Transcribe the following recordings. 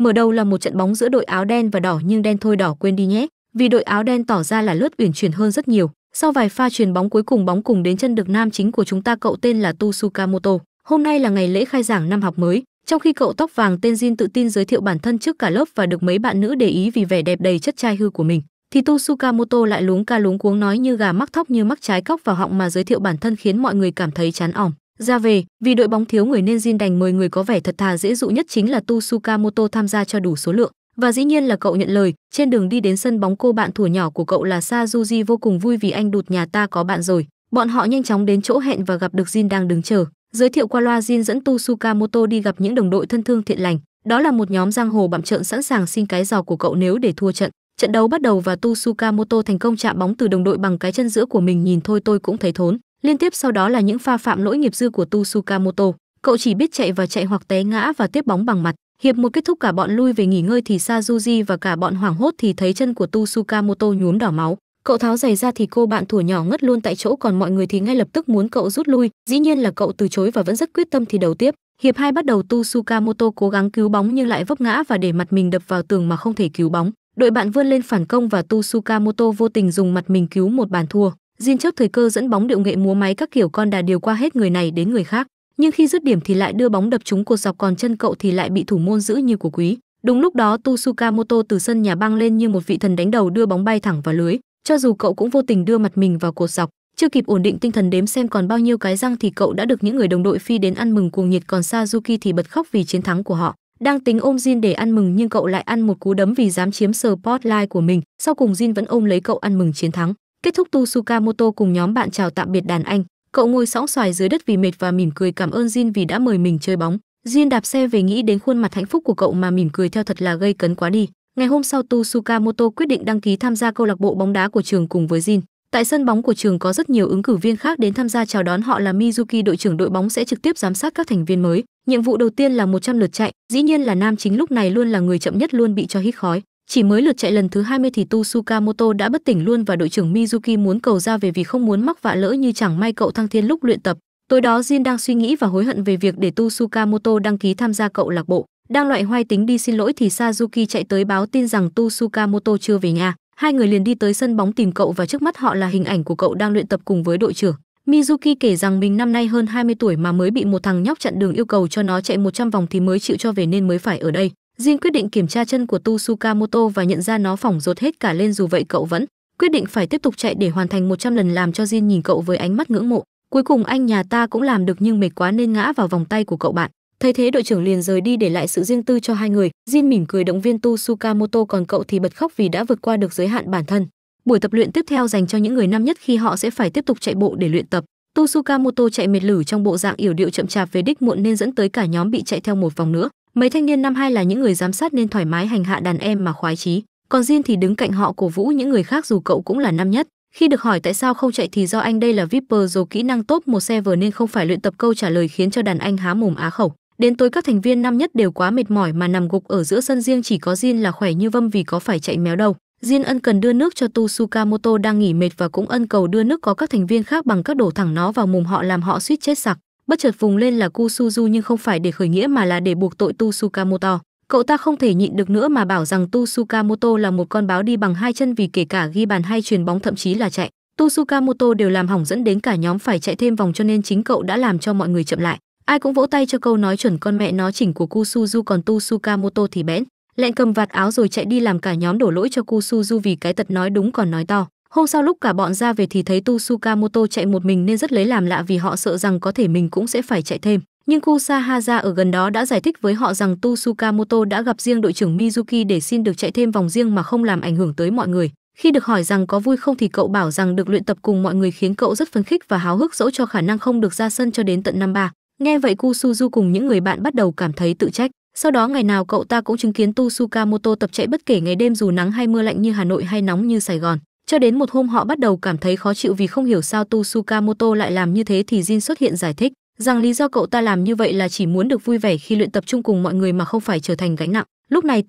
Mở đầu là một trận bóng giữa đội áo đen và đỏ nhưng đen thôi đỏ quên đi nhé, vì đội áo đen tỏ ra là lướt uyển chuyển hơn rất nhiều. Sau vài pha truyền bóng cuối cùng bóng cùng đến chân được nam chính của chúng ta cậu tên là Tu Sukamoto. Hôm nay là ngày lễ khai giảng năm học mới, trong khi cậu tóc vàng tên Jin tự tin giới thiệu bản thân trước cả lớp và được mấy bạn nữ để ý vì vẻ đẹp đầy chất trai hư của mình, thì Tu Sukamoto lại luống ca luống cuống nói như gà mắc thóc như mắc trái cóc vào họng mà giới thiệu bản thân khiến mọi người cảm thấy chán ỏng. Ra về, vì đội bóng thiếu người nên Jin đành mời người có vẻ thật thà dễ dụ nhất chính là Tu Sukamoto tham gia cho đủ số lượng. Và dĩ nhiên là cậu nhận lời, trên đường đi đến sân bóng cô bạn thủ nhỏ của cậu là Sazuji vô cùng vui vì anh đụt nhà ta có bạn rồi. Bọn họ nhanh chóng đến chỗ hẹn và gặp được Jin đang đứng chờ. Giới thiệu qua loa Jin dẫn Tu Sukamoto đi gặp những đồng đội thân thương thiện lành. Đó là một nhóm giang hồ bặm trợn sẵn sàng xin cái giò của cậu nếu để thua trận. Trận đấu bắt đầu và Tu Sukamoto thành công chạm bóng từ đồng đội bằng cái chân giữa của mình nhìn thôi tôi cũng thấy thốn. Liên tiếp sau đó là những pha phạm lỗi nghiệp dư của Tu Sukamoto. Cậu chỉ biết chạy và chạy hoặc té ngã và tiếp bóng bằng mặt. Hiệp một kết thúc cả bọn lui về nghỉ ngơi thì Sazuji và cả bọn hoảng hốt thì thấy chân của Tu Sukamoto nhuốm đỏ máu. Cậu tháo giày ra thì cô bạn thủ nhỏ ngất luôn tại chỗ còn mọi người thì ngay lập tức muốn cậu rút lui. Dĩ nhiên là cậu từ chối và vẫn rất quyết tâm thi đấu tiếp. Hiệp 2 bắt đầu Tu Sukamoto cố gắng cứu bóng nhưng lại vấp ngã và để mặt mình đập vào tường mà không thể cứu bóng. Đội bạn vươn lên phản công và Tu Sukamoto vô tình dùng mặt mình cứu một bàn thua. Jin chớp thời cơ dẫn bóng điệu nghệ múa máy các kiểu con đà điều qua hết người này đến người khác, nhưng khi dứt điểm thì lại đưa bóng đập trúng cột dọc còn chân cậu thì lại bị thủ môn giữ như của quý. Đúng lúc đó Tsukamoto từ sân nhà băng lên như một vị thần đánh đầu đưa bóng bay thẳng vào lưới, cho dù cậu cũng vô tình đưa mặt mình vào cột dọc, chưa kịp ổn định tinh thần đếm xem còn bao nhiêu cái răng thì cậu đã được những người đồng đội phi đến ăn mừng cuồng nhiệt còn Sazuki thì bật khóc vì chiến thắng của họ. Đang tính ôm Jin để ăn mừng nhưng cậu lại ăn một cú đấm vì dám chiếm spotlight của mình, sau cùng Jin vẫn ôm lấy cậu ăn mừng chiến thắng. Kết thúc Tu Sukamoto cùng nhóm bạn chào tạm biệt đàn anh, cậu ngồi sõng xoài dưới đất vì mệt và mỉm cười cảm ơn Jin vì đã mời mình chơi bóng. Jin đạp xe về nghĩ đến khuôn mặt hạnh phúc của cậu mà mỉm cười theo thật là gây cấn quá đi. Ngày hôm sau Tu Sukamoto quyết định đăng ký tham gia câu lạc bộ bóng đá của trường cùng với Jin. Tại sân bóng của trường có rất nhiều ứng cử viên khác đến tham gia chào đón họ là Mizuki đội trưởng đội bóng sẽ trực tiếp giám sát các thành viên mới. Nhiệm vụ đầu tiên là 100 lượt chạy, dĩ nhiên là nam chính lúc này luôn là người chậm nhất luôn bị cho hít khói. Chỉ mới lượt chạy lần thứ 20 thì Tu đã bất tỉnh luôn và đội trưởng Mizuki muốn cầu ra về vì không muốn mắc vạ lỡ như chẳng may cậu thăng thiên lúc luyện tập. Tối đó Jin đang suy nghĩ và hối hận về việc để Tu đăng ký tham gia cậu lạc bộ. Đang loại hoài tính đi xin lỗi thì Sazuki chạy tới báo tin rằng Tu chưa về nhà. Hai người liền đi tới sân bóng tìm cậu và trước mắt họ là hình ảnh của cậu đang luyện tập cùng với đội trưởng. Mizuki kể rằng mình năm nay hơn 20 tuổi mà mới bị một thằng nhóc chặn đường yêu cầu cho nó chạy 100 vòng thì mới chịu cho về nên mới phải ở đây. Jin quyết định kiểm tra chân của Tu Sukamoto và nhận ra nó phỏng rột hết cả lên dù vậy cậu vẫn quyết định phải tiếp tục chạy để hoàn thành 100 lần làm cho Jin nhìn cậu với ánh mắt ngưỡng mộ. Cuối cùng anh nhà ta cũng làm được nhưng mệt quá nên ngã vào vòng tay của cậu bạn. Thấy thế đội trưởng liền rời đi để lại sự riêng tư cho hai người. Jin mỉm cười động viên Tu Sukamoto còn cậu thì bật khóc vì đã vượt qua được giới hạn bản thân. Buổi tập luyện tiếp theo dành cho những người năm nhất khi họ sẽ phải tiếp tục chạy bộ để luyện tập. Tu Sukamoto chạy mệt lử trong bộ dạng yểu điệu chậm chạp về đích muộn nên dẫn tới cả nhóm bị chạy theo một vòng nữa. Mấy thanh niên năm hai là những người giám sát nên thoải mái hành hạ đàn em mà khoái chí, còn Jin thì đứng cạnh họ cổ vũ những người khác dù cậu cũng là năm nhất. Khi được hỏi tại sao không chạy thì do anh đây là Viper rồi kỹ năng top một server nên không phải luyện tập câu trả lời khiến cho đàn anh há mồm á khẩu. Đến tối các thành viên năm nhất đều quá mệt mỏi mà nằm gục ở giữa sân riêng chỉ có Jin là khỏe như vâm vì có phải chạy méo đâu. Jin ân cần đưa nước cho Tu Sukamoto đang nghỉ mệt và cũng ân cầu đưa nước có các thành viên khác bằng các đổ thẳng nó vào mồm họ làm họ suýt chết sặc bất chợt vùng lên là Ku Suzu nhưng không phải để khởi nghĩa mà là để buộc tội Tu Sukamoto. Cậu ta không thể nhịn được nữa mà bảo rằng Tu Sukamoto là một con báo đi bằng hai chân vì kể cả ghi bàn hay truyền bóng thậm chí là chạy. Tu Sukamoto đều làm hỏng dẫn đến cả nhóm phải chạy thêm vòng cho nên chính cậu đã làm cho mọi người chậm lại. Ai cũng vỗ tay cho câu nói chuẩn con mẹ nó chỉnh của Kusuzu còn Tu Sukamoto thì bẽn. Lẹn cầm vạt áo rồi chạy đi làm cả nhóm đổ lỗi cho Kusuzu vì cái tật nói đúng còn nói to. Hôm sau lúc cả bọn ra về thì thấy Tu Sukamoto chạy một mình nên rất lấy làm lạ vì họ sợ rằng có thể mình cũng sẽ phải chạy thêm. Nhưng Kusahaza ở gần đó đã giải thích với họ rằng Tu Sukamoto đã gặp riêng đội trưởng Mizuki để xin được chạy thêm vòng riêng mà không làm ảnh hưởng tới mọi người. Khi được hỏi rằng có vui không thì cậu bảo rằng được luyện tập cùng mọi người khiến cậu rất phấn khích và háo hức dẫu cho khả năng không được ra sân cho đến tận năm ba. Nghe vậy Kusuzu cùng những người bạn bắt đầu cảm thấy tự trách. Sau đó ngày nào cậu ta cũng chứng kiến Tu Sukamoto tập chạy bất kể ngày đêm dù nắng hay mưa lạnh như Hà Nội hay nóng như Sài Gòn. Cho đến một hôm họ bắt đầu cảm thấy khó chịu vì không hiểu sao Tu lại làm như thế thì Jin xuất hiện giải thích rằng lý do cậu ta làm như vậy là chỉ muốn được vui vẻ khi luyện tập chung cùng mọi người mà không phải trở thành gánh nặng. Lúc này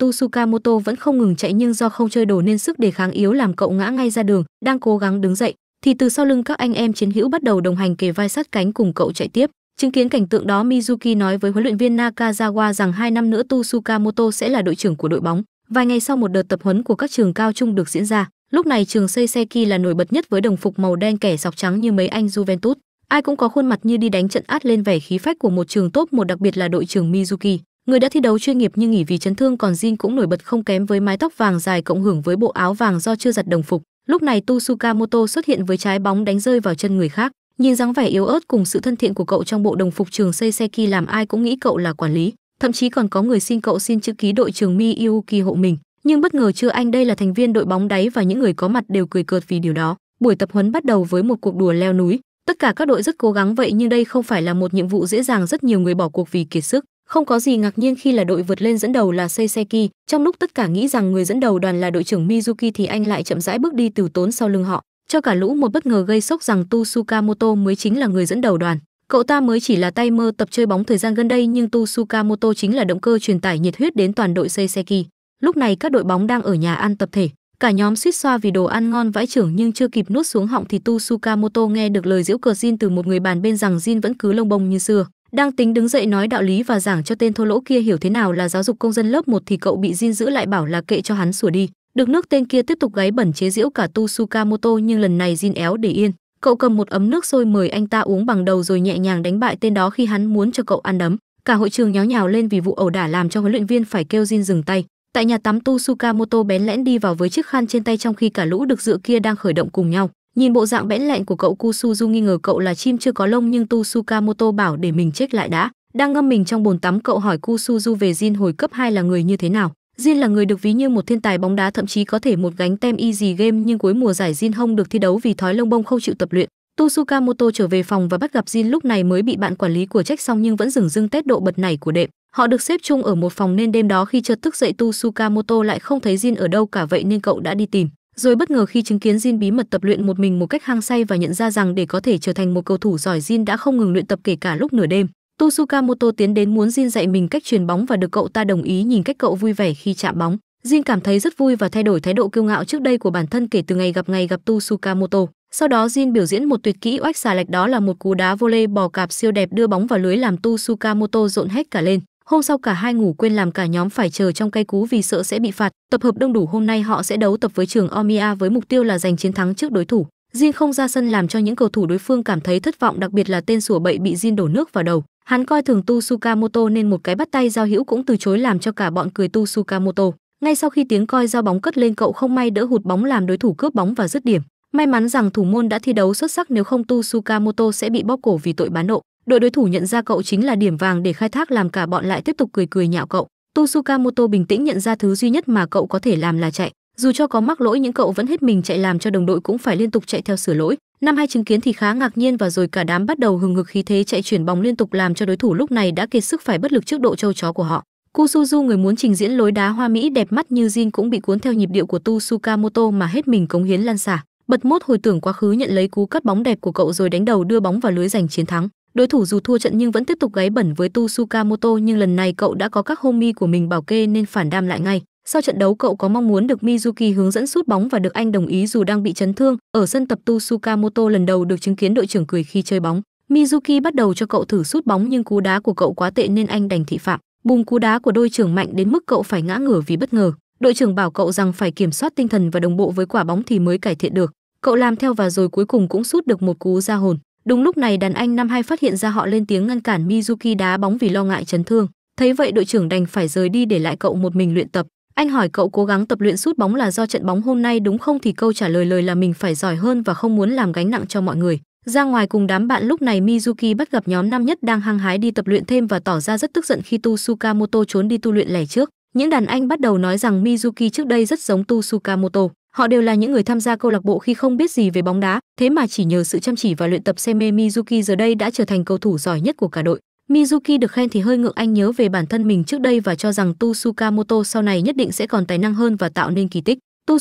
Tu vẫn không ngừng chạy nhưng do không chơi đồ nên sức đề kháng yếu làm cậu ngã ngay ra đường, đang cố gắng đứng dậy thì từ sau lưng các anh em chiến hữu bắt đầu đồng hành kề vai sát cánh cùng cậu chạy tiếp. Chứng kiến cảnh tượng đó, Mizuki nói với huấn luyện viên Nakazawa rằng hai năm nữa Tu sẽ là đội trưởng của đội bóng. Vài ngày sau một đợt tập huấn của các trường cao trung được diễn ra, lúc này trường Seiseki là nổi bật nhất với đồng phục màu đen kẻ sọc trắng như mấy anh Juventus. Ai cũng có khuôn mặt như đi đánh trận át lên vẻ khí phách của một trường top một đặc biệt là đội trưởng Mizuki. Người đã thi đấu chuyên nghiệp nhưng nghỉ vì chấn thương còn Jin cũng nổi bật không kém với mái tóc vàng dài cộng hưởng với bộ áo vàng do chưa giặt đồng phục. Lúc này tsukamoto xuất hiện với trái bóng đánh rơi vào chân người khác. Nhìn dáng vẻ yếu ớt cùng sự thân thiện của cậu trong bộ đồng phục trường Seiseki làm ai cũng nghĩ cậu là quản lý, thậm chí còn có người xin cậu xin chữ ký đội trưởng Miyuki hộ mình. Nhưng bất ngờ chưa anh đây là thành viên đội bóng đáy và những người có mặt đều cười cợt vì điều đó. Buổi tập huấn bắt đầu với một cuộc đùa leo núi. Tất cả các đội rất cố gắng vậy nhưng đây không phải là một nhiệm vụ dễ dàng rất nhiều người bỏ cuộc vì kiệt sức. Không có gì ngạc nhiên khi là đội vượt lên dẫn đầu là Seiseki, trong lúc tất cả nghĩ rằng người dẫn đầu đoàn là đội trưởng Mizuki thì anh lại chậm rãi bước đi từ tốn sau lưng họ, cho cả lũ một bất ngờ gây sốc rằng Tu mới chính là người dẫn đầu đoàn. Cậu ta mới chỉ là tay mơ tập chơi bóng thời gian gần đây nhưng Tu chính là động cơ truyền tải nhiệt huyết đến toàn đội Seiseki. Lúc này các đội bóng đang ở nhà ăn tập thể, cả nhóm suýt xoa vì đồ ăn ngon vãi trưởng nhưng chưa kịp nuốt xuống họng thì Tu Sukamoto nghe được lời giễu cợt Jin từ một người bàn bên rằng Jin vẫn cứ lông bông như xưa. Đang tính đứng dậy nói đạo lý và giảng cho tên thô lỗ kia hiểu thế nào là giáo dục công dân lớp 1 thì cậu bị Jin giữ lại bảo là kệ cho hắn sủa đi. Được nước tên kia tiếp tục gáy bẩn chế giễu cả Tu Sukamoto nhưng lần này Jin éo để yên. Cậu cầm một ấm nước sôi mời anh ta uống bằng đầu rồi nhẹ nhàng đánh bại tên đó khi hắn muốn cho cậu ăn đấm. Cả hội trường nháo nhào lên vì vụ ẩu đả làm cho huấn luyện viên phải kêu Jin dừng tay. Tại nhà tắm Tu Sukamoto bén lẽn đi vào với chiếc khăn trên tay trong khi cả lũ được dựa kia đang khởi động cùng nhau. Nhìn bộ dạng bẽn lẹn của cậu Kusuzu nghi ngờ cậu là chim chưa có lông nhưng Tu Sukamoto bảo để mình chết lại đã. Đang ngâm mình trong bồn tắm, cậu hỏi Kusuzu về Jin hồi cấp 2 là người như thế nào. Jin là người được ví như một thiên tài bóng đá, thậm chí có thể một gánh tem easy game, nhưng cuối mùa giải Jin không được thi đấu vì thói lông bông không chịu tập luyện. Tu Sukamoto trở về phòng và bắt gặp Jin lúc này mới bị bạn quản lý của trách xong nhưng vẫn dừng dưng tết độ bật này của đệm. Họ được xếp chung ở một phòng nên đêm đó khi chợt thức dậy Tu Sukamoto lại không thấy Jin ở đâu cả, vậy nên cậu đã đi tìm. Rồi bất ngờ khi chứng kiến Jin bí mật tập luyện một mình một cách hăng say và nhận ra rằng để có thể trở thành một cầu thủ giỏi, Jin đã không ngừng luyện tập kể cả lúc nửa đêm. Tu Sukamoto tiến đến muốn Jin dạy mình cách truyền bóng và được cậu ta đồng ý nhìn cách cậu vui vẻ khi chạm bóng. Jin cảm thấy rất vui và thay đổi thái độ kiêu ngạo trước đây của bản thân kể từ ngày gặp ngày gặp Tu Sukamoto. Sau đó Jin biểu diễn một tuyệt kỹ oách xà lạch đó là một cú đá volley bò cạp siêu đẹp đưa bóng vào lưới làm Tu Sukamoto rộn hết cả lên. Hôm sau cả hai ngủ quên làm cả nhóm phải chờ trong cây cú vì sợ sẽ bị phạt. Tập hợp đông đủ hôm nay họ sẽ đấu tập với trường Omiya với mục tiêu là giành chiến thắng trước đối thủ. Jin không ra sân làm cho những cầu thủ đối phương cảm thấy thất vọng, đặc biệt là tên sủa bậy bị Jin đổ nước vào đầu. Hắn coi thường Tu Sukamoto nên một cái bắt tay giao hữu cũng từ chối làm cho cả bọn cười Tu Sukamoto. Ngay sau khi tiếng coi giao bóng cất lên, cậu không may đỡ hụt bóng làm đối thủ cướp bóng và dứt điểm. May mắn rằng thủ môn đã thi đấu xuất sắc, nếu không Tu Sukamoto sẽ bị bóp cổ vì tội bán nộ. Đội đối thủ nhận ra cậu chính là điểm vàng để khai thác làm cả bọn lại tiếp tục cười cười nhạo cậu. Tosukamoto bình tĩnh nhận ra thứ duy nhất mà cậu có thể làm là chạy. Dù cho có mắc lỗi những cậu vẫn hết mình chạy làm cho đồng đội cũng phải liên tục chạy theo sửa lỗi. Năm hai chứng kiến thì khá ngạc nhiên và rồi cả đám bắt đầu hừng hực khí thế chạy chuyển bóng liên tục làm cho đối thủ lúc này đã kiệt sức phải bất lực trước độ châu chó của họ. Kusuzu, người muốn trình diễn lối đá hoa mỹ đẹp mắt như Jin cũng bị cuốn theo nhịp điệu của tosukamoto mà hết mình cống hiến lan xả. Bật mốt hồi tưởng quá khứ nhận lấy cú cắt bóng đẹp của cậu rồi đánh đầu đưa bóng vào lưới giành chiến thắng. Đối thủ dù thua trận nhưng vẫn tiếp tục gáy bẩn với Tu Sukamoto, nhưng lần này cậu đã có các homie của mình bảo kê nên phản đam lại ngay. Sau trận đấu, cậu có mong muốn được Mizuki hướng dẫn sút bóng và được anh đồng ý dù đang bị chấn thương. Ở sân tập Tu Sukamoto, lần đầu được chứng kiến đội trưởng cười khi chơi bóng. Mizuki bắt đầu cho cậu thử sút bóng nhưng cú đá của cậu quá tệ nên anh đành thị phạm. Bùng cú đá của đôi trưởng mạnh đến mức cậu phải ngã ngửa vì bất ngờ. Đội trưởng bảo cậu rằng phải kiểm soát tinh thần và đồng bộ với quả bóng thì mới cải thiện được. Cậu làm theo và rồi cuối cùng cũng sút được một cú ra hồn. Đúng lúc này, đàn anh năm hai phát hiện ra họ lên tiếng ngăn cản Mizuki đá bóng vì lo ngại chấn thương. Thấy vậy, đội trưởng đành phải rời đi để lại cậu một mình luyện tập. Anh hỏi, cậu cố gắng tập luyện sút bóng là do trận bóng hôm nay đúng không thì câu trả lời lời là mình phải giỏi hơn và không muốn làm gánh nặng cho mọi người. Ra ngoài cùng đám bạn, lúc này Mizuki bắt gặp nhóm năm nhất đang hăng hái đi tập luyện thêm và tỏ ra rất tức giận khi Tu trốn đi tu luyện lẻ trước. Những đàn anh bắt đầu nói rằng Mizuki trước đây rất giống Tu Họ đều là những người tham gia câu lạc bộ khi không biết gì về bóng đá, thế mà chỉ nhờ sự chăm chỉ và luyện tập say mê Mizuki giờ đây đã trở thành cầu thủ giỏi nhất của cả đội. Mizuki được khen thì hơi ngượng anh nhớ về bản thân mình trước đây và cho rằng Tu sau này nhất định sẽ còn tài năng hơn và tạo nên kỳ tích. Tu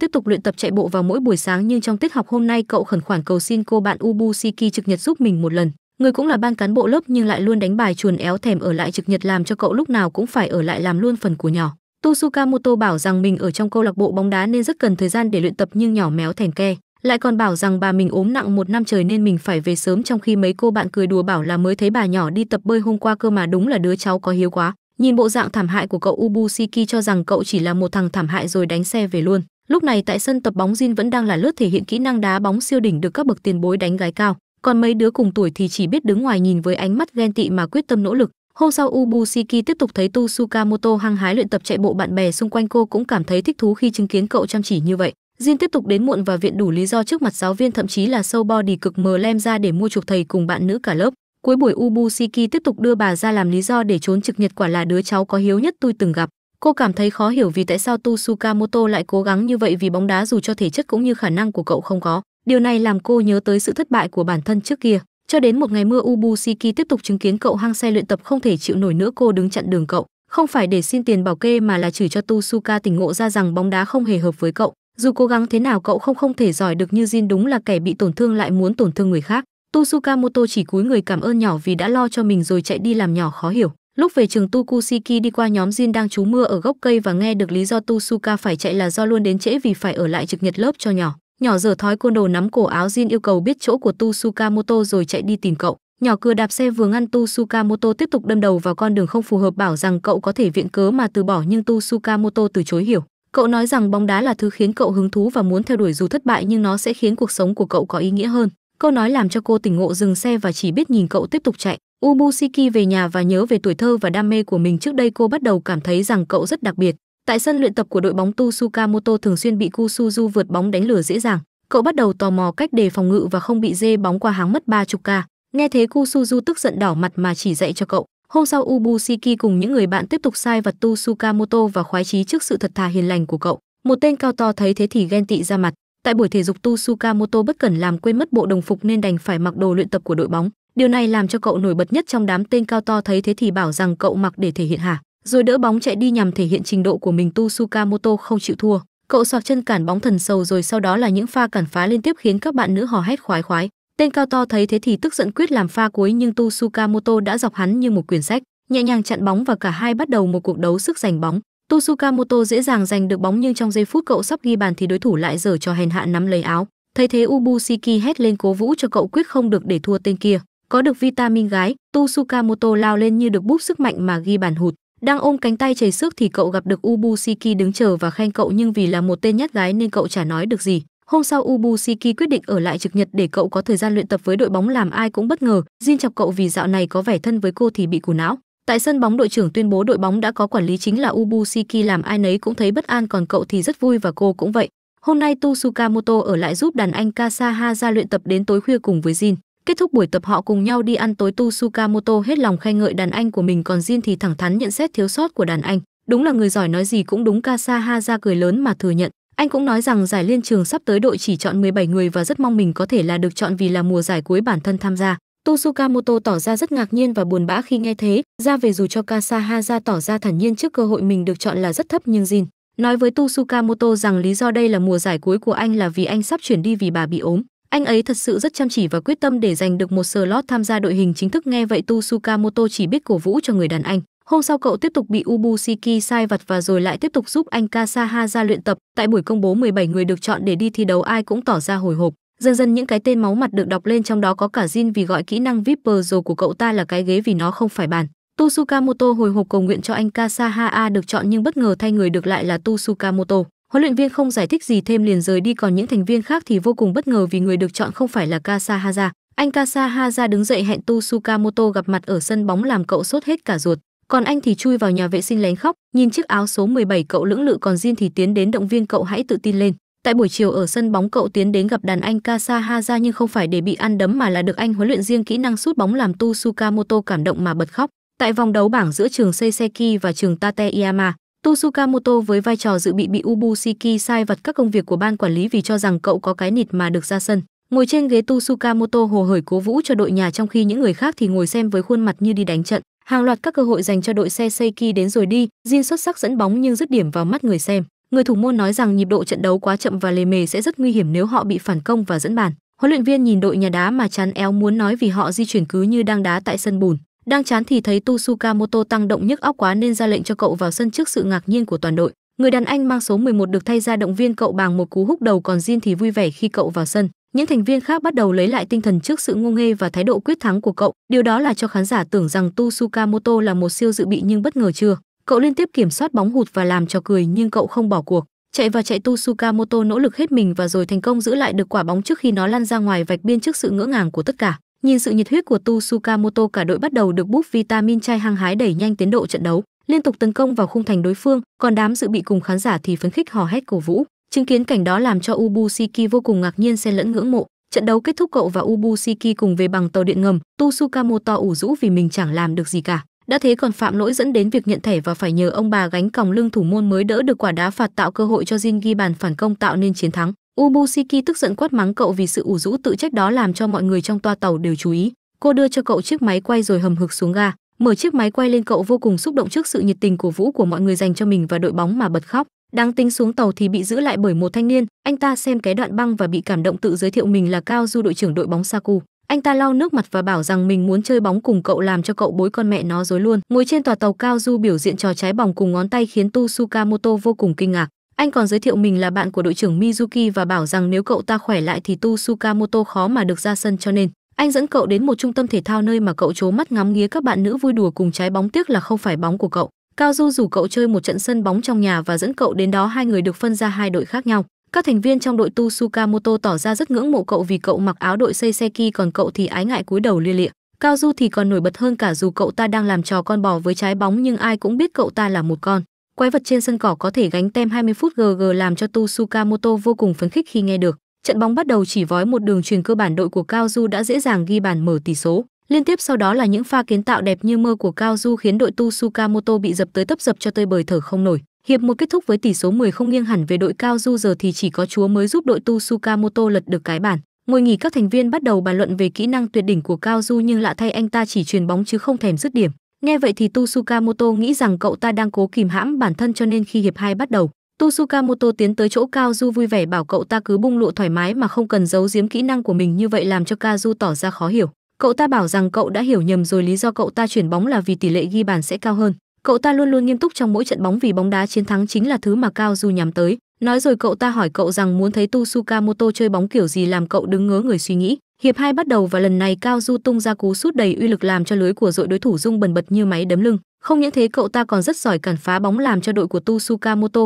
tiếp tục luyện tập chạy bộ vào mỗi buổi sáng nhưng trong tiết học hôm nay cậu khẩn khoản cầu xin cô bạn Ubushiki trực nhật giúp mình một lần. Người cũng là ban cán bộ lớp nhưng lại luôn đánh bài chuồn éo thèm ở lại trực nhật làm cho cậu lúc nào cũng phải ở lại làm luôn phần của nhỏ. Tsukamoto bảo rằng mình ở trong câu lạc bộ bóng đá nên rất cần thời gian để luyện tập nhưng nhỏ méo thèn ke. lại còn bảo rằng bà mình ốm nặng một năm trời nên mình phải về sớm trong khi mấy cô bạn cười đùa bảo là mới thấy bà nhỏ đi tập bơi hôm qua cơ mà đúng là đứa cháu có hiếu quá. Nhìn bộ dạng thảm hại của cậu Ubusiki cho rằng cậu chỉ là một thằng thảm hại rồi đánh xe về luôn. Lúc này tại sân tập bóng Jin vẫn đang là lướt thể hiện kỹ năng đá bóng siêu đỉnh được các bậc tiền bối đánh gái cao. Còn mấy đứa cùng tuổi thì chỉ biết đứng ngoài nhìn với ánh mắt ghen tị mà quyết tâm nỗ lực. Hôm sau Ubusiki tiếp tục thấy Tu Sukamoto hăng hái luyện tập chạy bộ, bạn bè xung quanh cô cũng cảm thấy thích thú khi chứng kiến cậu chăm chỉ như vậy. Jin tiếp tục đến muộn và viện đủ lý do trước mặt giáo viên, thậm chí là sâu body cực mờ lem ra để mua chuộc thầy cùng bạn nữ cả lớp. Cuối buổi Ubusiki tiếp tục đưa bà ra làm lý do để trốn trực nhật quả là đứa cháu có hiếu nhất tôi từng gặp. Cô cảm thấy khó hiểu vì tại sao Tu Sukamoto lại cố gắng như vậy vì bóng đá dù cho thể chất cũng như khả năng của cậu không có. Điều này làm cô nhớ tới sự thất bại của bản thân trước kia. Cho đến một ngày mưa Ubusiki tiếp tục chứng kiến cậu hang xe luyện tập không thể chịu nổi nữa, cô đứng chặn đường cậu. Không phải để xin tiền bảo kê mà là chửi cho Tusuka tỉnh ngộ ra rằng bóng đá không hề hợp với cậu. Dù cố gắng thế nào, cậu không không thể giỏi được như Jin đúng là kẻ bị tổn thương lại muốn tổn thương người khác. Tusukamoto chỉ cúi người cảm ơn nhỏ vì đã lo cho mình rồi chạy đi làm nhỏ khó hiểu. Lúc về trường Tukusiki đi qua nhóm Jin đang trú mưa ở gốc cây và nghe được lý do Tusuka phải chạy là do luôn đến trễ vì phải ở lại trực nhật lớp cho nhỏ. Nhỏ dở thói côn đồ nắm cổ áo Jin yêu cầu biết chỗ của Tusukamoto rồi chạy đi tìm cậu. Nhỏ cưa đạp xe vừa ngăn Tusukamoto tiếp tục đâm đầu vào con đường không phù hợp bảo rằng cậu có thể viện cớ mà từ bỏ nhưng Tusukamoto từ chối hiểu. Cậu nói rằng bóng đá là thứ khiến cậu hứng thú và muốn theo đuổi dù thất bại nhưng nó sẽ khiến cuộc sống của cậu có ý nghĩa hơn. Câu nói làm cho cô tỉnh ngộ dừng xe và chỉ biết nhìn cậu tiếp tục chạy. Ubusiki về nhà và nhớ về tuổi thơ và đam mê của mình trước đây cô bắt đầu cảm thấy rằng cậu rất đặc biệt. Tại sân luyện tập của đội bóng Tsukamoto thường xuyên bị Kusuzu vượt bóng đánh lừa dễ dàng. Cậu bắt đầu tò mò cách đề phòng ngự và không bị dê bóng qua háng mất ba chục ca. Nghe thế Kusuzu tức giận đỏ mặt mà chỉ dạy cho cậu. Hôm sau Ubusiki cùng những người bạn tiếp tục sai vật Tsukamoto và khoái chí trước sự thật thà hiền lành của cậu. Một tên cao to thấy thế thì ghen tị ra mặt. Tại buổi thể dục Tsukamoto bất cẩn làm quên mất bộ đồng phục nên đành phải mặc đồ luyện tập của đội bóng. Điều này làm cho cậu nổi bật nhất trong đám tên cao to thấy thế thì bảo rằng cậu mặc để thể hiện hả rồi đỡ bóng chạy đi nhằm thể hiện trình độ của mình Tu Sukamoto không chịu thua. Cậu sọc chân cản bóng thần sầu rồi sau đó là những pha cản phá liên tiếp khiến các bạn nữ hò hét khoái khoái. Tên cao to thấy thế thì tức giận quyết làm pha cuối nhưng Tu Sukamoto đã dọc hắn như một quyển sách, nhẹ nhàng chặn bóng và cả hai bắt đầu một cuộc đấu sức giành bóng. Tu Sukamoto dễ dàng giành được bóng nhưng trong giây phút cậu sắp ghi bàn thì đối thủ lại giở cho hèn hạ nắm lấy áo. Thấy thế Ubusiki hét lên cố vũ cho cậu quyết không được để thua tên kia. Có được vitamin gái, Tu Sukamoto lao lên như được búp sức mạnh mà ghi bàn hụt. Đang ôm cánh tay chảy xước thì cậu gặp được Ubusiki đứng chờ và khen cậu nhưng vì là một tên nhát gái nên cậu chả nói được gì. Hôm sau Ubusiki quyết định ở lại trực nhật để cậu có thời gian luyện tập với đội bóng làm ai cũng bất ngờ. Jin chọc cậu vì dạo này có vẻ thân với cô thì bị củ não. Tại sân bóng đội trưởng tuyên bố đội bóng đã có quản lý chính là Ubusiki làm ai nấy cũng thấy bất an còn cậu thì rất vui và cô cũng vậy. Hôm nay Tsukamoto ở lại giúp đàn anh Kasaha ra luyện tập đến tối khuya cùng với Jin. Kết thúc buổi tập họ cùng nhau đi ăn tối Tu Sukamoto hết lòng khen ngợi đàn anh của mình còn Jin thì thẳng thắn nhận xét thiếu sót của đàn anh. Đúng là người giỏi nói gì cũng đúng Kasaha ra cười lớn mà thừa nhận. Anh cũng nói rằng giải liên trường sắp tới đội chỉ chọn 17 người và rất mong mình có thể là được chọn vì là mùa giải cuối bản thân tham gia. Tu Sukamoto tỏ ra rất ngạc nhiên và buồn bã khi nghe thế, ra về dù cho Kasaha ra tỏ ra thản nhiên trước cơ hội mình được chọn là rất thấp nhưng Jin nói với Tu Sukamoto rằng lý do đây là mùa giải cuối của anh là vì anh sắp chuyển đi vì bà bị ốm. Anh ấy thật sự rất chăm chỉ và quyết tâm để giành được một slot tham gia đội hình chính thức nghe vậy Tu Sukamoto chỉ biết cổ vũ cho người đàn anh. Hôm sau cậu tiếp tục bị Ubusiki sai vặt và rồi lại tiếp tục giúp anh Kasaha ra luyện tập. Tại buổi công bố 17 người được chọn để đi thi đấu, ai cũng tỏ ra hồi hộp. Dần dần những cái tên máu mặt được đọc lên trong đó có cả Jin vì gọi kỹ năng Viper rồi của cậu ta là cái ghế vì nó không phải bàn. Tsukamoto hồi hộp cầu nguyện cho anh Kasaha được chọn nhưng bất ngờ thay người được lại là Tsukamoto. Huấn luyện viên không giải thích gì thêm liền rời đi còn những thành viên khác thì vô cùng bất ngờ vì người được chọn không phải là Kasahaza. Anh Kasahaza đứng dậy hẹn Tu Sukamoto gặp mặt ở sân bóng làm cậu sốt hết cả ruột. Còn anh thì chui vào nhà vệ sinh lén khóc, nhìn chiếc áo số 17 cậu lưỡng lự còn Jin thì tiến đến động viên cậu hãy tự tin lên. Tại buổi chiều ở sân bóng cậu tiến đến gặp đàn anh Kasahaza nhưng không phải để bị ăn đấm mà là được anh huấn luyện riêng kỹ năng sút bóng làm Tu Sukamoto cảm động mà bật khóc. Tại vòng đấu bảng giữa trường Seiseki và trường Tateyama. Tsukamoto với vai trò dự bị bị Ubusiki sai vặt các công việc của ban quản lý vì cho rằng cậu có cái nịt mà được ra sân. Ngồi trên ghế Tsukamoto hồ hởi cố vũ cho đội nhà trong khi những người khác thì ngồi xem với khuôn mặt như đi đánh trận. Hàng loạt các cơ hội dành cho đội xe Seiki đến rồi đi, Jin xuất sắc dẫn bóng nhưng dứt điểm vào mắt người xem. Người thủ môn nói rằng nhịp độ trận đấu quá chậm và lề mề sẽ rất nguy hiểm nếu họ bị phản công và dẫn bàn. Huấn luyện viên nhìn đội nhà đá mà chán éo muốn nói vì họ di chuyển cứ như đang đá tại sân bùn. Đang chán thì thấy Tu Sukamoto tăng động nhức óc quá nên ra lệnh cho cậu vào sân trước sự ngạc nhiên của toàn đội. Người đàn anh mang số 11 được thay ra động viên cậu bằng một cú húc đầu còn Jin thì vui vẻ khi cậu vào sân. Những thành viên khác bắt đầu lấy lại tinh thần trước sự ngu nghê và thái độ quyết thắng của cậu. Điều đó là cho khán giả tưởng rằng Tu Sukamoto là một siêu dự bị nhưng bất ngờ chưa. Cậu liên tiếp kiểm soát bóng hụt và làm cho cười nhưng cậu không bỏ cuộc. Chạy và chạy Tu Sukamoto nỗ lực hết mình và rồi thành công giữ lại được quả bóng trước khi nó lăn ra ngoài vạch biên trước sự ngỡ ngàng của tất cả. Nhìn sự nhiệt huyết của Tu Sukamoto cả đội bắt đầu được búp vitamin chai hăng hái đẩy nhanh tiến độ trận đấu, liên tục tấn công vào khung thành đối phương, còn đám dự bị cùng khán giả thì phấn khích hò hét cổ vũ. Chứng kiến cảnh đó làm cho Ubushiki vô cùng ngạc nhiên xen lẫn ngưỡng mộ. Trận đấu kết thúc cậu và Ubushiki cùng về bằng tàu điện ngầm, Tu Sukamoto ủ rũ vì mình chẳng làm được gì cả. Đã thế còn phạm lỗi dẫn đến việc nhận thẻ và phải nhờ ông bà gánh còng lưng thủ môn mới đỡ được quả đá phạt tạo cơ hội cho Jin ghi bàn phản công tạo nên chiến thắng. Ubushiki tức giận quát mắng cậu vì sự ủ rũ tự trách đó làm cho mọi người trong toa tàu đều chú ý. Cô đưa cho cậu chiếc máy quay rồi hầm hực xuống ga, mở chiếc máy quay lên cậu vô cùng xúc động trước sự nhiệt tình cổ vũ của mọi người dành cho mình và đội bóng mà bật khóc. Đang tính xuống tàu thì bị giữ lại bởi một thanh niên, anh ta xem cái đoạn băng và bị cảm động tự giới thiệu mình là Cao Du đội trưởng đội bóng Saku. Anh ta lau nước mặt và bảo rằng mình muốn chơi bóng cùng cậu làm cho cậu bối con mẹ nó dối luôn. Ngồi trên tòa tàu Cao Du biểu diễn trò trái bóng cùng ngón tay khiến Tu Sukamoto vô cùng kinh ngạc. Anh còn giới thiệu mình là bạn của đội trưởng Mizuki và bảo rằng nếu cậu ta khỏe lại thì Tu Sukamoto khó mà được ra sân cho nên anh dẫn cậu đến một trung tâm thể thao nơi mà cậu trố mắt ngắm nghía các bạn nữ vui đùa cùng trái bóng tiếc là không phải bóng của cậu. Cao Du rủ cậu chơi một trận sân bóng trong nhà và dẫn cậu đến đó hai người được phân ra hai đội khác nhau. Các thành viên trong đội Tu Sukamoto tỏ ra rất ngưỡng mộ cậu vì cậu mặc áo đội Seiseki còn cậu thì ái ngại cúi đầu lia lịa. Cao Du thì còn nổi bật hơn cả dù cậu ta đang làm trò con bò với trái bóng nhưng ai cũng biết cậu ta là một con. Quái vật trên sân cỏ có thể gánh tem 20 phút GG làm cho Tu Sukamoto vô cùng phấn khích khi nghe được. Trận bóng bắt đầu chỉ vói một đường truyền cơ bản đội của Cao Du đã dễ dàng ghi bàn mở tỷ số. Liên tiếp sau đó là những pha kiến tạo đẹp như mơ của Cao Du khiến đội Tu Sukamoto bị dập tới tấp dập cho tơi bời thở không nổi. Hiệp một kết thúc với tỷ số 10 không nghiêng hẳn về đội Cao Du giờ thì chỉ có chúa mới giúp đội Tu Sukamoto lật được cái bàn. Ngồi nghỉ các thành viên bắt đầu bàn luận về kỹ năng tuyệt đỉnh của Cao Du nhưng lạ thay anh ta chỉ truyền bóng chứ không thèm dứt điểm. Nghe vậy thì Tsukamoto nghĩ rằng cậu ta đang cố kìm hãm bản thân cho nên khi hiệp 2 bắt đầu, Tsukamoto tiến tới chỗ Cao Du vui vẻ bảo cậu ta cứ bung lộ thoải mái mà không cần giấu giếm kỹ năng của mình như vậy làm cho Kazu tỏ ra khó hiểu. Cậu ta bảo rằng cậu đã hiểu nhầm rồi lý do cậu ta chuyển bóng là vì tỷ lệ ghi bàn sẽ cao hơn. Cậu ta luôn luôn nghiêm túc trong mỗi trận bóng vì bóng đá chiến thắng chính là thứ mà Cao Du nhắm tới. Nói rồi cậu ta hỏi cậu rằng muốn thấy Tsukamoto chơi bóng kiểu gì làm cậu đứng ngớ người suy nghĩ. Hiệp 2 bắt đầu và lần này Cao Du tung ra cú sút đầy uy lực làm cho lưới của đội đối thủ rung bần bật như máy đấm lưng. Không những thế, cậu ta còn rất giỏi cản phá bóng làm cho đội của Tu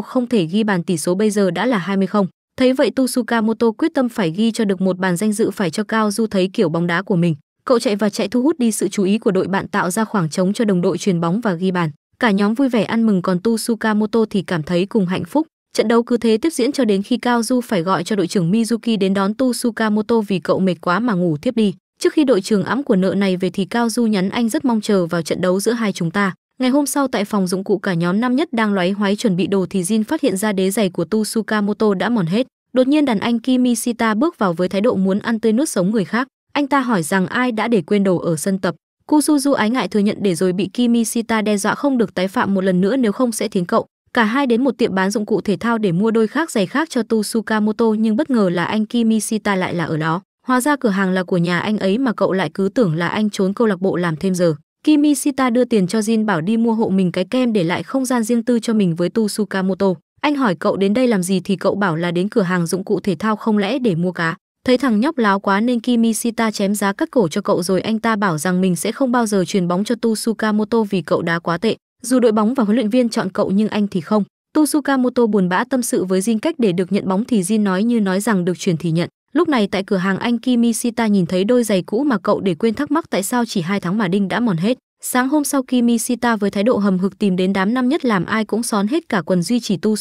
không thể ghi bàn tỷ số bây giờ đã là 20 không. Thấy vậy Tu quyết tâm phải ghi cho được một bàn danh dự phải cho Cao Du thấy kiểu bóng đá của mình. Cậu chạy và chạy thu hút đi sự chú ý của đội bạn tạo ra khoảng trống cho đồng đội truyền bóng và ghi bàn. Cả nhóm vui vẻ ăn mừng, còn Tu thì cảm thấy cùng hạnh phúc. Trận đấu cứ thế tiếp diễn cho đến khi Cao Du phải gọi cho đội trưởng Mizuki đến đón Tu Sukamoto vì cậu mệt quá mà ngủ thiếp đi. Trước khi đội trưởng ẵm của nợ này về thì Cao Du nhắn anh rất mong chờ vào trận đấu giữa hai chúng ta. Ngày hôm sau tại phòng dụng cụ cả nhóm năm nhất đang loáy hoáy chuẩn bị đồ thì Jin phát hiện ra đế giày của Tu Sukamoto đã mòn hết. Đột nhiên đàn anh Kimishita bước vào với thái độ muốn ăn tươi nuốt sống người khác. Anh ta hỏi rằng ai đã để quên đồ ở sân tập. Kusuzu ái ngại thừa nhận để rồi bị Kimishita đe dọa không được tái phạm một lần nữa nếu không sẽ thiến cậu. Cả hai đến một tiệm bán dụng cụ thể thao để mua đôi khác giày khác cho Tu Sukamoto nhưng bất ngờ là anh Kimishita lại là ở đó. Hóa ra cửa hàng là của nhà anh ấy mà cậu lại cứ tưởng là anh trốn câu lạc bộ làm thêm giờ. Kimishita đưa tiền cho Jin bảo đi mua hộ mình cái kem để lại không gian riêng tư cho mình với Tu Sukamoto. Anh hỏi cậu đến đây làm gì thì cậu bảo là đến cửa hàng dụng cụ thể thao không lẽ để mua cá. Thấy thằng nhóc láo quá nên Kimishita chém giá cắt cổ cho cậu rồi anh ta bảo rằng mình sẽ không bao giờ truyền bóng cho Tu Sukamoto vì cậu đá quá tệ. Dù đội bóng và huấn luyện viên chọn cậu nhưng anh thì không. Tu buồn bã tâm sự với Jin cách để được nhận bóng thì Jin nói như nói rằng được truyền thì nhận. Lúc này tại cửa hàng anh Kimishita nhìn thấy đôi giày cũ mà cậu để quên thắc mắc tại sao chỉ hai tháng mà đinh đã mòn hết. Sáng hôm sau Kimishita với thái độ hầm hực tìm đến đám năm nhất làm ai cũng xón hết cả quần duy chỉ Tu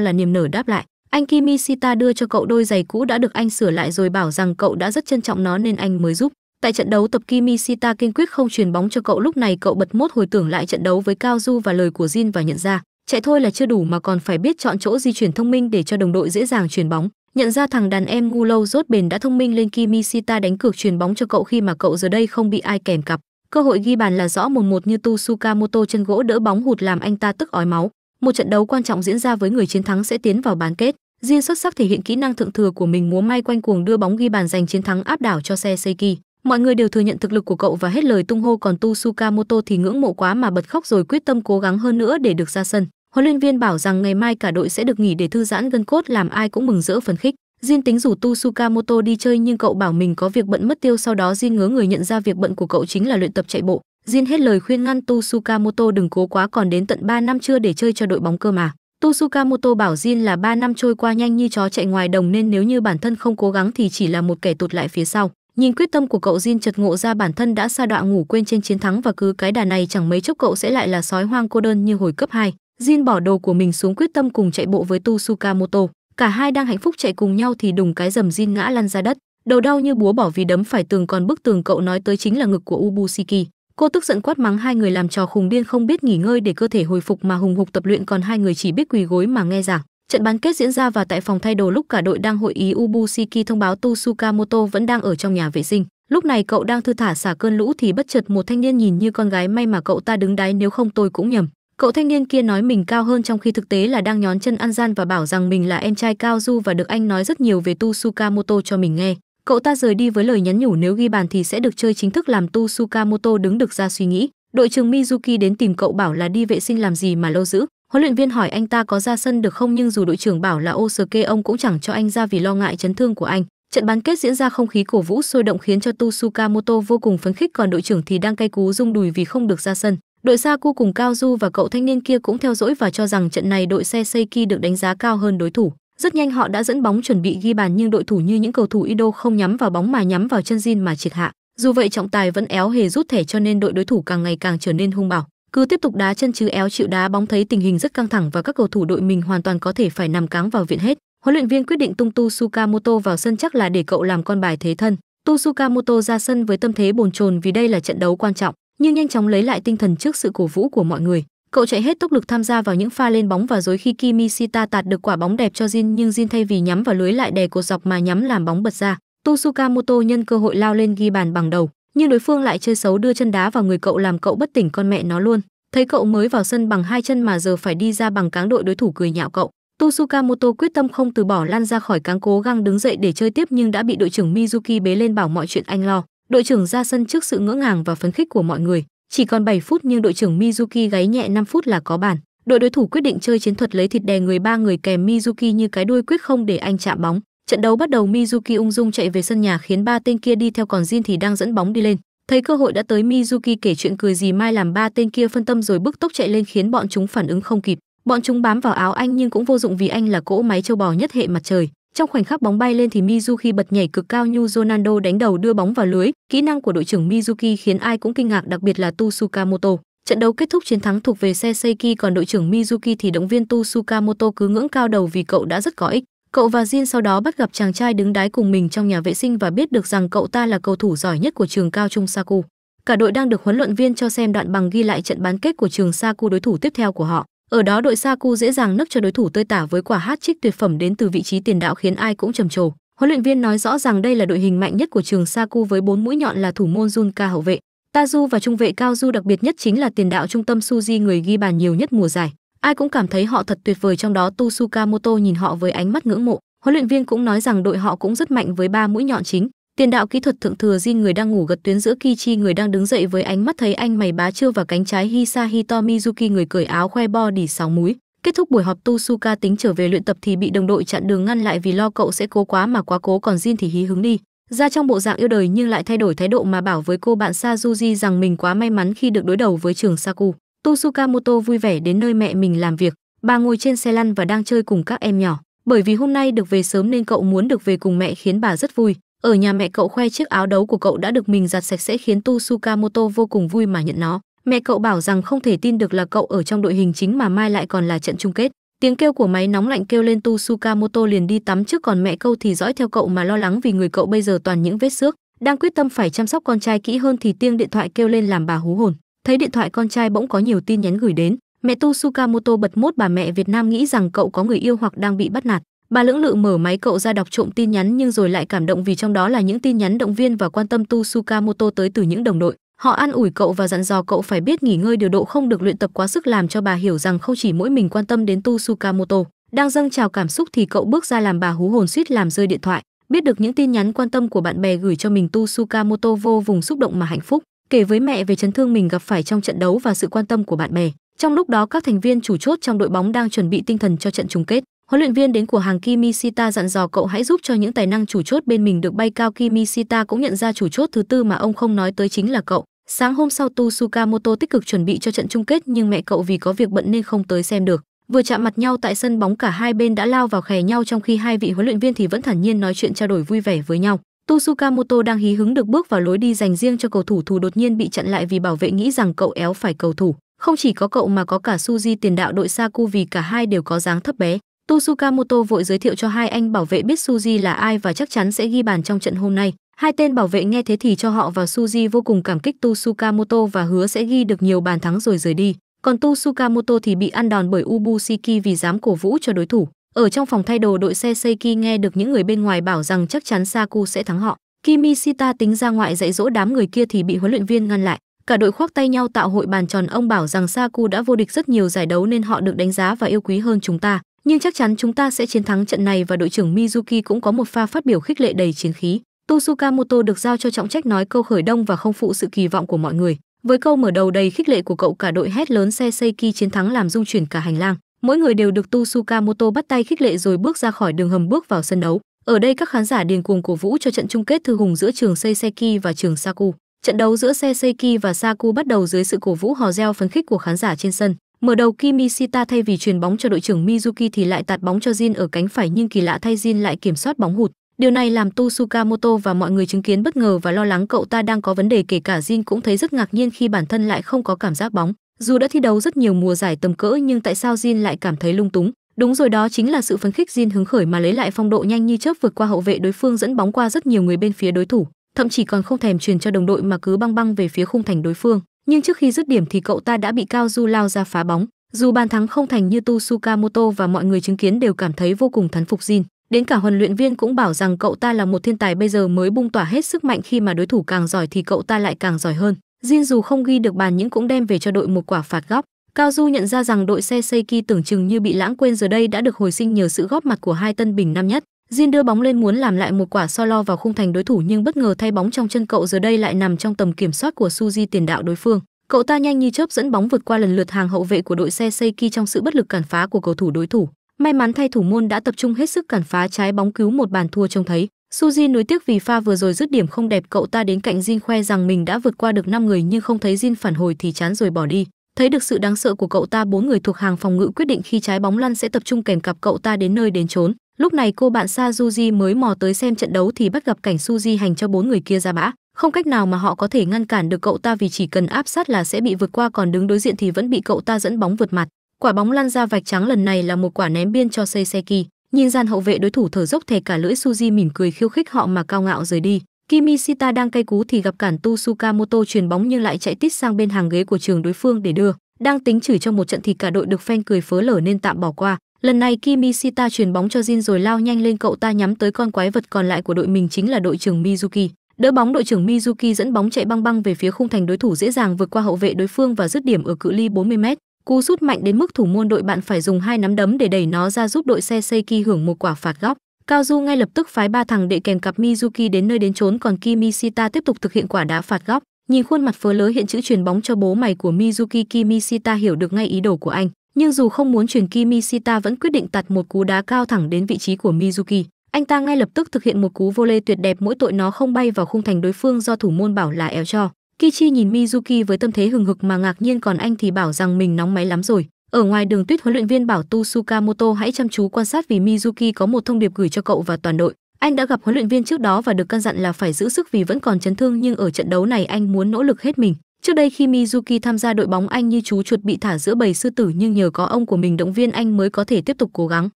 là niềm nở đáp lại. Anh Kimishita đưa cho cậu đôi giày cũ đã được anh sửa lại rồi bảo rằng cậu đã rất trân trọng nó nên anh mới giúp. Tại trận đấu tập Kimishita kiên quyết không truyền bóng cho cậu lúc này cậu bật mốt hồi tưởng lại trận đấu với Cao Du và lời của Jin và nhận ra, chạy thôi là chưa đủ mà còn phải biết chọn chỗ di chuyển thông minh để cho đồng đội dễ dàng truyền bóng. Nhận ra thằng đàn em ngu lâu rốt bền đã thông minh lên Kimishita đánh cược truyền bóng cho cậu khi mà cậu giờ đây không bị ai kèm cặp. Cơ hội ghi bàn là rõ mồn một như Tu Sukamoto chân gỗ đỡ bóng hụt làm anh ta tức ói máu. Một trận đấu quan trọng diễn ra với người chiến thắng sẽ tiến vào bán kết. Jin xuất sắc thể hiện kỹ năng thượng thừa của mình múa may quanh cuồng đưa bóng ghi bàn giành chiến thắng áp đảo cho xe Seiki. Mọi người đều thừa nhận thực lực của cậu và hết lời tung hô, còn Tu Sukamoto thì ngưỡng mộ quá mà bật khóc rồi quyết tâm cố gắng hơn nữa để được ra sân. Huấn luyện viên bảo rằng ngày mai cả đội sẽ được nghỉ để thư giãn gân cốt, làm ai cũng mừng rỡ phấn khích. Jin tính rủ Tu Sukamoto đi chơi nhưng cậu bảo mình có việc bận mất tiêu, sau đó Jin ngớ người nhận ra việc bận của cậu chính là luyện tập chạy bộ. Jin hết lời khuyên ngăn Tu Sukamoto đừng cố quá, còn đến tận 3 năm chưa để chơi cho đội bóng cơ mà. Tu Sukamoto bảo Jin là 3 năm trôi qua nhanh như chó chạy ngoài đồng nên nếu như bản thân không cố gắng thì chỉ là một kẻ tụt lại phía sau. Nhìn quyết tâm của cậu Jin chợt ngộ ra bản thân đã sa đọa ngủ quên trên chiến thắng và cứ cái đà này chẳng mấy chốc cậu sẽ lại là sói hoang cô đơn như hồi cấp 2. Jin bỏ đồ của mình xuống quyết tâm cùng chạy bộ với Tu Sukamoto. Cả hai đang hạnh phúc chạy cùng nhau thì đùng cái dầm Jin ngã lăn ra đất, đầu đau như búa bỏ vì đấm phải tường còn bức tường cậu nói tới chính là ngực của Ubusiki. Cô tức giận quát mắng hai người làm trò khùng điên không biết nghỉ ngơi để cơ thể hồi phục mà hùng hục tập luyện còn hai người chỉ biết quỳ gối mà nghe giảng. Trận bán kết diễn ra và tại phòng thay đồ lúc cả đội đang hội ý Ubusiki thông báo Tu Sukamoto vẫn đang ở trong nhà vệ sinh. Lúc này cậu đang thư thả xả cơn lũ thì bất chợt một thanh niên nhìn như con gái may mà cậu ta đứng đáy nếu không tôi cũng nhầm. Cậu thanh niên kia nói mình cao hơn trong khi thực tế là đang nhón chân ăn gian và bảo rằng mình là em trai cao du và được anh nói rất nhiều về Tu Sukamoto cho mình nghe. Cậu ta rời đi với lời nhắn nhủ nếu ghi bàn thì sẽ được chơi chính thức làm Tu Sukamoto đứng được ra suy nghĩ. Đội trưởng Mizuki đến tìm cậu bảo là đi vệ sinh làm gì mà lâu dữ. Huấn luyện viên hỏi anh ta có ra sân được không nhưng dù đội trưởng bảo là Osuke, ông cũng chẳng cho anh ra vì lo ngại chấn thương của anh. Trận bán kết diễn ra không khí cổ vũ sôi động khiến cho Tu vô cùng phấn khích, còn đội trưởng thì đang cay cú rung đùi vì không được ra sân. Đội Saku cùng Cao Du và cậu thanh niên kia cũng theo dõi và cho rằng trận này đội xe Seiki được đánh giá cao hơn đối thủ. Rất nhanh họ đã dẫn bóng chuẩn bị ghi bàn nhưng đội thủ như những cầu thủ Ido không nhắm vào bóng mà nhắm vào chân Jin mà triệt hạ. Dù vậy trọng tài vẫn éo hề rút thẻ cho nên đội đối thủ càng ngày càng trở nên hung bạo. Cứ tiếp tục đá chân chứ éo chịu đá bóng thấy tình hình rất căng thẳng và các cầu thủ đội mình hoàn toàn có thể phải nằm cáng vào viện hết. Huấn luyện viên quyết định tung Tu Sukamoto vào sân chắc là để cậu làm con bài thế thân. Tu Sukamoto ra sân với tâm thế bồn chồn vì đây là trận đấu quan trọng, nhưng nhanh chóng lấy lại tinh thần trước sự cổ vũ của mọi người. Cậu chạy hết tốc lực tham gia vào những pha lên bóng và dối khi Kimishita tạt được quả bóng đẹp cho Jin nhưng Jin thay vì nhắm vào lưới lại đè cột dọc mà nhắm làm bóng bật ra. Tu Sukamoto nhân cơ hội lao lên ghi bàn bằng đầu, nhưng đối phương lại chơi xấu đưa chân đá vào người cậu làm cậu bất tỉnh con mẹ nó luôn. Thấy cậu mới vào sân bằng hai chân mà giờ phải đi ra bằng cáng đội đối thủ cười nhạo cậu. Tsukamoto quyết tâm không từ bỏ lan ra khỏi cáng cố gắng đứng dậy để chơi tiếp nhưng đã bị đội trưởng Mizuki bế lên bảo mọi chuyện anh lo. Đội trưởng ra sân trước sự ngỡ ngàng và phấn khích của mọi người. Chỉ còn 7 phút nhưng đội trưởng Mizuki gáy nhẹ 5 phút là có bàn. Đội đối thủ quyết định chơi chiến thuật lấy thịt đè người ba người kèm Mizuki như cái đuôi quyết không để anh chạm bóng. Trận đấu bắt đầu Mizuki ung dung chạy về sân nhà khiến ba tên kia đi theo còn Jin thì đang dẫn bóng đi lên. Thấy cơ hội đã tới, Mizuki kể chuyện cười gì mai làm ba tên kia phân tâm rồi bức tốc chạy lên khiến bọn chúng phản ứng không kịp. Bọn chúng bám vào áo anh nhưng cũng vô dụng vì anh là cỗ máy châu bò nhất hệ mặt trời. Trong khoảnh khắc bóng bay lên thì Mizuki bật nhảy cực cao như Ronaldo đánh đầu đưa bóng vào lưới. Kỹ năng của đội trưởng Mizuki khiến ai cũng kinh ngạc, đặc biệt là Tsukamoto. Trận đấu kết thúc chiến thắng thuộc về Seiki còn đội trưởng Mizuki thì động viên Tsukamoto cứ ngưỡng cao đầu vì cậu đã rất có ích. Cậu và Jin sau đó bắt gặp chàng trai đứng đái cùng mình trong nhà vệ sinh và biết được rằng cậu ta là cầu thủ giỏi nhất của trường cao trung Saku. Cả đội đang được huấn luyện viên cho xem đoạn bằng ghi lại trận bán kết của trường Saku đối thủ tiếp theo của họ. Ở đó đội Saku dễ dàng nấc cho đối thủ tơi tả với quả hát trích tuyệt phẩm đến từ vị trí tiền đạo khiến ai cũng trầm trồ. Huấn luyện viên nói rõ rằng đây là đội hình mạnh nhất của trường Saku với bốn mũi nhọn là thủ môn Junka hậu vệ, Taju và trung vệ Cao Du đặc biệt nhất chính là tiền đạo trung tâm Suji người ghi bàn nhiều nhất mùa giải. Ai cũng cảm thấy họ thật tuyệt vời, trong đó Tsukamoto nhìn họ với ánh mắt ngưỡng mộ. Huấn luyện viên cũng nói rằng đội họ cũng rất mạnh với ba mũi nhọn chính. Tiền đạo kỹ thuật thượng thừa Jin người đang ngủ gật tuyến giữa Kichi người đang đứng dậy với ánh mắt thấy anh mày bá chưa và cánh trái Hisahito Mizuki người cởi áo khoe body sáu múi. Kết thúc buổi họp Tsuka tính trở về luyện tập thì bị đồng đội chặn đường ngăn lại vì lo cậu sẽ cố quá mà quá cố, còn Jin thì hí hứng đi. Ra trong bộ dạng yêu đời nhưng lại thay đổi thái độ mà bảo với cô bạn Sazuji rằng mình quá may mắn khi được đối đầu với trường Saku. Tsukamoto vui vẻ đến nơi mẹ mình làm việc. Bà ngồi trên xe lăn và đang chơi cùng các em nhỏ. Bởi vì hôm nay được về sớm nên cậu muốn được về cùng mẹ khiến bà rất vui. Ở nhà mẹ cậu khoe chiếc áo đấu của cậu đã được mình giặt sạch sẽ khiến Tosukamoto vô cùng vui mà nhận nó. Mẹ cậu bảo rằng không thể tin được là cậu ở trong đội hình chính mà mai lại còn là trận chung kết. Tiếng kêu của máy nóng lạnh kêu lên Tosukamoto liền đi tắm trước còn mẹ câu thì dõi theo cậu mà lo lắng vì người cậu bây giờ toàn những vết xước. Đang quyết tâm phải chăm sóc con trai kỹ hơn thì tiếng điện thoại kêu lên làm bà hú hồn. Thấy điện thoại con trai bỗng có nhiều tin nhắn gửi đến, mẹ Tu Sukamoto bật mốt bà mẹ Việt Nam nghĩ rằng cậu có người yêu hoặc đang bị bắt nạt. Bà lưỡng lự mở máy cậu ra đọc trộm tin nhắn nhưng rồi lại cảm động vì trong đó là những tin nhắn động viên và quan tâm Tu Sukamoto tới từ những đồng đội. Họ an ủi cậu và dặn dò cậu phải biết nghỉ ngơi điều độ không được luyện tập quá sức làm cho bà hiểu rằng không chỉ mỗi mình quan tâm đến Tu Sukamoto. Đang dâng trào cảm xúc thì cậu bước ra làm bà hú hồn suýt làm rơi điện thoại. Biết được những tin nhắn quan tâm của bạn bè gửi cho mình Tu Sukamoto vô vùng xúc động mà hạnh phúc, kể với mẹ về chấn thương mình gặp phải trong trận đấu và sự quan tâm của bạn bè. Trong lúc đó, các thành viên chủ chốt trong đội bóng đang chuẩn bị tinh thần cho trận chung kết. Huấn luyện viên đến của hàng Kimishita dặn dò cậu hãy giúp cho những tài năng chủ chốt bên mình được bay cao. Kimishita cũng nhận ra chủ chốt thứ tư mà ông không nói tới chính là cậu. Sáng hôm sau Tu Sukamoto tích cực chuẩn bị cho trận chung kết, nhưng mẹ cậu vì có việc bận nên không tới xem được. Vừa chạm mặt nhau tại sân bóng, cả hai bên đã lao vào khè nhau, trong khi hai vị huấn luyện viên thì vẫn thản nhiên nói chuyện trao đổi vui vẻ với nhau. Tsukamoto đang hí hứng được bước vào lối đi dành riêng cho cầu thủ thủ đột nhiên bị chặn lại vì bảo vệ nghĩ rằng cậu éo phải cầu thủ. Không chỉ có cậu mà có cả Suji tiền đạo đội Saku vì cả hai đều có dáng thấp bé. Tsukamoto vội giới thiệu cho hai anh bảo vệ biết Suji là ai và chắc chắn sẽ ghi bàn trong trận hôm nay. Hai tên bảo vệ nghe thế thì cho họ vào Suji vô cùng cảm kích Tsukamoto và hứa sẽ ghi được nhiều bàn thắng rồi rời đi. Còn Tsukamoto thì bị ăn đòn bởi Ubushiki vì dám cổ vũ cho đối thủ. Ở trong phòng thay đồ đội xe Seiki nghe được những người bên ngoài bảo rằng chắc chắn Saku sẽ thắng họ. Kimishita tính ra ngoại dạy dỗ đám người kia thì bị huấn luyện viên ngăn lại. Cả đội khoác tay nhau tạo hội bàn tròn, ông bảo rằng Saku đã vô địch rất nhiều giải đấu nên họ được đánh giá và yêu quý hơn chúng ta. Nhưng chắc chắn chúng ta sẽ chiến thắng trận này và đội trưởng Mizuki cũng có một pha phát biểu khích lệ đầy chiến khí. Tosukamoto được giao cho trọng trách nói câu khởi đông và không phụ sự kỳ vọng của mọi người. Với câu mở đầu đầy khích lệ của cậu, cả đội hét lớn xe Seiki chiến thắng làm rung chuyển cả hành lang. Mỗi người đều được Tsukamoto bắt tay khích lệ rồi bước ra khỏi đường hầm bước vào sân đấu. Ở đây các khán giả điền cuồng cổ vũ cho trận chung kết thư hùng giữa trường Seiseki và trường Saku. Trận đấu giữa Seiseki và Saku bắt đầu dưới sự cổ vũ hò reo phấn khích của khán giả trên sân. Mở đầu Kimishita thay vì truyền bóng cho đội trưởng Mizuki thì lại tạt bóng cho Jin ở cánh phải nhưng kỳ lạ thay Jin lại kiểm soát bóng hụt. Điều này làm Tsukamoto và mọi người chứng kiến bất ngờ và lo lắng cậu ta đang có vấn đề kể cả Jin cũng thấy rất ngạc nhiên khi bản thân lại không có cảm giác bóng. Dù đã thi đấu rất nhiều mùa giải tầm cỡ nhưng tại sao Jin lại cảm thấy lung túng? Đúng rồi đó chính là sự phấn khích Jin hứng khởi mà lấy lại phong độ nhanh như chớp vượt qua hậu vệ đối phương dẫn bóng qua rất nhiều người bên phía đối thủ, thậm chí còn không thèm truyền cho đồng đội mà cứ băng băng về phía khung thành đối phương. Nhưng trước khi dứt điểm thì cậu ta đã bị Cao Du lao ra phá bóng. Dù bàn thắng không thành như Tu Sukamoto và mọi người chứng kiến đều cảm thấy vô cùng thán phục Jin. Đến cả huấn luyện viên cũng bảo rằng cậu ta là một thiên tài bây giờ mới bung tỏa hết sức mạnh khi mà đối thủ càng giỏi thì cậu ta lại càng giỏi hơn. Jin dù không ghi được bàn nhưng cũng đem về cho đội một quả phạt góc. Cao Du nhận ra rằng đội xe Seiki tưởng chừng như bị lãng quên giờ đây đã được hồi sinh nhờ sự góp mặt của hai tân bình năm nhất. Jin đưa bóng lên muốn làm lại một quả solo vào khung thành đối thủ nhưng bất ngờ thay bóng trong chân cậu giờ đây lại nằm trong tầm kiểm soát của Suji tiền đạo đối phương. Cậu ta nhanh như chớp dẫn bóng vượt qua lần lượt hàng hậu vệ của đội xe Seiki trong sự bất lực cản phá của cầu thủ đối thủ. May mắn thay thủ môn đã tập trung hết sức cản phá trái bóng cứu một bàn thua trông thấy. Suji nuối tiếc vì pha vừa rồi dứt điểm không đẹp, cậu ta đến cạnh Jin khoe rằng mình đã vượt qua được 5 người nhưng không thấy Jin phản hồi thì chán rồi bỏ đi. Thấy được sự đáng sợ của cậu ta, bốn người thuộc hàng phòng ngự quyết định khi trái bóng lăn sẽ tập trung kèm cặp cậu ta đến nơi đến chốn. Lúc này cô bạn Sazuji mới mò tới xem trận đấu thì bắt gặp cảnh Suji hành cho bốn người kia ra bã. Không cách nào mà họ có thể ngăn cản được cậu ta vì chỉ cần áp sát là sẽ bị vượt qua còn đứng đối diện thì vẫn bị cậu ta dẫn bóng vượt mặt. Quả bóng lăn ra vạch trắng lần này là một quả ném biên cho Seiseki. Nhìn gian hậu vệ đối thủ thở dốc thề cả lưỡi Suji mỉm cười khiêu khích họ mà cao ngạo rời đi. Kimishita đang cay cú thì gặp cản Tu Sukamoto truyền bóng nhưng lại chạy tít sang bên hàng ghế của trường đối phương để đưa. Đang tính chửi trong một trận thì cả đội được fan cười phớ lở nên tạm bỏ qua. Lần này Kimishita truyền bóng cho Jin rồi lao nhanh lên cậu ta nhắm tới con quái vật còn lại của đội mình chính là đội trưởng Mizuki. Đỡ bóng đội trưởng Mizuki dẫn bóng chạy băng băng về phía khung thành đối thủ dễ dàng vượt qua hậu vệ đối phương và dứt điểm ở cự ly 40m. Cú sút mạnh đến mức thủ môn đội bạn phải dùng hai nắm đấm để đẩy nó ra giúp đội xe Seiki hưởng một quả phạt góc. Cao Du ngay lập tức phái ba thằng đệ kèm cặp Mizuki đến nơi đến trốn còn Kimishita tiếp tục thực hiện quả đá phạt góc. Nhìn khuôn mặt phớ lớ hiện chữ truyền bóng cho bố mày của Mizuki, Kimishita hiểu được ngay ý đồ của anh. Nhưng dù không muốn truyền, Kimishita vẫn quyết định tạt một cú đá cao thẳng đến vị trí của Mizuki. Anh ta ngay lập tức thực hiện một cú vô lê tuyệt đẹp, mỗi tội nó không bay vào khung thành đối phương do thủ môn bảo là éo cho. Kichi nhìn Mizuki với tâm thế hừng hực mà ngạc nhiên, còn anh thì bảo rằng mình nóng máy lắm rồi. Ở ngoài đường tuyết huấn luyện viên bảo Tu Sukamoto hãy chăm chú quan sát vì Mizuki có một thông điệp gửi cho cậu và toàn đội. Anh đã gặp huấn luyện viên trước đó và được căn dặn là phải giữ sức vì vẫn còn chấn thương, nhưng ở trận đấu này anh muốn nỗ lực hết mình. Trước đây khi Mizuki tham gia đội bóng, anh như chú chuột bị thả giữa bầy sư tử, nhưng nhờ có ông của mình động viên, anh mới có thể tiếp tục cố gắng.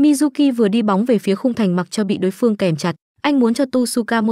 Mizuki vừa đi bóng về phía khung thành mặc cho bị đối phương kèm chặt. Anh muốn cho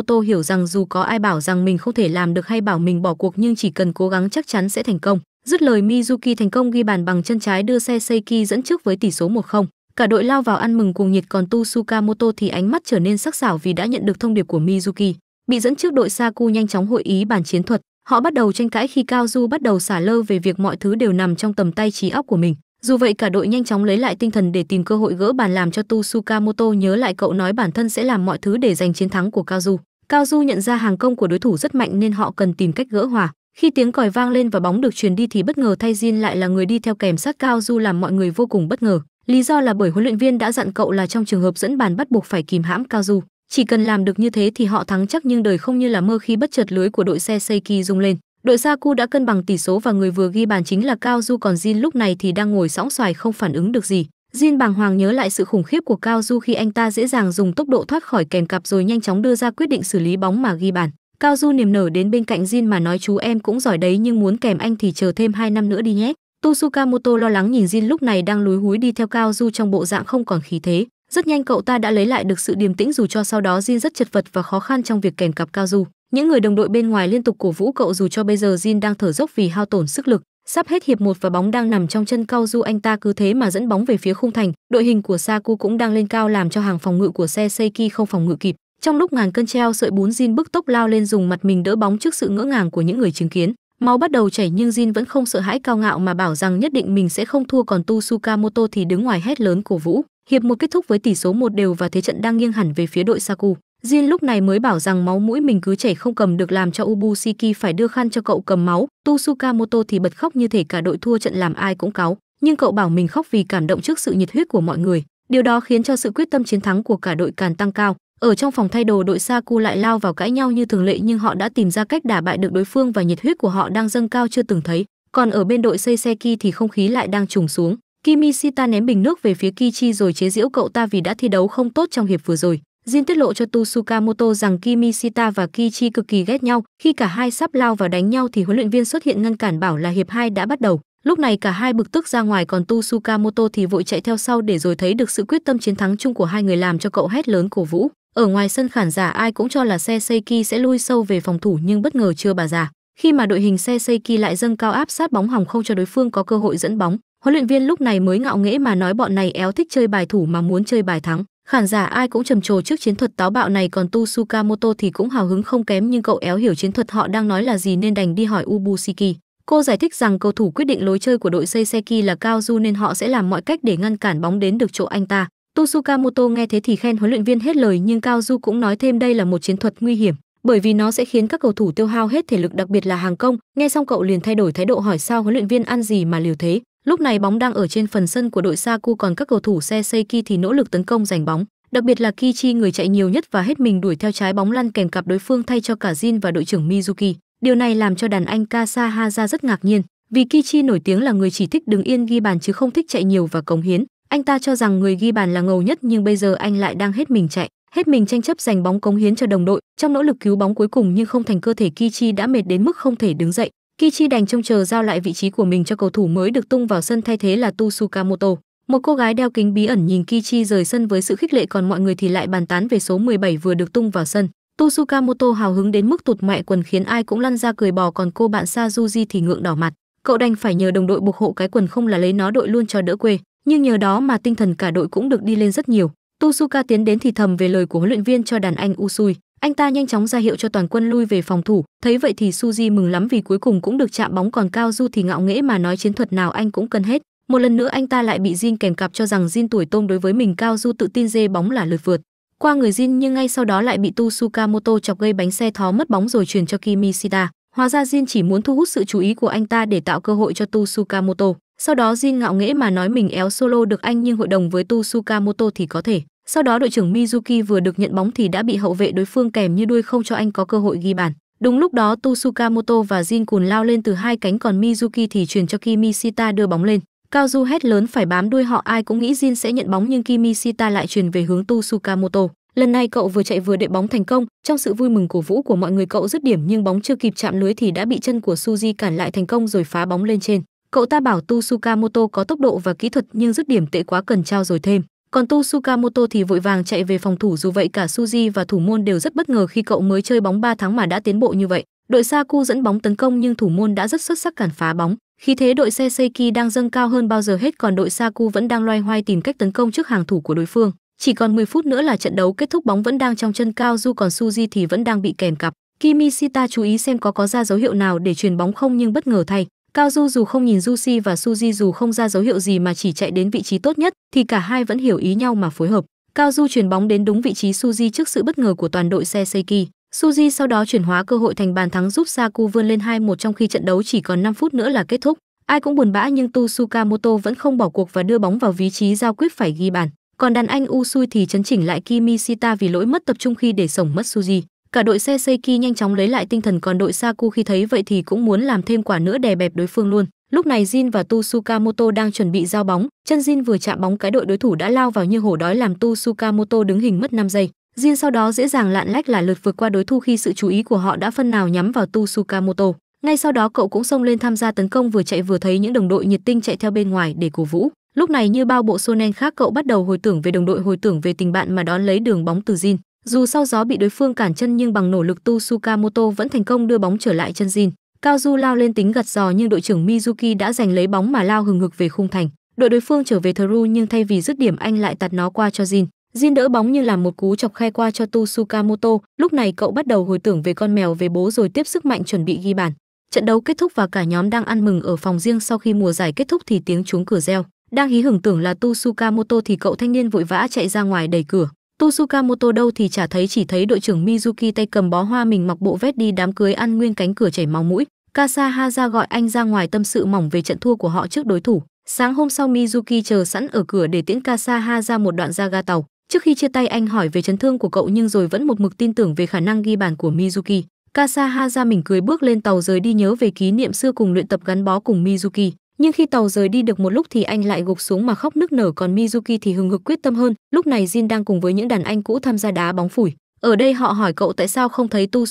Tu hiểu rằng dù có ai bảo rằng mình không thể làm được hay bảo mình bỏ cuộc nhưng chỉ cần cố gắng chắc chắn sẽ thành công. Dứt lời, Mizuki thành công ghi bàn bằng chân trái đưa xe Seiki dẫn trước với tỷ số 1-0. Cả đội lao vào ăn mừng cuồng nhiệt, còn Tu thì ánh mắt trở nên sắc sảo vì đã nhận được thông điệp của Mizuki. Bị dẫn trước đội Saku nhanh chóng hội ý bàn chiến thuật. Họ bắt đầu tranh cãi khi Cao Du bắt đầu xả lơ về việc mọi thứ đều nằm trong tầm tay trí óc của mình. Dù vậy, cả đội nhanh chóng lấy lại tinh thần để tìm cơ hội gỡ bàn làm cho Tu Sukamoto nhớ lại cậu nói bản thân sẽ làm mọi thứ để giành chiến thắng của Cao Du. Cao Du nhận ra hàng công của đối thủ rất mạnh nên họ cần tìm cách gỡ hòa. Khi tiếng còi vang lên và bóng được truyền đi thì bất ngờ thay Jin lại là người đi theo kèm sát Cao Du làm mọi người vô cùng bất ngờ. Lý do là bởi huấn luyện viên đã dặn cậu là trong trường hợp dẫn bàn bắt buộc phải kìm hãm Cao Du. Chỉ cần làm được như thế thì họ thắng chắc nhưng đời không như là mơ khi bất chợt lưới của đội xe Seiki rung lên. Đội Saku đã cân bằng tỷ số và người vừa ghi bàn chính là Cao Du còn Jin lúc này thì đang ngồi sõng xoài không phản ứng được gì. Jin bàng hoàng nhớ lại sự khủng khiếp của Cao Du khi anh ta dễ dàng dùng tốc độ thoát khỏi kèm cặp rồi nhanh chóng đưa ra quyết định xử lý bóng mà ghi bàn. Cao Du niềm nở đến bên cạnh Jin mà nói, chú em cũng giỏi đấy, nhưng muốn kèm anh thì chờ thêm 2 năm nữa đi nhé. Tosukamoto lo lắng nhìn Jin lúc này đang lúi húi đi theo Cao Du trong bộ dạng không còn khí thế. Rất nhanh cậu ta đã lấy lại được sự điềm tĩnh dù cho sau đó Jin rất chật vật và khó khăn trong việc kèm cặp Cao Du. Những người đồng đội bên ngoài liên tục cổ vũ cậu dù cho bây giờ Jin đang thở dốc vì hao tổn sức lực. Sắp hết hiệp một và bóng đang nằm trong chân Cao Du anh ta cứ thế mà dẫn bóng về phía khung thành. Đội hình của Saku cũng đang lên cao làm cho hàng phòng ngự của xe Seiki không phòng ngự kịp. Trong lúc ngàn cân treo, sợi bún Jin bức tốc lao lên dùng mặt mình đỡ bóng trước sự ngỡ ngàng của những người chứng kiến. Máu bắt đầu chảy nhưng Jin vẫn không sợ hãi cao ngạo mà bảo rằng nhất định mình sẽ không thua còn Tu Sukamoto thì đứng ngoài hét lớn cổ vũ. Hiệp một kết thúc với tỷ số một đều và thế trận đang nghiêng hẳn về phía đội Saku. Jin lúc này mới bảo rằng máu mũi mình cứ chảy không cầm được làm cho Ubusiki phải đưa khăn cho cậu cầm máu. Tu Sukamoto thì bật khóc như thể cả đội thua trận làm ai cũng cáu. Nhưng cậu bảo mình khóc vì cảm động trước sự nhiệt huyết của mọi người. Điều đó khiến cho sự quyết tâm chiến thắng của cả đội càng tăng cao. Ở trong phòng thay đồ, đội Saku lại lao vào cãi nhau như thường lệ nhưng họ đã tìm ra cách đả bại được đối phương và nhiệt huyết của họ đang dâng cao chưa từng thấy. Còn ở bên đội Seiseki thì không khí lại đang trùng xuống. Kimishita ném bình nước về phía Kichi rồi chế giễu cậu ta vì đã thi đấu không tốt trong hiệp vừa rồi. Jin tiết lộ cho Tsukamoto rằng Kimishita và Kichi cực kỳ ghét nhau, khi cả hai sắp lao vào đánh nhau thì huấn luyện viên xuất hiện ngăn cản bảo là hiệp 2 đã bắt đầu. Lúc này cả hai bực tức ra ngoài còn Tsukamoto thì vội chạy theo sau để rồi thấy được sự quyết tâm chiến thắng chung của hai người làm cho cậu hét lớn cổ vũ. Ở ngoài sân khán giả ai cũng cho là xe Seiki sẽ lui sâu về phòng thủ nhưng bất ngờ chưa bà già. Khi mà đội hình xe Seiki lại dâng cao áp sát bóng hỏng không cho đối phương có cơ hội dẫn bóng, huấn luyện viên lúc này mới ngạo nghễ mà nói bọn này éo thích chơi bài thủ mà muốn chơi bài thắng. Khán giả ai cũng trầm trồ trước chiến thuật táo bạo này còn Tu Sukamoto thì cũng hào hứng không kém nhưng cậu éo hiểu chiến thuật họ đang nói là gì nên đành đi hỏi Ubusiki. Cô giải thích rằng cầu thủ quyết định lối chơi của đội Seiseki là Cao Du nên họ sẽ làm mọi cách để ngăn cản bóng đến được chỗ anh ta. Tsukamoto nghe thế thì khen huấn luyện viên hết lời nhưng Cao Du cũng nói thêm đây là một chiến thuật nguy hiểm, bởi vì nó sẽ khiến các cầu thủ tiêu hao hết thể lực đặc biệt là hàng công. Nghe xong cậu liền thay đổi thái độ hỏi sao huấn luyện viên ăn gì mà liều thế. Lúc này bóng đang ở trên phần sân của đội Saku còn các cầu thủ xe Seiki thì nỗ lực tấn công giành bóng. Đặc biệt là Kichi người chạy nhiều nhất và hết mình đuổi theo trái bóng lăn kèm cặp đối phương thay cho cả Jin và đội trưởng Mizuki. Điều này làm cho đàn anh Kasahaza rất ngạc nhiên, vì Kichi nổi tiếng là người chỉ thích đứng yên ghi bàn chứ không thích chạy nhiều và cống hiến. Anh ta cho rằng người ghi bàn là ngầu nhất nhưng bây giờ anh lại đang hết mình chạy, hết mình tranh chấp giành bóng cống hiến cho đồng đội, trong nỗ lực cứu bóng cuối cùng nhưng không thành cơ thể Kichi đã mệt đến mức không thể đứng dậy. Kichi đành trông chờ giao lại vị trí của mình cho cầu thủ mới được tung vào sân thay thế là Tsukamoto. Một cô gái đeo kính bí ẩn nhìn Kichi rời sân với sự khích lệ còn mọi người thì lại bàn tán về số 17 vừa được tung vào sân. Tsukamoto hào hứng đến mức tụt mẹ quần khiến ai cũng lăn ra cười bò còn cô bạn Sazuji thì ngượng đỏ mặt. Cậu đành phải nhờ đồng đội buộc hộ cái quần không là lấy nó đội luôn cho đỡ quê nhưng nhờ đó mà tinh thần cả đội cũng được đi lên rất nhiều. Tsuka tiến đến thì thầm về lời của huấn luyện viên cho đàn anh Usui. Anh ta nhanh chóng ra hiệu cho toàn quân lui về phòng thủ, thấy vậy thì Suji mừng lắm vì cuối cùng cũng được chạm bóng còn Cao Du thì ngạo nghễ mà nói chiến thuật nào anh cũng cần hết. Một lần nữa anh ta lại bị Jin kèm cặp cho rằng Jin tuổi tôm đối với mình Cao Du tự tin dê bóng là lượt vượt. Qua người Jin nhưng ngay sau đó lại bị Tsukamoto chọc gây bánh xe thó mất bóng rồi truyền cho Kimishita. Hóa ra Jin chỉ muốn thu hút sự chú ý của anh ta để tạo cơ hội cho Tsukamoto. Sau đó Jin ngạo nghễ mà nói mình éo solo được anh nhưng hội đồng với Tsukamoto thì có thể. Sau đó đội trưởng Mizuki vừa được nhận bóng thì đã bị hậu vệ đối phương kèm như đuôi không cho anh có cơ hội ghi bàn. Đúng lúc đó Tsukamoto và Jin cùng lao lên từ hai cánh còn Mizuki thì truyền cho Kimishita đưa bóng lên. Cao Du hét lớn phải bám đuôi họ ai cũng nghĩ Jin sẽ nhận bóng nhưng Kimishita lại truyền về hướng Tsukamoto. Lần này cậu vừa chạy vừa đệ bóng thành công, trong sự vui mừng cổ vũ của mọi người cậu dứt điểm nhưng bóng chưa kịp chạm lưới thì đã bị chân của Suji cản lại thành công rồi phá bóng lên trên. Cậu ta bảo Tsukamoto có tốc độ và kỹ thuật nhưng dứt điểm tệ quá cần trao rồi thêm. Còn Tu Sukamoto thì vội vàng chạy về phòng thủ dù vậy cả Suji và thủ môn đều rất bất ngờ khi cậu mới chơi bóng 3 tháng mà đã tiến bộ như vậy. Đội Saku dẫn bóng tấn công nhưng thủ môn đã rất xuất sắc cản phá bóng. Khi thế đội Seiki đang dâng cao hơn bao giờ hết còn đội Saku vẫn đang loay hoay tìm cách tấn công trước hàng thủ của đối phương. Chỉ còn 10 phút nữa là trận đấu kết thúc bóng vẫn đang trong chân cao du còn Suji thì vẫn đang bị kèm cặp. Kimishita chú ý xem có có ra dấu hiệu nào để truyền bóng không nhưng bất ngờ thay, Cao Du dù không nhìn Jushi và Suji dù không ra dấu hiệu gì mà chỉ chạy đến vị trí tốt nhất, thì cả hai vẫn hiểu ý nhau mà phối hợp. Cao Du chuyển bóng đến đúng vị trí Suji trước sự bất ngờ của toàn đội xe Seiki. Suji sau đó chuyển hóa cơ hội thành bàn thắng giúp Saku vươn lên 2-1 trong khi trận đấu chỉ còn 5 phút nữa là kết thúc. Ai cũng buồn bã nhưng Tu Sukamoto vẫn không bỏ cuộc và đưa bóng vào vị trí giao quyết phải ghi bàn. Còn đàn anh Usui thì chấn chỉnh lại Kimishita vì lỗi mất tập trung khi để sổng mất Suji. Cả đội xe Seiki nhanh chóng lấy lại tinh thần còn đội Saku khi thấy vậy thì cũng muốn làm thêm quả nữa đè bẹp đối phương luôn. Lúc này Jin và Tu đang chuẩn bị giao bóng, chân Jin vừa chạm bóng cái đội đối thủ đã lao vào như hổ đói làm Tu đứng hình mất 5 giây. Jin sau đó dễ dàng lạn lách là lượt vượt qua đối thủ khi sự chú ý của họ đã phân nào nhắm vào Tu Ngay sau đó cậu cũng xông lên tham gia tấn công vừa chạy vừa thấy những đồng đội nhiệt tinh chạy theo bên ngoài để cổ vũ. Lúc này như bao bộ Sonen khác cậu bắt đầu hồi tưởng về đồng đội hồi tưởng về tình bạn mà đón lấy đường bóng từ Jin. Dù sau gió bị đối phương cản chân nhưng bằng nỗ lực Tu Sukamoto vẫn thành công đưa bóng trở lại chân Jin. Cao Du lao lên tính gặt giò nhưng đội trưởng Mizuki đã giành lấy bóng mà lao hừng hực về khung thành. Đội đối phương trở về Thru nhưng thay vì dứt điểm anh lại tạt nó qua cho Jin. Jin đỡ bóng như làm một cú chọc khe qua cho Tu Sukamoto, lúc này cậu bắt đầu hồi tưởng về con mèo về bố rồi tiếp sức mạnh chuẩn bị ghi bàn. Trận đấu kết thúc và cả nhóm đang ăn mừng ở phòng riêng sau khi mùa giải kết thúc thì tiếng chuông cửa reo. Đang hí hửng tưởng là Tu Sukamoto thì cậu thanh niên vội vã chạy ra ngoài đẩy cửa. Tosukamoto đâu thì chả thấy, chỉ thấy đội trưởng Mizuki tay cầm bó hoa mình mặc bộ vest đi đám cưới ăn nguyên cánh cửa chảy máu mũi. Kasahaza gọi anh ra ngoài tâm sự mỏng về trận thua của họ trước đối thủ. Sáng hôm sau Mizuki chờ sẵn ở cửa để tiễn Kasahaza một đoạn ra ga tàu. Trước khi chia tay, anh hỏi về chấn thương của cậu nhưng rồi vẫn một mực tin tưởng về khả năng ghi bàn của Mizuki. Kasahaza mỉm cười bước lên tàu rời đi nhớ về kỷ niệm xưa cùng luyện tập gắn bó cùng Mizuki. Nhưng khi tàu rời đi được một lúc thì anh lại gục xuống mà khóc nức nở, còn Mizuki thì hừng hực quyết tâm hơn. Lúc này Jin đang cùng với những đàn anh cũ tham gia đá bóng phủi. Ở đây họ hỏi cậu tại sao không thấy Tu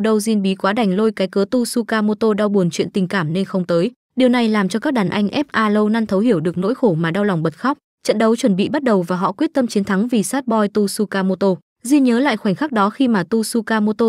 đâu, Jin bí quá đành lôi cái cớ Tu đau buồn chuyện tình cảm nên không tới. Điều này làm cho các đàn anh FA lâu năn thấu hiểu được nỗi khổ mà đau lòng bật khóc. Trận đấu chuẩn bị bắt đầu và họ quyết tâm chiến thắng vì sát boy Tu Jin nhớ lại khoảnh khắc đó khi mà Tu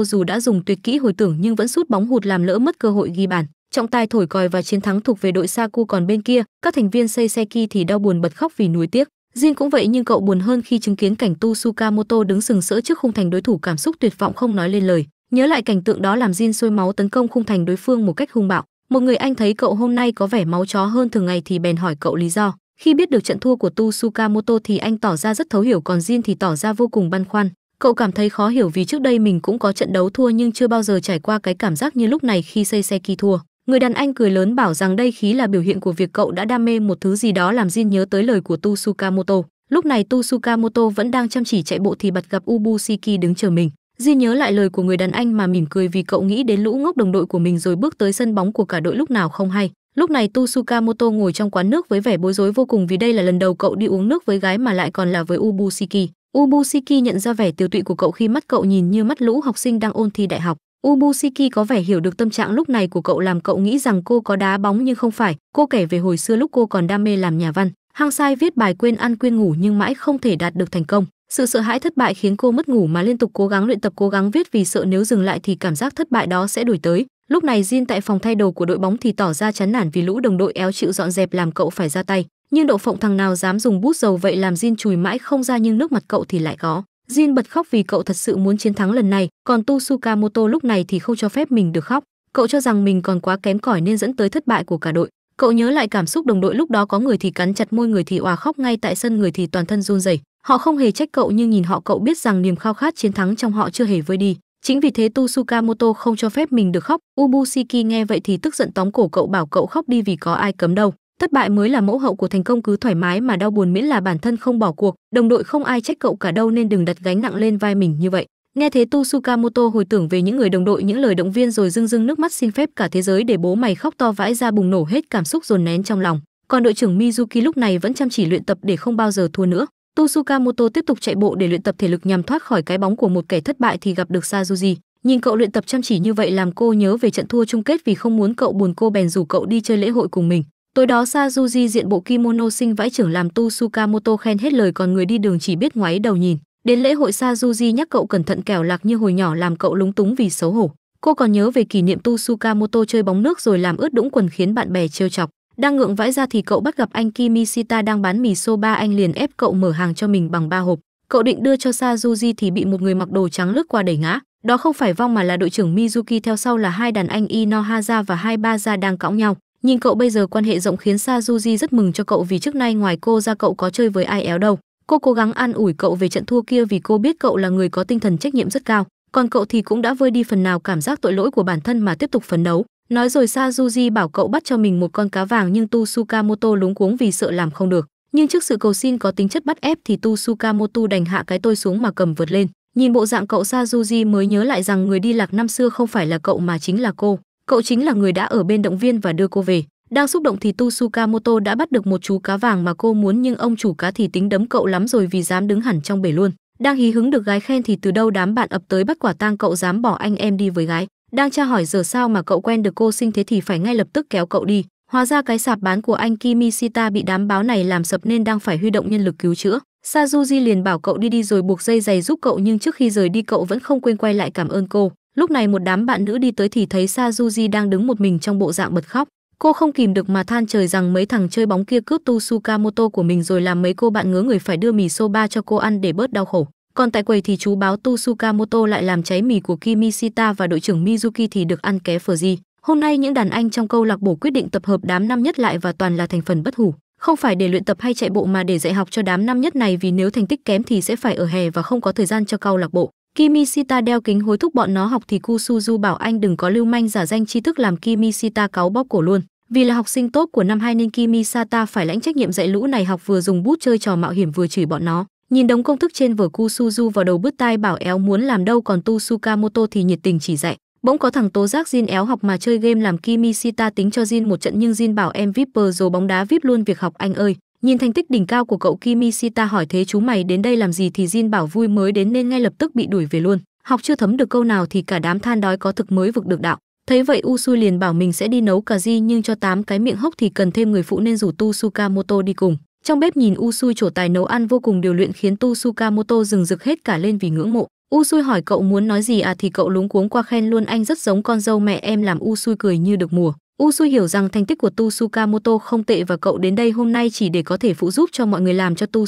dù đã dùng tuyệt kỹ hồi tưởng nhưng vẫn sút bóng hụt làm lỡ mất cơ hội ghi bàn. Trọng tài thổi còi và chiến thắng thuộc về đội Saku còn bên kia, các thành viên Seiseki thì đau buồn bật khóc vì nuối tiếc. Jin cũng vậy nhưng cậu buồn hơn khi chứng kiến cảnh Tu Sukamoto đứng sừng sỡ trước khung thành đối thủ cảm xúc tuyệt vọng không nói lên lời. Nhớ lại cảnh tượng đó làm Jin sôi máu tấn công khung thành đối phương một cách hung bạo. Một người anh thấy cậu hôm nay có vẻ máu chó hơn thường ngày thì bèn hỏi cậu lý do. Khi biết được trận thua của Tu Sukamoto thì anh tỏ ra rất thấu hiểu còn Jin thì tỏ ra vô cùng băn khoăn. Cậu cảm thấy khó hiểu vì trước đây mình cũng có trận đấu thua nhưng chưa bao giờ trải qua cái cảm giác như lúc này khi Seiseki thua. Người đàn anh cười lớn bảo rằng đây khí là biểu hiện của việc cậu đã đam mê một thứ gì đó làm Jin nhớ tới lời của Tsukamoto. Lúc này Tsukamoto vẫn đang chăm chỉ chạy bộ thì bật gặp Ubushiki đứng chờ mình. Jin nhớ lại lời của người đàn anh mà mỉm cười vì cậu nghĩ đến lũ ngốc đồng đội của mình rồi bước tới sân bóng của cả đội lúc nào không hay. Lúc này Tsukamoto ngồi trong quán nước với vẻ bối rối vô cùng vì đây là lần đầu cậu đi uống nước với gái mà lại còn là với Ubushiki. Ubushiki nhận ra vẻ tiêu tụy của cậu khi mắt cậu nhìn như mắt lũ học sinh đang ôn thi đại học. Ubushiki có vẻ hiểu được tâm trạng lúc này của cậu làm cậu nghĩ rằng cô có đá bóng nhưng không phải. Cô kể về hồi xưa lúc cô còn đam mê làm nhà văn. Hang sai viết bài quên ăn quên ngủ nhưng mãi không thể đạt được thành công. Sự sợ hãi thất bại khiến cô mất ngủ mà liên tục cố gắng luyện tập, cố gắng viết vì sợ nếu dừng lại thì cảm giác thất bại đó sẽ đuổi tới. Lúc này Jin tại phòng thay đồ của đội bóng thì tỏ ra chán nản vì lũ đồng đội éo chịu dọn dẹp làm cậu phải ra tay. Nhưng độ phộng thằng nào dám dùng bút dầu vậy làm Jin chùi mãi không ra nhưng nước mặt cậu thì lại có. Jin bật khóc vì cậu thật sự muốn chiến thắng lần này, còn Tu Sukamoto lúc này thì không cho phép mình được khóc. Cậu cho rằng mình còn quá kém cỏi nên dẫn tới thất bại của cả đội. Cậu nhớ lại cảm xúc đồng đội lúc đó có người thì cắn chặt môi người thì òa khóc ngay tại sân người thì toàn thân run rẩy. Họ không hề trách cậu nhưng nhìn họ cậu biết rằng niềm khao khát chiến thắng trong họ chưa hề vơi đi. Chính vì thế Tu Sukamoto không cho phép mình được khóc. Ubushiki nghe vậy thì tức giận tóm cổ cậu bảo cậu khóc đi vì có ai cấm đâu. Thất bại mới là mẫu hậu của thành công cứ thoải mái mà đau buồn miễn là bản thân không bỏ cuộc, đồng đội không ai trách cậu cả đâu nên đừng đặt gánh nặng lên vai mình như vậy. Nghe thế Tu Sukamoto hồi tưởng về những người đồng đội những lời động viên rồi rưng rưng nước mắt xin phép cả thế giới để bố mày khóc to vãi ra bùng nổ hết cảm xúc dồn nén trong lòng. Còn đội trưởng Mizuki lúc này vẫn chăm chỉ luyện tập để không bao giờ thua nữa. Tu Sukamoto tiếp tục chạy bộ để luyện tập thể lực nhằm thoát khỏi cái bóng của một kẻ thất bại thì gặp được Sazuji. Nhìn cậu luyện tập chăm chỉ như vậy làm cô nhớ về trận thua chung kết vì không muốn cậu buồn cô bèn rủ cậu đi chơi lễ hội cùng mình. Tối đó Sazuji diện bộ kimono sinh vãi trưởng làm Tu Sukamoto khen hết lời còn người đi đường chỉ biết ngoái đầu nhìn. Đến lễ hội Sazuji nhắc cậu cẩn thận kẻo lạc như hồi nhỏ làm cậu lúng túng vì xấu hổ. Cô còn nhớ về kỷ niệm Tu Sukamoto chơi bóng nước rồi làm ướt đũng quần khiến bạn bè trêu chọc. Đang ngượng vãi ra thì cậu bắt gặp anh Kimishita đang bán mì soba anh liền ép cậu mở hàng cho mình bằng ba hộp. Cậu định đưa cho Sazuji thì bị một người mặc đồ trắng lướt qua đẩy ngã. Đó không phải vong mà là đội trưởng Mizuki theo sau là hai đàn anh Inohaza và hai ba gia đang cõng nhau. Nhìn cậu bây giờ quan hệ rộng khiến Sazuji rất mừng cho cậu vì trước nay ngoài cô ra cậu có chơi với ai éo đâu. Cô cố gắng an ủi cậu về trận thua kia vì cô biết cậu là người có tinh thần trách nhiệm rất cao. còn cậu thì cũng đã vơi đi phần nào cảm giác tội lỗi của bản thân mà tiếp tục phấn đấu. Nói rồi Sajuji bảo cậu bắt cho mình một con cá vàng nhưng Tu Sukamoto lúng cuống vì sợ làm không được. Nhưng trước sự cầu xin có tính chất bắt ép thì Tu Sukamoto đành hạ cái tôi xuống mà cầm vượt lên. Nhìn bộ dạng cậu Sajuji mới nhớ lại rằng người đi lạc năm xưa không phải là cậu mà chính là cô. Cậu chính là người đã ở bên động viên và đưa cô về. Đang xúc động thì Tu Sukamoto đã bắt được một chú cá vàng mà cô muốn nhưng ông chủ cá thì tính đấm cậu lắm rồi vì dám đứng hẳn trong bể luôn. Đang hí hứng được gái khen thì từ đâu đám bạn ập tới bắt quả tang cậu dám bỏ anh em đi với gái. Đang tra hỏi giờ sao mà cậu quen được cô sinh thế thì phải ngay lập tức kéo cậu đi. Hóa ra cái sạp bán của anh Kimishita bị đám báo này làm sập nên đang phải huy động nhân lực cứu chữa. Sajuji liền bảo cậu đi đi rồi buộc dây giày giúp cậu nhưng trước khi rời đi cậu vẫn không quên quay lại cảm ơn cô. Lúc này một đám bạn nữ đi tới thì thấy Sajuji đang đứng một mình trong bộ dạng bật khóc. Cô không kìm được mà than trời rằng mấy thằng chơi bóng kia cướp tu Sukamoto của mình rồi làm mấy cô bạn ngứa người phải đưa mì soba cho cô ăn để bớt đau khổ. Còn tại quầy thì chú báo tu Sukamoto lại làm cháy mì của Kimishita và đội trưởng Mizuki thì được ăn ké phở gì. Hôm nay những đàn anh trong câu lạc bộ quyết định tập hợp đám năm nhất lại và toàn là thành phần bất hủ. Không phải để luyện tập hay chạy bộ mà để dạy học cho đám năm nhất này vì nếu thành tích kém thì sẽ phải ở hè và không có thời gian cho câu lạc bộ. Kimishita đeo kính hối thúc bọn nó học thì Kusuzu bảo anh đừng có lưu manh giả danh tri thức làm Kimishita cáu bóp cổ luôn. Vì là học sinh tốt của năm hai nên Kimishita phải lãnh trách nhiệm dạy lũ này học vừa dùng bút chơi trò mạo hiểm vừa chửi bọn nó. Nhìn đống công thức trên vở Kusuzu vào đầu bứt tai bảo éo muốn làm đâu còn Tu Sukamoto thì nhiệt tình chỉ dạy. Bỗng có thằng tố giác Jin éo học mà chơi game làm Kimishita tính cho Jin một trận nhưng Jin bảo em Vipper rồi bóng đá vip luôn việc học anh ơi. Nhìn thành tích đỉnh cao của cậu Kimishita hỏi thế chú mày đến đây làm gì thì Jin bảo vui mới đến nên ngay lập tức bị đuổi về luôn. Học chưa thấm được câu nào thì cả đám than đói có thực mới vực được đạo. Thấy vậy Usui liền bảo mình sẽ đi nấu cà ri nhưng cho tám cái miệng hốc thì cần thêm người phụ nên rủ Tu Sukamoto đi cùng. Trong bếp nhìn Usui trổ tài nấu ăn vô cùng điều luyện khiến Tu Sukamoto rừng rực hết cả lên vì ngưỡng mộ. Usui hỏi cậu muốn nói gì à thì cậu lúng cuống qua khen luôn anh rất giống con dâu mẹ em làm Usui cười như được mùa. Usui hiểu rằng thành tích của Tu không tệ và cậu đến đây hôm nay chỉ để có thể phụ giúp cho mọi người làm cho Tu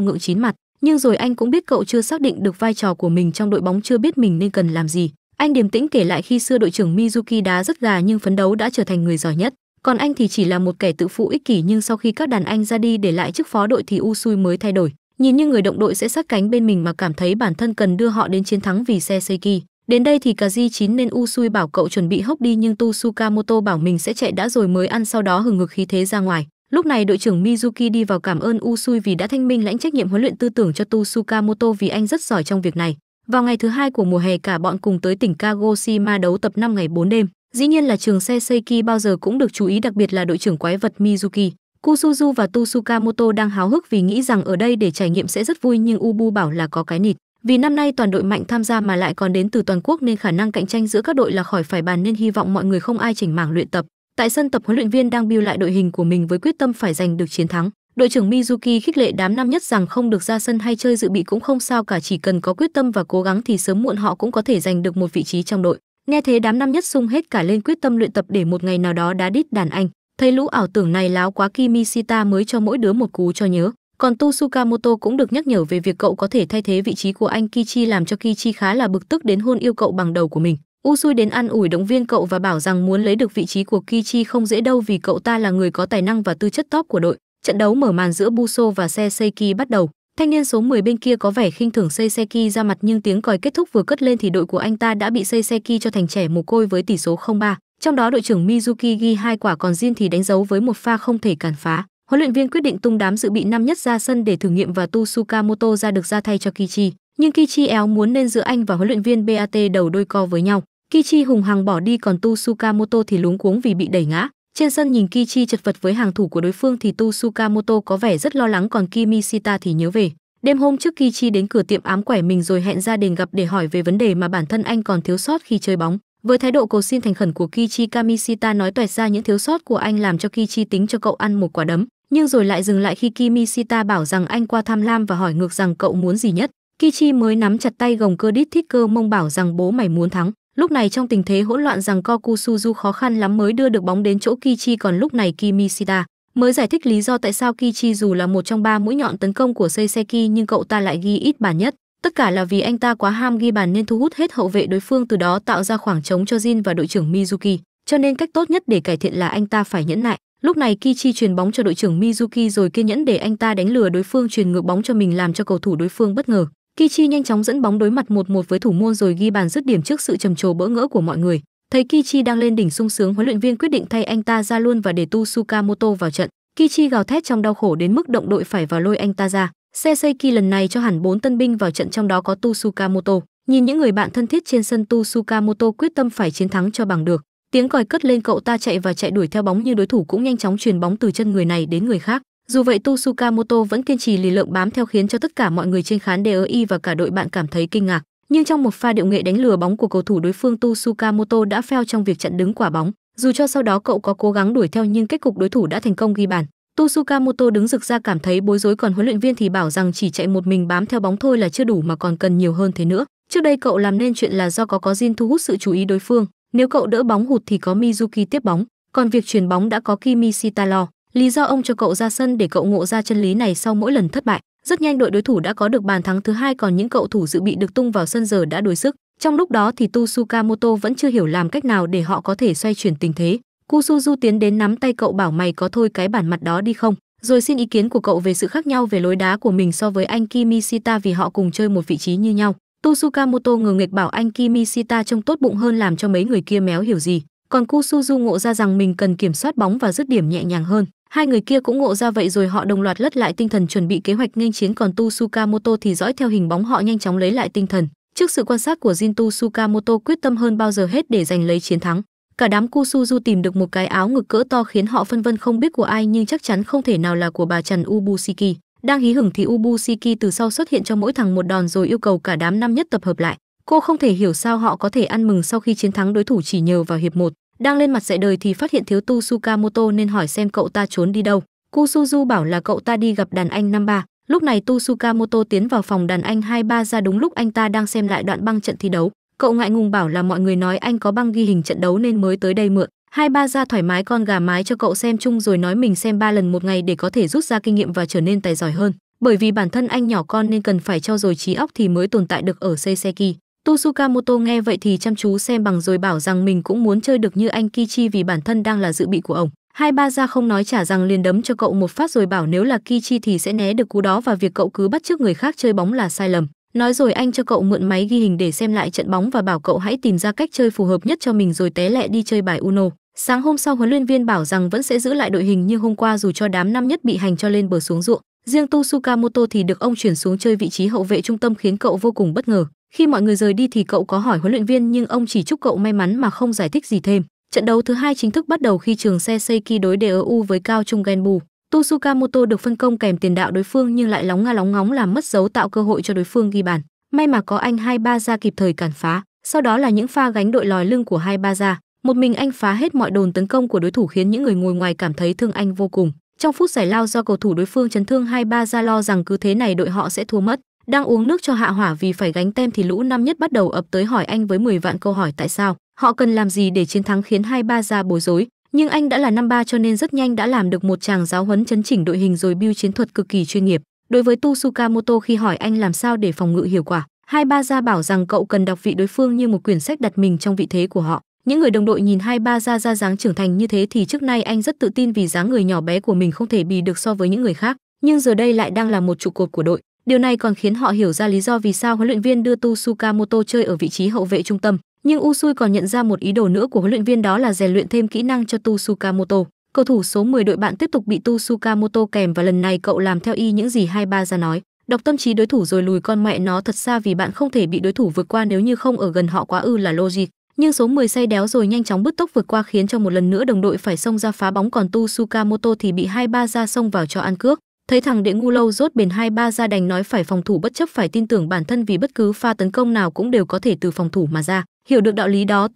ngượng chín mặt. Nhưng rồi anh cũng biết cậu chưa xác định được vai trò của mình trong đội bóng chưa biết mình nên cần làm gì. Anh điềm tĩnh kể lại khi xưa đội trưởng Mizuki đá rất gà nhưng phấn đấu đã trở thành người giỏi nhất. Còn anh thì chỉ là một kẻ tự phụ ích kỷ nhưng sau khi các đàn anh ra đi để lại chức phó đội thì Usui mới thay đổi. Nhìn như người động đội sẽ sát cánh bên mình mà cảm thấy bản thân cần đưa họ đến chiến thắng vì Seiki. Đến đây thì Kaji chín nên Usui bảo cậu chuẩn bị hốc đi nhưng Tu Sukamoto bảo mình sẽ chạy đã rồi mới ăn sau đó hừng ngực khí thế ra ngoài. Lúc này đội trưởng Mizuki đi vào cảm ơn Usui vì đã thanh minh lãnh trách nhiệm huấn luyện tư tưởng cho Tu Sukamoto vì anh rất giỏi trong việc này. Vào ngày thứ hai của mùa hè cả bọn cùng tới tỉnh Kagoshima đấu tập 5 ngày 4 đêm. Dĩ nhiên là trường Seiseki bao giờ cũng được chú ý đặc biệt là đội trưởng quái vật Mizuki. Kusuzu và Tsukamoto đang háo hức vì nghĩ rằng ở đây để trải nghiệm sẽ rất vui nhưng Ubu bảo là có cái nịt. Vì năm nay toàn đội mạnh tham gia mà lại còn đến từ toàn quốc nên khả năng cạnh tranh giữa các đội là khỏi phải bàn nên hy vọng mọi người không ai chỉnh mảng luyện tập. Tại sân tập huấn luyện viên đang build lại đội hình của mình với quyết tâm phải giành được chiến thắng. Đội trưởng Mizuki khích lệ đám năm nhất rằng không được ra sân hay chơi dự bị cũng không sao cả, chỉ cần có quyết tâm và cố gắng thì sớm muộn họ cũng có thể giành được một vị trí trong đội. Nghe thế đám năm nhất sung hết cả lên quyết tâm luyện tập để một ngày nào đó đá đít đàn anh. Thấy lũ ảo tưởng này láo quá Kimishita mới cho mỗi đứa một cú cho nhớ. Còn Tu Sukamoto cũng được nhắc nhở về việc cậu có thể thay thế vị trí của anh Kichi làm cho Kichi khá là bực tức đến hôn yêu cậu bằng đầu của mình. Usui đến ăn ủi động viên cậu và bảo rằng muốn lấy được vị trí của Kichi không dễ đâu vì cậu ta là người có tài năng và tư chất top của đội. Trận đấu mở màn giữa Buso và Seiseki bắt đầu. Thanh niên số 10 bên kia có vẻ khinh thường Seiseki ra mặt nhưng tiếng còi kết thúc vừa cất lên thì đội của anh ta đã bị Seiseki cho thành trẻ mồ côi với tỷ số 0-3. Trong đó đội trưởng Mizuki ghi hai quả còn Jin thì đánh dấu với một pha không thể cản phá. Huấn luyện viên quyết định tung đám dự bị năm nhất ra sân để thử nghiệm và Tu Sukamoto ra được ra thay cho Kichi. Nhưng Kichi éo muốn nên giữa anh và huấn luyện viên BAT đầu đôi co với nhau. Kichi hùng hằng bỏ đi còn Tu Sukamoto thì luống cuống vì bị đẩy ngã. Trên sân nhìn Kichi chật vật với hàng thủ của đối phương thì Tu Sukamoto có vẻ rất lo lắng còn Kimishita thì nhớ về. Đêm hôm trước Kichi đến cửa tiệm ám quẻ mình rồi hẹn ra đền gặp để hỏi về vấn đề mà bản thân anh còn thiếu sót khi chơi bóng. Với thái độ cầu xin thành khẩn của Kichi Kamishita nói toẹt ra những thiếu sót của anh làm cho Kichi tính cho cậu ăn một quả đấm, nhưng rồi lại dừng lại khi Kimishita bảo rằng anh qua tham lam và hỏi ngược rằng cậu muốn gì nhất. Kichi mới nắm chặt tay gồng cơ đít thích cơ mông bảo rằng bố mày muốn thắng. Lúc này trong tình thế hỗn loạn rằng Kokusuzu khó khăn lắm mới đưa được bóng đến chỗ Kichi còn lúc này Kimishita mới giải thích lý do tại sao Kichi dù là một trong ba mũi nhọn tấn công của Seiseki nhưng cậu ta lại ghi ít bàn nhất. Tất cả là vì anh ta quá ham ghi bàn nên thu hút hết hậu vệ đối phương từ đó tạo ra khoảng trống cho Jin và đội trưởng Mizuki. Cho nên cách tốt nhất để cải thiện là anh ta phải nhẫn nại. Lúc này Kichi truyền bóng cho đội trưởng Mizuki rồi kiên nhẫn để anh ta đánh lừa đối phương truyền ngược bóng cho mình làm cho cầu thủ đối phương bất ngờ. Kichi nhanh chóng dẫn bóng đối mặt một một với thủ môn rồi ghi bàn dứt điểm trước sự trầm trồ bỡ ngỡ của mọi người. Thấy Kichi đang lên đỉnh sung sướng, huấn luyện viên quyết định thay anh ta ra luôn và để Tu Sukamoto vào trận. Kichi gào thét trong đau khổ đến mức động đội phải vào lôi anh ta ra. Seiseki lần này cho hẳn 4 tân binh vào trận trong đó có Tsukamoto. Nhìn những người bạn thân thiết trên sân, Tsukamoto quyết tâm phải chiến thắng cho bằng được. Tiếng còi cất lên, cậu ta chạy và chạy đuổi theo bóng như đối thủ cũng nhanh chóng truyền bóng từ chân người này đến người khác. Dù vậy, Tsukamoto vẫn kiên trì lì lợm bám theo khiến cho tất cả mọi người trên khán DRI và cả đội bạn cảm thấy kinh ngạc. Nhưng trong một pha điệu nghệ đánh lừa bóng của cầu thủ đối phương, Tsukamoto đã pheo trong việc chặn đứng quả bóng. Dù cho sau đó cậu có cố gắng đuổi theo nhưng kết cục đối thủ đã thành công ghi bàn. Tosukamoto đứng rực ra cảm thấy bối rối còn huấn luyện viên thì bảo rằng chỉ chạy một mình bám theo bóng thôi là chưa đủ mà còn cần nhiều hơn thế nữa. Trước đây cậu làm nên chuyện là do có có Jin thu hút sự chú ý đối phương, nếu cậu đỡ bóng hụt thì có Mizuki tiếp bóng, còn việc chuyển bóng đã có Kimi Shitaro. Lý do ông cho cậu ra sân để cậu ngộ ra chân lý này sau mỗi lần thất bại. Rất nhanh đội đối thủ đã có được bàn thắng thứ hai còn những cậu thủ dự bị được tung vào sân giờ đã đuối sức. Trong lúc đó thì Tsukamoto vẫn chưa hiểu làm cách nào để họ có thể xoay chuyển tình thế. Kusuzu tiến đến nắm tay cậu bảo mày có thôi cái bản mặt đó đi không, rồi xin ý kiến của cậu về sự khác nhau về lối đá của mình so với anh Kimishita vì họ cùng chơi một vị trí như nhau. Tsukamoto ngờ nghịch bảo anh Kimishita trông tốt bụng hơn làm cho mấy người kia méo hiểu gì, còn Kusuzu ngộ ra rằng mình cần kiểm soát bóng và dứt điểm nhẹ nhàng hơn. Hai người kia cũng ngộ ra vậy rồi họ đồng loạt lất lại tinh thần chuẩn bị kế hoạch nghênh chiến còn Tsukamoto thì dõi theo hình bóng họ nhanh chóng lấy lại tinh thần. Trước sự quan sát của Jin Tsukamoto quyết tâm hơn bao giờ hết để giành lấy chiến thắng. Cả đám Kusuzu tìm được một cái áo ngực cỡ to khiến họ phân vân không biết của ai nhưng chắc chắn không thể nào là của bà Trần Ubushiki. Đang hí hửng thì Ubushiki từ sau xuất hiện cho mỗi thằng một đòn rồi yêu cầu cả đám năm nhất tập hợp lại. Cô không thể hiểu sao họ có thể ăn mừng sau khi chiến thắng đối thủ chỉ nhờ vào hiệp 1. Đang lên mặt dạy đời thì phát hiện thiếu Tu Sukamoto nên hỏi xem cậu ta trốn đi đâu. Kusuzu bảo là cậu ta đi gặp đàn anh năm ba. Lúc này Tu Sukamoto tiến vào phòng đàn anh hai ba ra đúng lúc anh ta đang xem lại đoạn băng trận thi đấu. Cậu ngại ngùng bảo là mọi người nói anh có băng ghi hình trận đấu nên mới tới đây mượn. Hai ba ra thoải mái con gà mái cho cậu xem chung rồi nói mình xem ba lần một ngày để có thể rút ra kinh nghiệm và trở nên tài giỏi hơn. Bởi vì bản thân anh nhỏ con nên cần phải cho rồi trí óc thì mới tồn tại được ở Seiseki. Tsukamoto nghe vậy thì chăm chú xem bằng rồi bảo rằng mình cũng muốn chơi được như anh Kichi vì bản thân đang là dự bị của ông. Hai ba ra không nói trả rằng liền đấm cho cậu một phát rồi bảo nếu là Kichi thì sẽ né được cú đó và việc cậu cứ bắt trước người khác chơi bóng là sai lầm. Nói rồi anh cho cậu mượn máy ghi hình để xem lại trận bóng và bảo cậu hãy tìm ra cách chơi phù hợp nhất cho mình rồi té lẹ đi chơi bài Uno. Sáng hôm sau huấn luyện viên bảo rằng vẫn sẽ giữ lại đội hình như hôm qua dù cho đám năm nhất bị hành cho lên bờ xuống ruộng. Riêng Tu Sukamoto thì được ông chuyển xuống chơi vị trí hậu vệ trung tâm khiến cậu vô cùng bất ngờ. Khi mọi người rời đi thì cậu có hỏi huấn luyện viên nhưng ông chỉ chúc cậu may mắn mà không giải thích gì thêm. Trận đấu thứ hai chính thức bắt đầu khi trường xe Seiki đối U với Cao Trung Genbu. Tsukamoto được phân công kèm tiền đạo đối phương nhưng lại lóng nga lóng ngóng làm mất dấu tạo cơ hội cho đối phương ghi bàn. May mà có anh hai ba ra kịp thời cản phá. Sau đó là những pha gánh đội lòi lưng của hai ba ra. Một mình anh phá hết mọi đồn tấn công của đối thủ khiến những người ngồi ngoài cảm thấy thương anh vô cùng. Trong phút giải lao do cầu thủ đối phương chấn thương hai ba ra lo rằng cứ thế này đội họ sẽ thua mất. Đang uống nước cho hạ hỏa vì phải gánh tem thì lũ năm nhất bắt đầu ập tới hỏi anh với 10 vạn câu hỏi tại sao, họ cần làm gì để chiến thắng khiến hai ba ra bối rối. Nhưng anh đã là năm ba cho nên rất nhanh đã làm được một chàng giáo huấn chấn chỉnh đội hình rồi build chiến thuật cực kỳ chuyên nghiệp. Đối với Tu khi hỏi anh làm sao để phòng ngự hiệu quả, hai ba gia bảo rằng cậu cần đọc vị đối phương như một quyển sách đặt mình trong vị thế của họ. Những người đồng đội nhìn hai ba gia ra dáng trưởng thành như thế thì trước nay anh rất tự tin vì dáng người nhỏ bé của mình không thể bì được so với những người khác, nhưng giờ đây lại đang là một trụ cột của đội. Điều này còn khiến họ hiểu ra lý do vì sao huấn luyện viên đưa Tu chơi ở vị trí hậu vệ trung tâm. Nhưng Usui còn nhận ra một ý đồ nữa của huấn luyện viên đó là rèn luyện thêm kỹ năng cho Tsukamoto. Cầu thủ số 10 đội bạn tiếp tục bị Tsukamoto kèm và lần này cậu làm theo y những gì hai ba ra nói. Đọc tâm trí đối thủ rồi lùi con mẹ nó thật xa vì bạn không thể bị đối thủ vượt qua nếu như không ở gần họ quá ư là logic. Nhưng số 10 say đéo rồi nhanh chóng bứt tốc vượt qua khiến cho một lần nữa đồng đội phải xông ra phá bóng, còn Tsukamoto thì bị hai ba ra xông vào cho ăn cước thấy thằng đệ ngu lâu rốt bền, hai ba ra đành nói phải phòng thủ bất chấp, phải tin tưởng bản thân vì bất cứ pha tấn công nào cũng đều có thể từ phòng thủ mà ra hiểu được đạo lý đó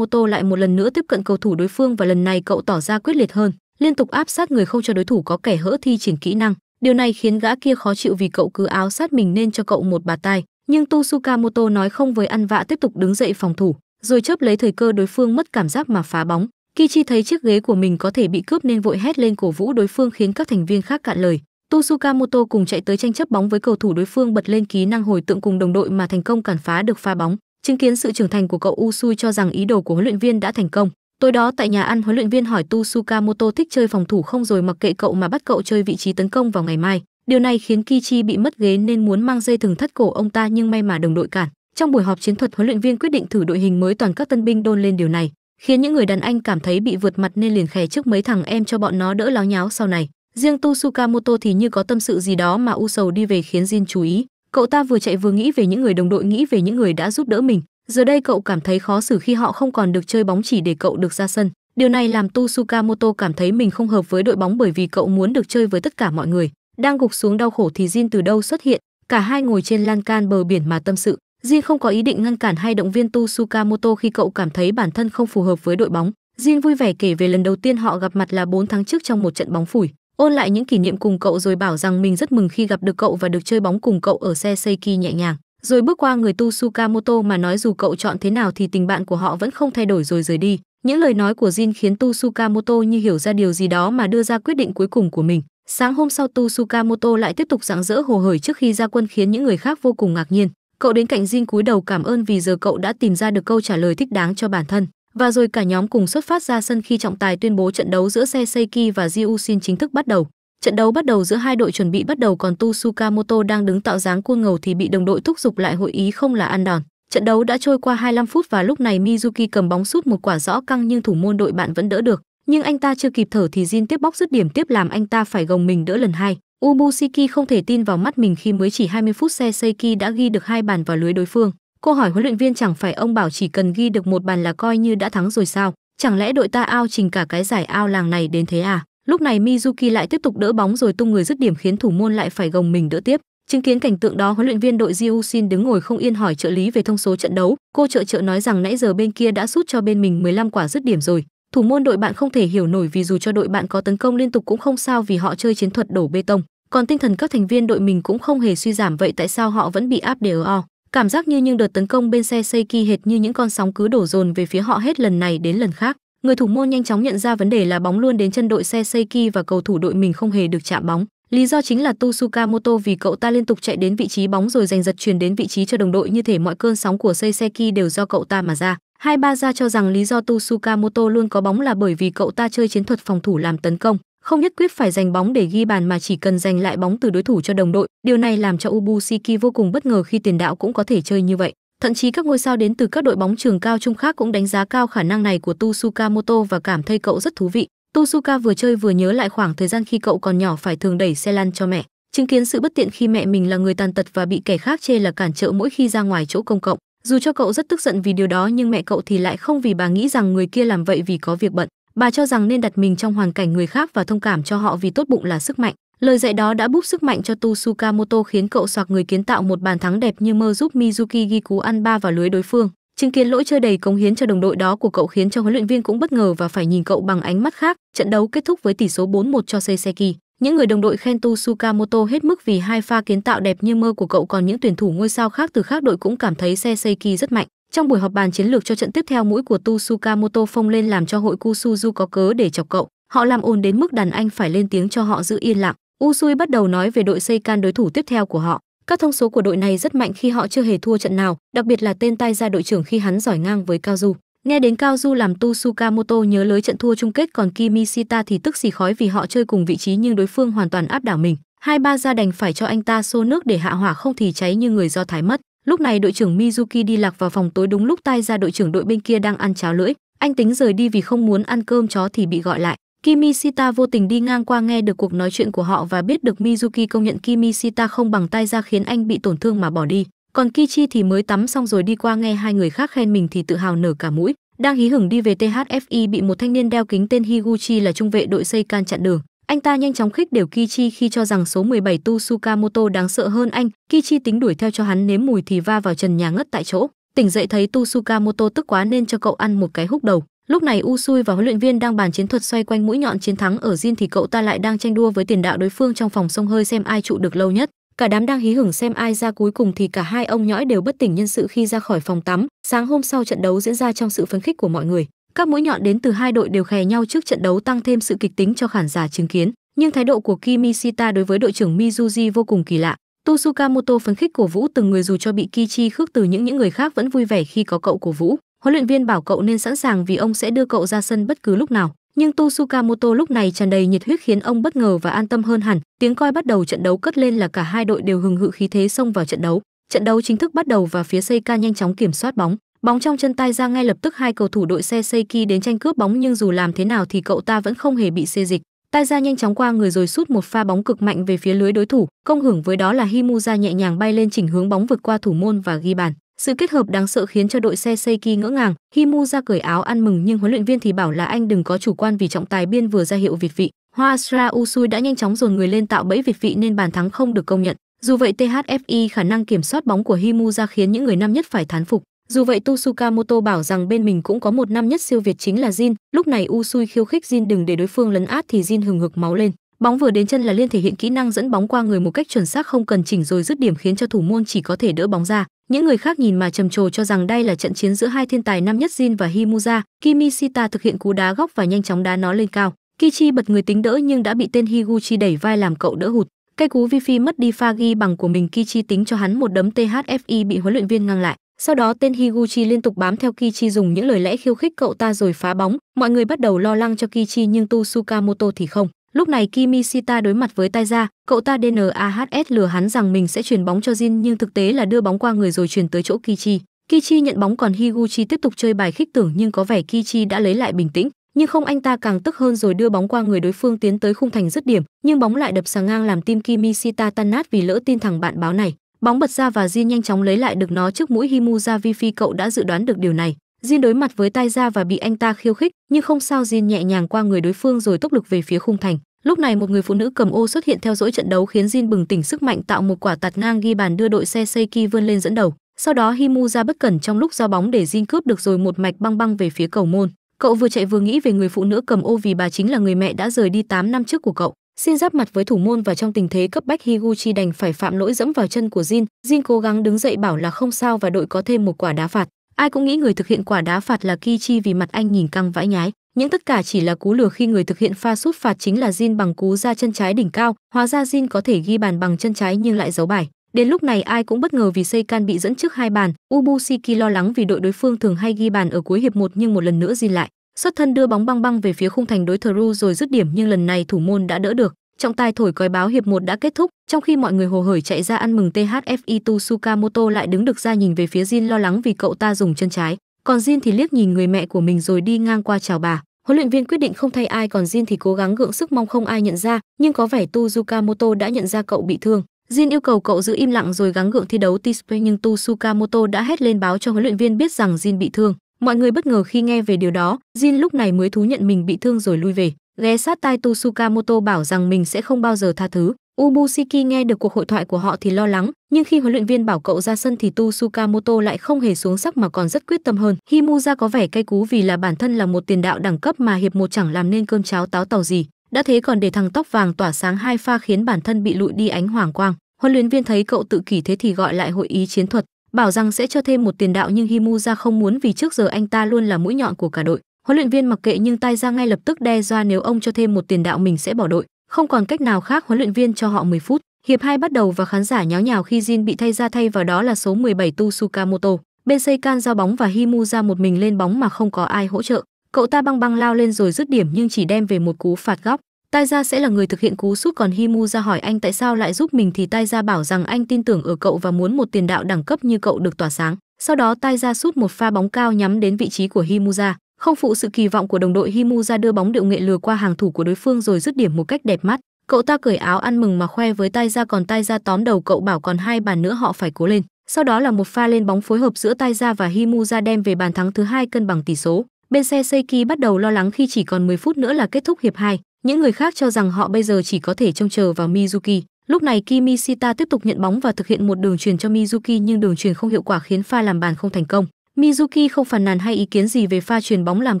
tu lại một lần nữa tiếp cận cầu thủ đối phương và lần này cậu tỏ ra quyết liệt hơn, liên tục áp sát người không cho đối thủ có kẻ hỡ thi triển kỹ năng điều này khiến gã kia khó chịu vì cậu cứ áo sát mình nên cho cậu một bà tai nhưng tu nói không với ăn vạ tiếp tục đứng dậy phòng thủ, rồi chớp lấy thời cơ đối phương mất cảm giác mà phá bóng Kichi thấy chiếc ghế của mình có thể bị cướp nên vội hét lên cổ vũ đối phương khiến các thành viên khác cạn lời. Tsukamoto cùng chạy tới tranh chấp bóng với cầu thủ đối phương bật lên kỹ năng hồi tượng cùng đồng đội mà thành công cản phá được pha bóng. Chứng kiến sự trưởng thành của cậu Usui cho rằng ý đồ của huấn luyện viên đã thành công. Tối đó tại nhà ăn huấn luyện viên hỏi Tsukamoto thích chơi phòng thủ không rồi mặc kệ cậu mà bắt cậu chơi vị trí tấn công vào ngày mai. Điều này khiến Kichi bị mất ghế nên muốn mang dây thừng thắt cổ ông ta nhưng may mà đồng đội cản. Trong buổi họp chiến thuật, huấn luyện viên quyết định thử đội hình mới toàn các tân binh đôn lên điều này, khiến những người đàn anh cảm thấy bị vượt mặt nên liền khè trước mấy thằng em cho bọn nó đỡ láo nháo sau này. Riêng Tu Sukamoto thì như có tâm sự gì đó mà u sầu đi về khiến Jin chú ý. Cậu ta vừa chạy vừa nghĩ về những người đồng đội nghĩ về những người đã giúp đỡ mình. Giờ đây cậu cảm thấy khó xử khi họ không còn được chơi bóng chỉ để cậu được ra sân. Điều này làm Tu Sukamoto cảm thấy mình không hợp với đội bóng bởi vì cậu muốn được chơi với tất cả mọi người. Đang gục xuống đau khổ thì Jin từ đâu xuất hiện, cả hai ngồi trên lan can bờ biển mà tâm sự. Jin không có ý định ngăn cản hay động viên Tu Sukamoto khi cậu cảm thấy bản thân không phù hợp với đội bóng. Jin vui vẻ kể về lần đầu tiên họ gặp mặt là 4 tháng trước trong một trận bóng phủi. Ôn lại những kỷ niệm cùng cậu rồi bảo rằng mình rất mừng khi gặp được cậu và được chơi bóng cùng cậu ở xe Seiki nhẹ nhàng. Rồi bước qua người Tu Sukamoto mà nói dù cậu chọn thế nào thì tình bạn của họ vẫn không thay đổi rồi rời đi. Những lời nói của Jin khiến Tu Sukamoto như hiểu ra điều gì đó mà đưa ra quyết định cuối cùng của mình. Sáng hôm sau Tu Sukamoto lại tiếp tục rạng rỡ hồ hởi trước khi ra quân khiến những người khác vô cùng ngạc nhiên. Cậu đến cạnh Jin cúi đầu cảm ơn vì giờ cậu đã tìm ra được câu trả lời thích đáng cho bản thân. Và rồi cả nhóm cùng xuất phát ra sân khi trọng tài tuyên bố trận đấu giữa xe Seiki và Jiushin chính thức bắt đầu. Trận đấu bắt đầu giữa hai đội chuẩn bị bắt đầu còn Tu Sukamoto đang đứng tạo dáng cuồng ngầu thì bị đồng đội thúc giục lại hội ý không là ăn đòn. Trận đấu đã trôi qua 25 phút và lúc này Mizuki cầm bóng sút một quả rõ căng nhưng thủ môn đội bạn vẫn đỡ được. Nhưng anh ta chưa kịp thở thì Jin tiếp bóc dứt điểm tiếp làm anh ta phải gồng mình đỡ lần hai. Ubushiki không thể tin vào mắt mình khi mới chỉ 20 phút xe Seiki đã ghi được hai bàn vào lưới đối phương. Cô hỏi huấn luyện viên chẳng phải ông bảo chỉ cần ghi được một bàn là coi như đã thắng rồi sao? Chẳng lẽ đội ta ao trình cả cái giải ao làng này đến thế à? Lúc này Mizuki lại tiếp tục đỡ bóng rồi tung người dứt điểm khiến thủ môn lại phải gồng mình đỡ tiếp. Chứng kiến cảnh tượng đó, huấn luyện viên đội Jiu đứng ngồi không yên hỏi trợ lý về thông số trận đấu. Cô trợ trợ nói rằng nãy giờ bên kia đã sút cho bên mình 15 quả dứt điểm rồi. Thủ môn đội bạn không thể hiểu nổi vì dù cho đội bạn có tấn công liên tục cũng không sao vì họ chơi chiến thuật đổ bê tông. Còn tinh thần các thành viên đội mình cũng không hề suy giảm vậy tại sao họ vẫn bị áp DRO? Cảm giác như những đợt tấn công bên xe Seiki hệt như những con sóng cứ đổ dồn về phía họ hết lần này đến lần khác. Người thủ môn nhanh chóng nhận ra vấn đề là bóng luôn đến chân đội xe Seiki và cầu thủ đội mình không hề được chạm bóng. Lý do chính là Tsukamoto vì cậu ta liên tục chạy đến vị trí bóng rồi giành giật truyền đến vị trí cho đồng đội như thể mọi cơn sóng của Seiseki đều do cậu ta mà ra. Hai ba ra cho rằng lý do Tsukamoto luôn có bóng là bởi vì cậu ta chơi chiến thuật phòng thủ làm tấn công, không nhất quyết phải giành bóng để ghi bàn mà chỉ cần giành lại bóng từ đối thủ cho đồng đội. Điều này làm cho Ubusiki vô cùng bất ngờ khi tiền đạo cũng có thể chơi như vậy. Thậm chí các ngôi sao đến từ các đội bóng trường cao trung khác cũng đánh giá cao khả năng này của Tsukamoto và cảm thấy cậu rất thú vị. Tusuka vừa chơi vừa nhớ lại khoảng thời gian khi cậu còn nhỏ phải thường đẩy xe lăn cho mẹ, chứng kiến sự bất tiện khi mẹ mình là người tàn tật và bị kẻ khác chê là cản trở mỗi khi ra ngoài chỗ công cộng. Dù cho cậu rất tức giận vì điều đó nhưng mẹ cậu thì lại không vì bà nghĩ rằng người kia làm vậy vì có việc bận. Bà cho rằng nên đặt mình trong hoàn cảnh người khác và thông cảm cho họ vì tốt bụng là sức mạnh. Lời dạy đó đã búp sức mạnh cho Tsukamoto khiến cậu soạc người kiến tạo một bàn thắng đẹp như mơ giúp Mizuki ghi cú ăn ba vào lưới đối phương. Chứng kiến lỗi chơi đầy cống hiến cho đồng đội đó của cậu khiến cho huấn luyện viên cũng bất ngờ và phải nhìn cậu bằng ánh mắt khác. Trận đấu kết thúc với tỷ số 4-1 cho Seiseki. Những người đồng đội khen Tu Sukamoto hết mức vì hai pha kiến tạo đẹp như mơ của cậu, còn những tuyển thủ ngôi sao khác từ khác đội cũng cảm thấy Seiseki rất mạnh. Trong buổi họp bàn chiến lược cho trận tiếp theo mũi của Tsukamoto phông lên làm cho hội Kusuzu có cớ để chọc cậu. Họ làm ồn đến mức đàn anh phải lên tiếng cho họ giữ yên lặng. Usui bắt đầu nói về đội Seikan đối thủ tiếp theo của họ. Các thông số của đội này rất mạnh khi họ chưa hề thua trận nào, đặc biệt là tên tay ra đội trưởng khi hắn giỏi ngang với Kaozu. Nghe đến Kaozu làm Tsukamoto nhớ lới trận thua chung kết còn Kimishita thì tức xì khói vì họ chơi cùng vị trí nhưng đối phương hoàn toàn áp đảo mình. Hai ba gia đành phải cho anh ta xô nước để hạ hỏa không thì cháy như người do thái mất. Lúc này đội trưởng Mizuki đi lạc vào phòng tối đúng lúc tay ra đội trưởng đội bên kia đang ăn cháo lưỡi. Anh tính rời đi vì không muốn ăn cơm chó thì bị gọi lại. Kimishita vô tình đi ngang qua nghe được cuộc nói chuyện của họ và biết được Mizuki công nhận Kimishita không bằng tay ra khiến anh bị tổn thương mà bỏ đi. Còn Kichi thì mới tắm xong rồi đi qua nghe hai người khác khen mình thì tự hào nở cả mũi. Đang hí hửng đi về THFI bị một thanh niên đeo kính tên Higuchi là trung vệ đội Seikan chặn đường. Anh ta nhanh chóng khích đều Kichi khi cho rằng số 17 Tu Sukamoto đáng sợ hơn anh. Kichi tính đuổi theo cho hắn nếm mùi thì va vào trần nhà ngất tại chỗ. Tỉnh dậy thấy Tu Sukamoto tức quá nên cho cậu ăn một cái húc đầu. Lúc này Usui và huấn luyện viên đang bàn chiến thuật xoay quanh mũi nhọn chiến thắng ở Jin thì cậu ta lại đang tranh đua với tiền đạo đối phương trong phòng sông hơi xem ai trụ được lâu nhất. Cả đám đang hí hửng xem ai ra cuối cùng thì cả hai ông nhõi đều bất tỉnh nhân sự khi ra khỏi phòng tắm. Sáng hôm sau trận đấu diễn ra trong sự phấn khích của mọi người. Các mũi nhọn đến từ hai đội đều khè nhau trước trận đấu tăng thêm sự kịch tính cho khán giả chứng kiến. Nhưng thái độ của Kimishita đối với đội trưởng Mizuji vô cùng kỳ lạ. Tosukamoto phấn khích cổ vũ từng người dù cho bị Kichi khước từ những những người khác vẫn vui vẻ khi có cậu cổ vũ. Huấn luyện viên bảo cậu nên sẵn sàng vì ông sẽ đưa cậu ra sân bất cứ lúc nào. nhưng Tosukamoto lúc này tràn đầy nhiệt huyết khiến ông bất ngờ và an tâm hơn hẳn. Tiếng coi bắt đầu trận đấu cất lên là cả hai đội đều hừng hự khí thế xông vào trận đấu. Trận đấu chính thức bắt đầu và phía Seika nhanh chóng kiểm soát bóng. Bóng trong chân tay ra ngay lập tức hai cầu thủ đội xe Seiki đến tranh cướp bóng nhưng dù làm thế nào thì cậu ta vẫn không hề bị xê dịch. tay ra nhanh chóng qua người rồi sút một pha bóng cực mạnh về phía lưới đối thủ, công hưởng với đó là Himuza nhẹ nhàng bay lên chỉnh hướng bóng vượt qua thủ môn và ghi bàn. Sự kết hợp đáng sợ khiến cho đội xe Seiki ngỡ ngàng, Himuza cởi áo ăn mừng nhưng huấn luyện viên thì bảo là anh đừng có chủ quan vì trọng tài biên vừa ra hiệu việt vị. Hoa Sra Usui đã nhanh chóng dồn người lên tạo bẫy việt vị nên bàn thắng không được công nhận. Dù vậy THFI khả năng kiểm soát bóng của Himuza khiến những người năm nhất phải thán phục. Dù vậy Tsukamoto bảo rằng bên mình cũng có một năm nhất siêu việt chính là Jin, lúc này Usui khiêu khích Jin đừng để đối phương lấn át thì Jin hừng hực máu lên. Bóng vừa đến chân là liên thể hiện kỹ năng dẫn bóng qua người một cách chuẩn xác không cần chỉnh rồi dứt điểm khiến cho thủ môn chỉ có thể đỡ bóng ra. Những người khác nhìn mà trầm trồ cho rằng đây là trận chiến giữa hai thiên tài năm nhất Jin và Himuza. Kimishita thực hiện cú đá góc và nhanh chóng đá nó lên cao. Kichi bật người tính đỡ nhưng đã bị tên Higuchi đẩy vai làm cậu đỡ hụt. Cây cú vi phi mất đi pha ghi bằng của mình Kichi tính cho hắn một đấm THFI bị huấn luyện viên ngăn lại. Sau đó tên Higuchi liên tục bám theo Kichi dùng những lời lẽ khiêu khích cậu ta rồi phá bóng. Mọi người bắt đầu lo lắng cho Kichi nhưng Tu Sukamoto thì không. Lúc này Kimishita đối mặt với Taiza, cậu ta DNAHS lừa hắn rằng mình sẽ truyền bóng cho Jin nhưng thực tế là đưa bóng qua người rồi truyền tới chỗ Kichi. Kichi nhận bóng còn Higuchi tiếp tục chơi bài khích tưởng nhưng có vẻ Kichi đã lấy lại bình tĩnh, nhưng không anh ta càng tức hơn rồi đưa bóng qua người đối phương tiến tới khung thành dứt điểm, nhưng bóng lại đập sang ngang làm tim Kimishita tan nát vì lỡ tin thằng bạn báo này. Bóng bật ra và Jin nhanh chóng lấy lại được nó trước mũi Himuza Vifi cậu đã dự đoán được điều này. Jin đối mặt với tai ra và bị anh ta khiêu khích, nhưng không sao Jin nhẹ nhàng qua người đối phương rồi tốc lực về phía khung thành. Lúc này một người phụ nữ cầm ô xuất hiện theo dõi trận đấu khiến Jin bừng tỉnh sức mạnh tạo một quả tạt ngang ghi bàn đưa đội xe Seiki vươn lên dẫn đầu. Sau đó Himu ra bất cẩn trong lúc giao bóng để Jin cướp được rồi một mạch băng băng về phía cầu môn. Cậu vừa chạy vừa nghĩ về người phụ nữ cầm ô vì bà chính là người mẹ đã rời đi 8 năm trước của cậu. Xin giáp mặt với thủ môn và trong tình thế cấp bách Higuchi đành phải phạm lỗi dẫm vào chân của Jin. Jin cố gắng đứng dậy bảo là không sao và đội có thêm một quả đá phạt. Ai cũng nghĩ người thực hiện quả đá phạt là Kichi vì mặt anh nhìn căng vãi nhái. Những tất cả chỉ là cú lừa khi người thực hiện pha sút phạt chính là Jin bằng cú ra chân trái đỉnh cao, hóa ra Jin có thể ghi bàn bằng chân trái nhưng lại giấu bài. Đến lúc này ai cũng bất ngờ vì Seikan bị dẫn trước hai bàn, Ubushiki lo lắng vì đội đối phương thường hay ghi bàn ở cuối hiệp 1 nhưng một lần nữa Jin lại xuất thân đưa bóng băng băng về phía khung thành đối Thru rồi dứt điểm nhưng lần này thủ môn đã đỡ được. Trọng tài thổi còi báo hiệp 1 đã kết thúc, trong khi mọi người hồ hởi chạy ra ăn mừng THFI Tsukamoto lại đứng được ra nhìn về phía Jin lo lắng vì cậu ta dùng chân trái. Còn Jin thì liếc nhìn người mẹ của mình rồi đi ngang qua chào bà. Huấn luyện viên quyết định không thay ai còn Jin thì cố gắng gượng sức mong không ai nhận ra, nhưng có vẻ Tsukamoto đã nhận ra cậu bị thương. Jin yêu cầu cậu giữ im lặng rồi gắng gượng thi đấu Tispe nhưng Tsukamoto đã hét lên báo cho huấn luyện viên biết rằng Jin bị thương. Mọi người bất ngờ khi nghe về điều đó, Jin lúc này mới thú nhận mình bị thương rồi lui về. Ghé sát tai Tsukamoto bảo rằng mình sẽ không bao giờ tha thứ. Ubushiki nghe được cuộc hội thoại của họ thì lo lắng, nhưng khi huấn luyện viên bảo cậu ra sân thì Tsukamoto lại không hề xuống sắc mà còn rất quyết tâm hơn. Himuza có vẻ cay cú vì là bản thân là một tiền đạo đẳng cấp mà hiệp một chẳng làm nên cơm cháo táo tàu gì. Đã thế còn để thằng tóc vàng tỏa sáng hai pha khiến bản thân bị lụi đi ánh hoàng quang. Huấn luyện viên thấy cậu tự kỷ thế thì gọi lại hội ý chiến thuật, bảo rằng sẽ cho thêm một tiền đạo nhưng Himuza không muốn vì trước giờ anh ta luôn là mũi nhọn của cả đội. Huấn luyện viên mặc kệ nhưng tay ra ngay lập tức đe dọa nếu ông cho thêm một tiền đạo mình sẽ bỏ đội. Không còn cách nào khác, huấn luyện viên cho họ 10 phút. Hiệp 2 bắt đầu và khán giả nháo nhào khi Jin bị thay ra thay vào đó là số 17 Tsukamoto. Bên Seikan giao bóng và Himu ra một mình lên bóng mà không có ai hỗ trợ. Cậu ta băng băng lao lên rồi dứt điểm nhưng chỉ đem về một cú phạt góc. Tai ra sẽ là người thực hiện cú sút còn Himu ra hỏi anh tại sao lại giúp mình thì Tai ra bảo rằng anh tin tưởng ở cậu và muốn một tiền đạo đẳng cấp như cậu được tỏa sáng. Sau đó Tai ra sút một pha bóng cao nhắm đến vị trí của Himuza. Không phụ sự kỳ vọng của đồng đội, Himu ra đưa bóng điệu nghệ lừa qua hàng thủ của đối phương rồi dứt điểm một cách đẹp mắt. Cậu ta cởi áo ăn mừng mà khoe với tay ra còn tay ra tóm đầu cậu bảo còn hai bàn nữa họ phải cố lên. Sau đó là một pha lên bóng phối hợp giữa tay ra và Himu ra đem về bàn thắng thứ hai cân bằng tỷ số. Bên xe Seiki bắt đầu lo lắng khi chỉ còn 10 phút nữa là kết thúc hiệp 2. Những người khác cho rằng họ bây giờ chỉ có thể trông chờ vào Mizuki. Lúc này Kimishita tiếp tục nhận bóng và thực hiện một đường truyền cho Mizuki nhưng đường truyền không hiệu quả khiến pha làm bàn không thành công. Mizuki không phàn nàn hay ý kiến gì về pha truyền bóng làm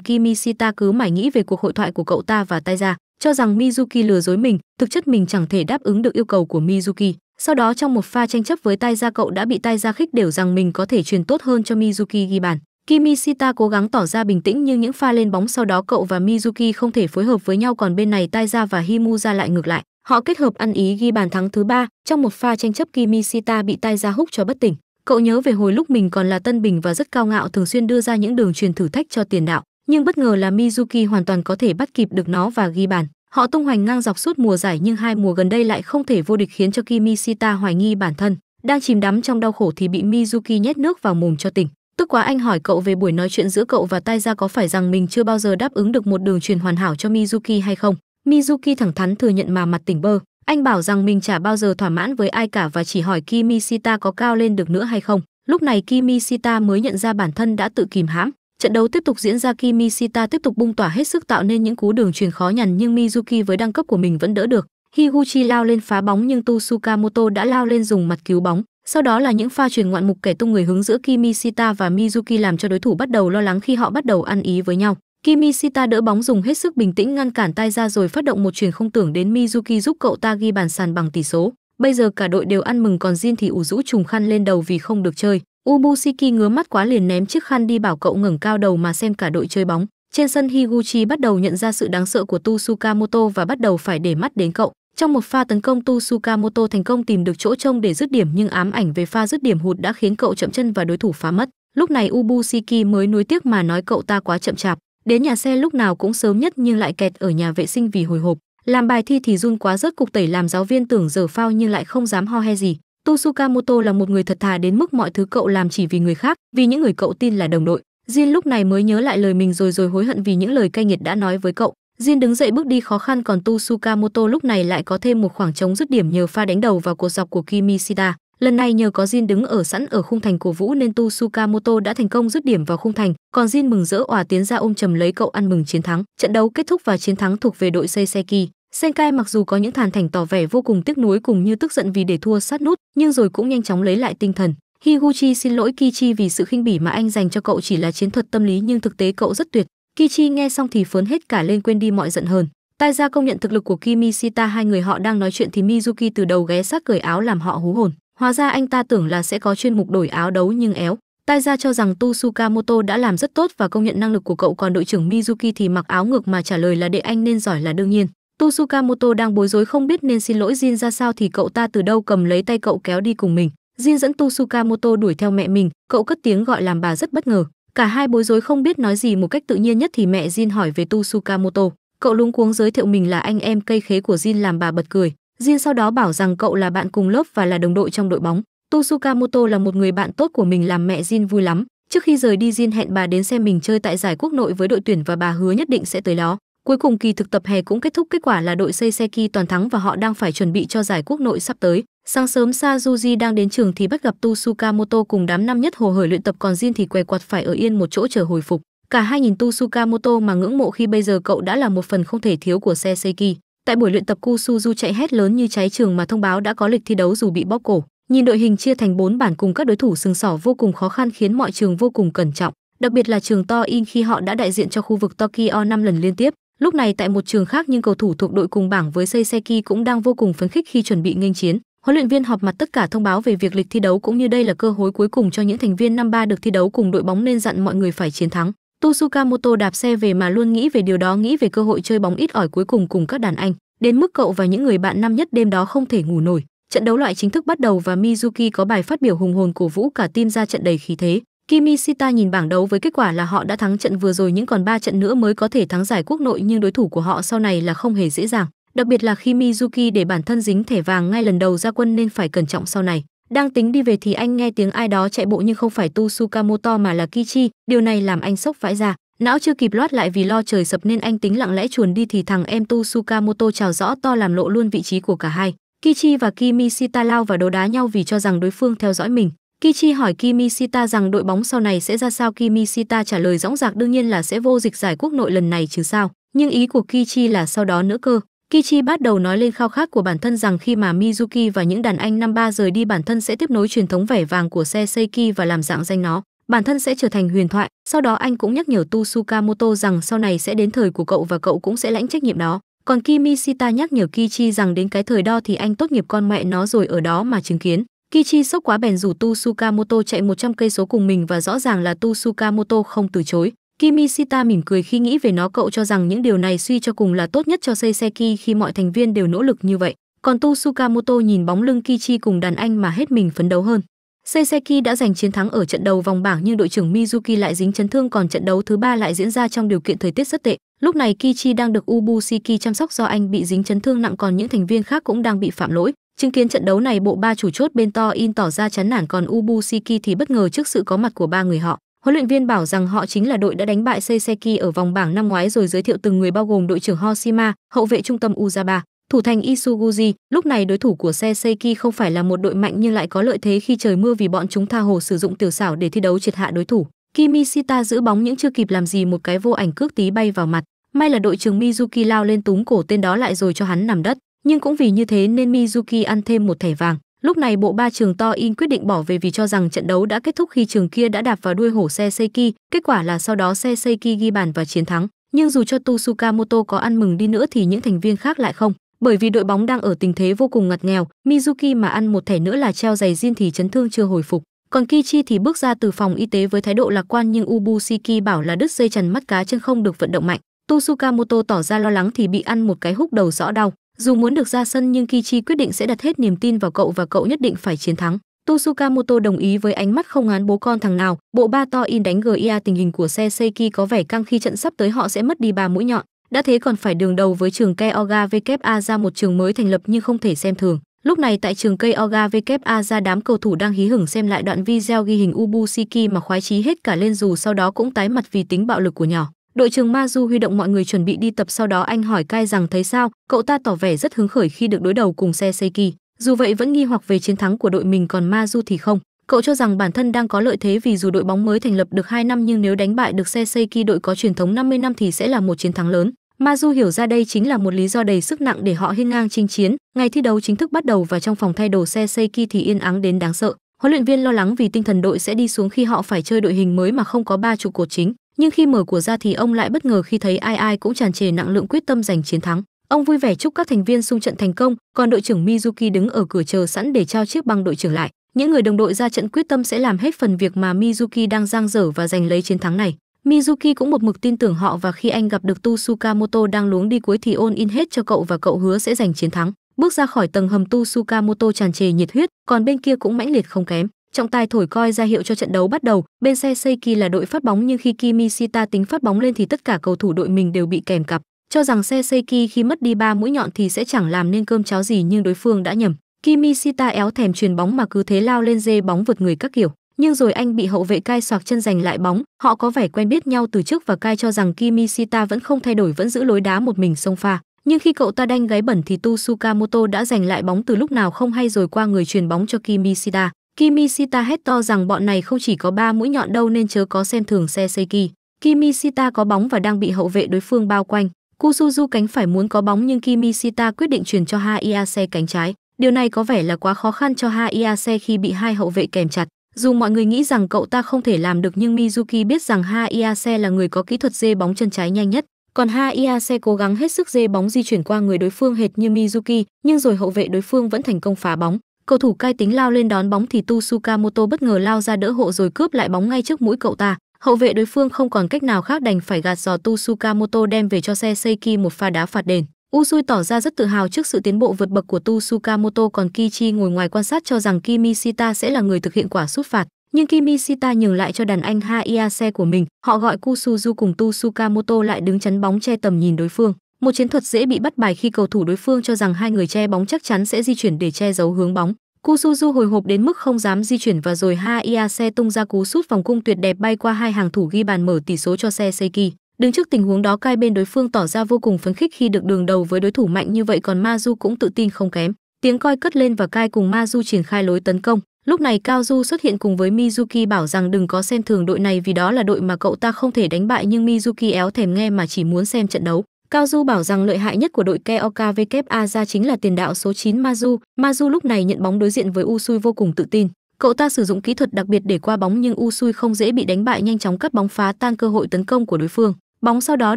Kimishita cứ mải nghĩ về cuộc hội thoại của cậu ta và Taiza, cho rằng Mizuki lừa dối mình, thực chất mình chẳng thể đáp ứng được yêu cầu của Mizuki. Sau đó trong một pha tranh chấp với Taiza cậu đã bị Taiza khích đều rằng mình có thể truyền tốt hơn cho Mizuki ghi bàn. Kimishita cố gắng tỏ ra bình tĩnh nhưng những pha lên bóng sau đó cậu và Mizuki không thể phối hợp với nhau còn bên này Taiza và Himuza lại ngược lại. Họ kết hợp ăn ý ghi bàn thắng thứ ba, trong một pha tranh chấp Kimishita bị Taiza húc cho bất tỉnh. Cậu nhớ về hồi lúc mình còn là Tân Bình và rất cao ngạo thường xuyên đưa ra những đường truyền thử thách cho tiền đạo. nhưng bất ngờ là Mizuki hoàn toàn có thể bắt kịp được nó và ghi bàn. Họ tung hoành ngang dọc suốt mùa giải nhưng hai mùa gần đây lại không thể vô địch khiến cho Kimishita hoài nghi bản thân. Đang chìm đắm trong đau khổ thì bị Mizuki nhét nước vào mồm cho tỉnh. Tức quá, anh hỏi cậu về buổi nói chuyện giữa cậu và Taiza có phải rằng mình chưa bao giờ đáp ứng được một đường truyền hoàn hảo cho Mizuki hay không? Mizuki thẳng thắn thừa nhận mà mặt tỉnh bơ. Anh bảo rằng mình chả bao giờ thỏa mãn với ai cả và chỉ hỏi Kimishita có cao lên được nữa hay không. Lúc này Kimishita mới nhận ra bản thân đã tự kìm hãm. Trận đấu tiếp tục diễn ra, Kimishita tiếp tục bung tỏa hết sức tạo nên những cú đường truyền khó nhằn nhưng Mizuki với đẳng cấp của mình vẫn đỡ được. Higuchi lao lên phá bóng nhưng Tsukamoto đã lao lên dùng mặt cứu bóng. Sau đó là những pha truyền ngoạn mục kẻ tung người hướng giữa Kimishita và Mizuki làm cho đối thủ bắt đầu lo lắng khi họ bắt đầu ăn ý với nhau. Kimishita đỡ bóng dùng hết sức bình tĩnh ngăn cản tay ra rồi phát động một truyền không tưởng đến Mizuki giúp cậu ta ghi bàn sàn bằng tỷ số. Bây giờ cả đội đều ăn mừng còn Jin thì ủ rũ trùng khăn lên đầu vì không được chơi. Ubushiki ngứa mắt quá liền ném chiếc khăn đi bảo cậu ngẩng cao đầu mà xem cả đội chơi bóng. Trên sân Higuchi bắt đầu nhận ra sự đáng sợ của Tsukamoto và bắt đầu phải để mắt đến cậu. Trong một pha tấn công Tsukamoto thành công tìm được chỗ trông để dứt điểm nhưng ám ảnh về pha dứt điểm hụt đã khiến cậu chậm chân và đối thủ phá mất. Lúc này Ubushiki mới nuối tiếc mà nói cậu ta quá chậm chạp. Đến nhà xe lúc nào cũng sớm nhất nhưng lại kẹt ở nhà vệ sinh vì hồi hộp. Làm bài thi thì run quá rớt cục tẩy làm giáo viên tưởng giờ phao nhưng lại không dám ho he gì. Tsukamoto là một người thật thà đến mức mọi thứ cậu làm chỉ vì người khác, vì những người cậu tin là đồng đội. Jin lúc này mới nhớ lại lời mình rồi rồi hối hận vì những lời cay nghiệt đã nói với cậu. Jin đứng dậy bước đi khó khăn còn Tsukamoto lúc này lại có thêm một khoảng trống dứt điểm nhờ pha đánh đầu vào cột dọc của Kimishita. Lần này nhờ có Jin đứng ở sẵn ở khung thành cổ vũ nên Tsukamoto đã thành công dứt điểm vào khung thành, còn Jin mừng rỡ òa tiến ra ôm chầm lấy cậu ăn mừng chiến thắng. Trận đấu kết thúc và chiến thắng thuộc về đội Seiseki. Senkai mặc dù có những thàn thành tỏ vẻ vô cùng tiếc nuối cùng như tức giận vì để thua sát nút, nhưng rồi cũng nhanh chóng lấy lại tinh thần. Higuchi xin lỗi Kichi vì sự khinh bỉ mà anh dành cho cậu chỉ là chiến thuật tâm lý nhưng thực tế cậu rất tuyệt. Kichi nghe xong thì phớn hết cả lên quên đi mọi giận hờn. Tai ra công nhận thực lực của Kimishita hai người họ đang nói chuyện thì Mizuki từ đầu ghé sát cởi áo làm họ hú hồn. Hóa ra anh ta tưởng là sẽ có chuyên mục đổi áo đấu nhưng éo. Tai ra cho rằng Tsukamoto đã làm rất tốt và công nhận năng lực của cậu còn đội trưởng Mizuki thì mặc áo ngược mà trả lời là đệ anh nên giỏi là đương nhiên. Tsukamoto đang bối rối không biết nên xin lỗi Jin ra sao thì cậu ta từ đâu cầm lấy tay cậu kéo đi cùng mình. Jin dẫn Tsukamoto đuổi theo mẹ mình, cậu cất tiếng gọi làm bà rất bất ngờ. Cả hai bối rối không biết nói gì một cách tự nhiên nhất thì mẹ Jin hỏi về Tsukamoto. Cậu luống cuống giới thiệu mình là anh em cây khế của Jin làm bà bật cười. Jin sau đó bảo rằng cậu là bạn cùng lớp và là đồng đội trong đội bóng. Tsukamoto là một người bạn tốt của mình làm mẹ Jin vui lắm. Trước khi rời đi, Jin hẹn bà đến xem mình chơi tại giải quốc nội với đội tuyển và bà hứa nhất định sẽ tới đó. Cuối cùng kỳ thực tập hè cũng kết thúc, kết quả là đội Seiseki toàn thắng và họ đang phải chuẩn bị cho giải quốc nội sắp tới. Sáng sớm Sazuji đang đến trường thì bắt gặp Tsukamoto cùng đám năm nhất hồ hởi luyện tập còn Jin thì què quạt phải ở yên một chỗ chờ hồi phục. Cả hai nhìn Tsukamoto mà ngưỡng mộ khi bây giờ cậu đã là một phần không thể thiếu của Seiseki. Tại buổi luyện tập Kusuzu chạy hét lớn như cháy trường mà thông báo đã có lịch thi đấu dù bị bóp cổ. Nhìn đội hình chia thành 4 bản cùng các đối thủ sừng sỏ vô cùng khó khăn khiến mọi trường vô cùng cẩn trọng, đặc biệt là trường To In khi họ đã đại diện cho khu vực Tokyo 5 lần liên tiếp. Lúc này tại một trường khác nhưng cầu thủ thuộc đội cùng bảng với Seiseki cũng đang vô cùng phấn khích khi chuẩn bị nghênh chiến. Huấn luyện viên họp mặt tất cả thông báo về việc lịch thi đấu cũng như đây là cơ hội cuối cùng cho những thành viên năm ba được thi đấu cùng đội bóng nên dặn mọi người phải chiến thắng. Tsukamoto đạp xe về mà luôn nghĩ về điều đó nghĩ về cơ hội chơi bóng ít ỏi cuối cùng cùng các đàn anh, đến mức cậu và những người bạn năm nhất đêm đó không thể ngủ nổi. Trận đấu loại chính thức bắt đầu và Mizuki có bài phát biểu hùng hồn cổ vũ cả team ra trận đầy khí thế. Kimishita nhìn bảng đấu với kết quả là họ đã thắng trận vừa rồi nhưng còn 3 trận nữa mới có thể thắng giải quốc nội nhưng đối thủ của họ sau này là không hề dễ dàng. Đặc biệt là khi Mizuki để bản thân dính thẻ vàng ngay lần đầu ra quân nên phải cẩn trọng sau này. Đang tính đi về thì anh nghe tiếng ai đó chạy bộ nhưng không phải Tsukamoto mà là Kichi, điều này làm anh sốc vãi ra. Não chưa kịp loát lại vì lo trời sập nên anh tính lặng lẽ chuồn đi thì thằng em Tsukamoto chào rõ to làm lộ luôn vị trí của cả hai. Kichi và Kimishita lao vào đấu đá nhau vì cho rằng đối phương theo dõi mình. Kichi hỏi Kimishita rằng đội bóng sau này sẽ ra sao Kimishita trả lời dõng dạc đương nhiên là sẽ vô dịch giải quốc nội lần này chứ sao. Nhưng ý của Kichi là sau đó nữa cơ. Kichi bắt đầu nói lên khao khát của bản thân rằng khi mà Mizuki và những đàn anh năm ba rời đi, bản thân sẽ tiếp nối truyền thống vẻ vàng của xe Seiki và làm dạng danh nó. Bản thân sẽ trở thành huyền thoại. Sau đó anh cũng nhắc nhở Tsukamoto rằng sau này sẽ đến thời của cậu và cậu cũng sẽ lãnh trách nhiệm đó. Còn Kimishita nhắc nhở Kichi rằng đến cái thời đó thì anh tốt nghiệp con mẹ nó rồi ở đó mà chứng kiến. Kichi sốc quá bèn rủ Tsukamoto chạy 100 cây số cùng mình và rõ ràng là Tsukamoto không từ chối. Kimishita mỉm cười khi nghĩ về nó, cậu cho rằng những điều này suy cho cùng là tốt nhất cho Seiseki khi mọi thành viên đều nỗ lực như vậy. Còn Tsukamoto nhìn bóng lưng Kichi cùng đàn anh mà hết mình phấn đấu hơn. Seiseki đã giành chiến thắng ở trận đầu vòng bảng nhưng đội trưởng Mizuki lại dính chấn thương, còn trận đấu thứ ba lại diễn ra trong điều kiện thời tiết rất tệ. Lúc này Kichi đang được Ubushiki chăm sóc do anh bị dính chấn thương nặng, còn những thành viên khác cũng đang bị phạm lỗi. Chứng kiến trận đấu này, bộ ba chủ chốt bên To In tỏ ra chán nản, còn Ubushiki thì bất ngờ trước sự có mặt của ba người họ. Huấn luyện viên bảo rằng họ chính là đội đã đánh bại Seiseki ở vòng bảng năm ngoái rồi giới thiệu từng người bao gồm đội trưởng Hoshima, hậu vệ trung tâm Uzaba, thủ thành Isuguji. Lúc này đối thủ của Seiseki không phải là một đội mạnh nhưng lại có lợi thế khi trời mưa vì bọn chúng tha hồ sử dụng tiểu xảo để thi đấu triệt hạ đối thủ. Kimishita giữ bóng những chưa kịp làm gì một cái vô ảnh cước tí bay vào mặt. May là đội trưởng Mizuki lao lên túm cổ tên đó lại rồi cho hắn nằm đất, nhưng cũng vì như thế nên Mizuki ăn thêm một thẻ vàng. Lúc này bộ ba trường To In quyết định bỏ về vì cho rằng trận đấu đã kết thúc khi trường kia đã đạp vào đuôi hổ xe Seiki, kết quả là sau đó xe Seiki ghi bàn và chiến thắng. Nhưng dù cho Tsukamoto có ăn mừng đi nữa thì những thành viên khác lại không, bởi vì đội bóng đang ở tình thế vô cùng ngặt nghèo, Mizuki mà ăn một thẻ nữa là treo giày zin thì chấn thương chưa hồi phục. Còn Kichi thì bước ra từ phòng y tế với thái độ lạc quan nhưng Ubushiki bảo là đứt dây chằn mắt cá chân không được vận động mạnh. Tsukamoto tỏ ra lo lắng thì bị ăn một cái húc đầu rõ đau. Dù muốn được ra sân, nhưng Kichi quyết định sẽ đặt hết niềm tin vào cậu và cậu nhất định phải chiến thắng. Tosukamoto đồng ý với ánh mắt không ngán bố con thằng nào. Bộ ba to in đánh GIA tình hình của xe Seiki có vẻ căng khi trận sắp tới họ sẽ mất đi ba mũi nhọn. Đã thế còn phải đường đầu với trường Keoga VKA ra một trường mới thành lập nhưng không thể xem thường. Lúc này tại trường Keoga VKA ra đám cầu thủ đang hí hửng xem lại đoạn video ghi hình Ubushiki mà khoái chí hết cả lên dù sau đó cũng tái mặt vì tính bạo lực của nhỏ. Đội trưởng Mazu huy động mọi người chuẩn bị đi tập sau đó anh hỏi cai rằng thấy sao, cậu ta tỏ vẻ rất hứng khởi khi được đối đầu cùng xe Seiki. Dù vậy vẫn nghi hoặc về chiến thắng của đội mình còn Mazu thì không. Cậu cho rằng bản thân đang có lợi thế vì dù đội bóng mới thành lập được 2 năm nhưng nếu đánh bại được xe Seiki đội có truyền thống 50 năm thì sẽ là một chiến thắng lớn. Mazu hiểu ra đây chính là một lý do đầy sức nặng để họ hiên ngang chinh chiến. Ngày thi đấu chính thức bắt đầu và trong phòng thay đồ xe Seiki thì yên ắng đến đáng sợ. Huấn luyện viên lo lắng vì tinh thần đội sẽ đi xuống khi họ phải chơi đội hình mới mà không có ba trụ cột chính nhưng khi mở của ra thì ông lại bất ngờ khi thấy ai ai cũng tràn trề nặng lượng quyết tâm giành chiến thắng. Ông vui vẻ chúc các thành viên xung trận thành công, còn đội trưởng Mizuki đứng ở cửa chờ sẵn để trao chiếc băng đội trưởng lại. Những người đồng đội ra trận quyết tâm sẽ làm hết phần việc mà Mizuki đang giang dở và giành lấy chiến thắng này. Mizuki cũng một mực tin tưởng họ và khi anh gặp được Tu Sukamoto đang luống đi cuối thì ôn in hết cho cậu và cậu hứa sẽ giành chiến thắng. Bước ra khỏi tầng hầm Tu Sukamoto tràn trề nhiệt huyết, còn bên kia cũng mãnh liệt không kém. Trọng tài thổi coi ra hiệu cho trận đấu bắt đầu, bên xe Seiki là đội phát bóng nhưng khi Kimishita tính phát bóng lên thì tất cả cầu thủ đội mình đều bị kèm cặp. Cho rằng xe Seiki khi mất đi ba mũi nhọn thì sẽ chẳng làm nên cơm cháo gì nhưng đối phương đã nhầm. Kimishita éo thèm truyền bóng mà cứ thế lao lên dê bóng vượt người các kiểu. Nhưng rồi anh bị hậu vệ cai xoạc chân giành lại bóng, họ có vẻ quen biết nhau từ trước và cai cho rằng Kimishita vẫn không thay đổi vẫn giữ lối đá một mình sông pha. Nhưng khi cậu ta đanh gáy bẩn thì Tu Sukamoto đã giành lại bóng từ lúc nào không hay rồi qua người truyền bóng cho Kimishita. Kimishita hét to rằng bọn này không chỉ có ba mũi nhọn đâu nên chớ có xem thường xe Seiki. Kimishita có bóng và đang bị hậu vệ đối phương bao quanh. Kusuzu cánh phải muốn có bóng nhưng Kimishita quyết định chuyển cho Haiase cánh trái. Điều này có vẻ là quá khó khăn cho Haiase khi bị hai hậu vệ kèm chặt. Dù mọi người nghĩ rằng cậu ta không thể làm được nhưng Mizuki biết rằng Haiase là người có kỹ thuật dê bóng chân trái nhanh nhất. Còn Haiase cố gắng hết sức dê bóng di chuyển qua người đối phương hệt như Mizuki, nhưng rồi hậu vệ đối phương vẫn thành công phá bóng. Cầu thủ cai tính lao lên đón bóng thì Tu Sukamoto bất ngờ lao ra đỡ hộ rồi cướp lại bóng ngay trước mũi cậu ta. Hậu vệ đối phương không còn cách nào khác đành phải gạt giò Tu Sukamoto đem về cho xe Seiki một pha đá phạt đền. Usui tỏ ra rất tự hào trước sự tiến bộ vượt bậc của Tu Sukamoto còn Kichi ngồi ngoài quan sát cho rằng Kimishita sẽ là người thực hiện quả sút phạt. Nhưng Kimishita nhường lại cho đàn anh Haiase của mình, họ gọi Kusuzu cùng Tu Sukamoto lại đứng chắn bóng che tầm nhìn đối phương. Một chiến thuật dễ bị bắt bài khi cầu thủ đối phương cho rằng hai người che bóng chắc chắn sẽ di chuyển để che giấu hướng bóng. Kusuzu hồi hộp đến mức không dám di chuyển và rồi Haiase tung ra cú sút vòng cung tuyệt đẹp bay qua hai hàng thủ ghi bàn mở tỷ số cho xe Seiki. Đứng trước tình huống đó cai bên đối phương tỏ ra vô cùng phấn khích khi được đường đầu với đối thủ mạnh như vậy, còn Mazu cũng tự tin không kém. Tiếng coi cất lên và cai cùng Mazu triển khai lối tấn công. Lúc này Cao Du xuất hiện cùng với Mizuki bảo rằng đừng có xem thường đội này vì đó là đội mà cậu ta không thể đánh bại nhưng Mizuki éo thèm nghe mà chỉ muốn xem trận đấu. Cao Du bảo rằng lợi hại nhất của đội Keoka WA ra chính là tiền đạo số 9 Mazu. Mazu lúc này nhận bóng đối diện với Usui vô cùng tự tin. Cậu ta sử dụng kỹ thuật đặc biệt để qua bóng nhưng Usui không dễ bị đánh bại nhanh chóng cắt bóng phá tan cơ hội tấn công của đối phương. Bóng sau đó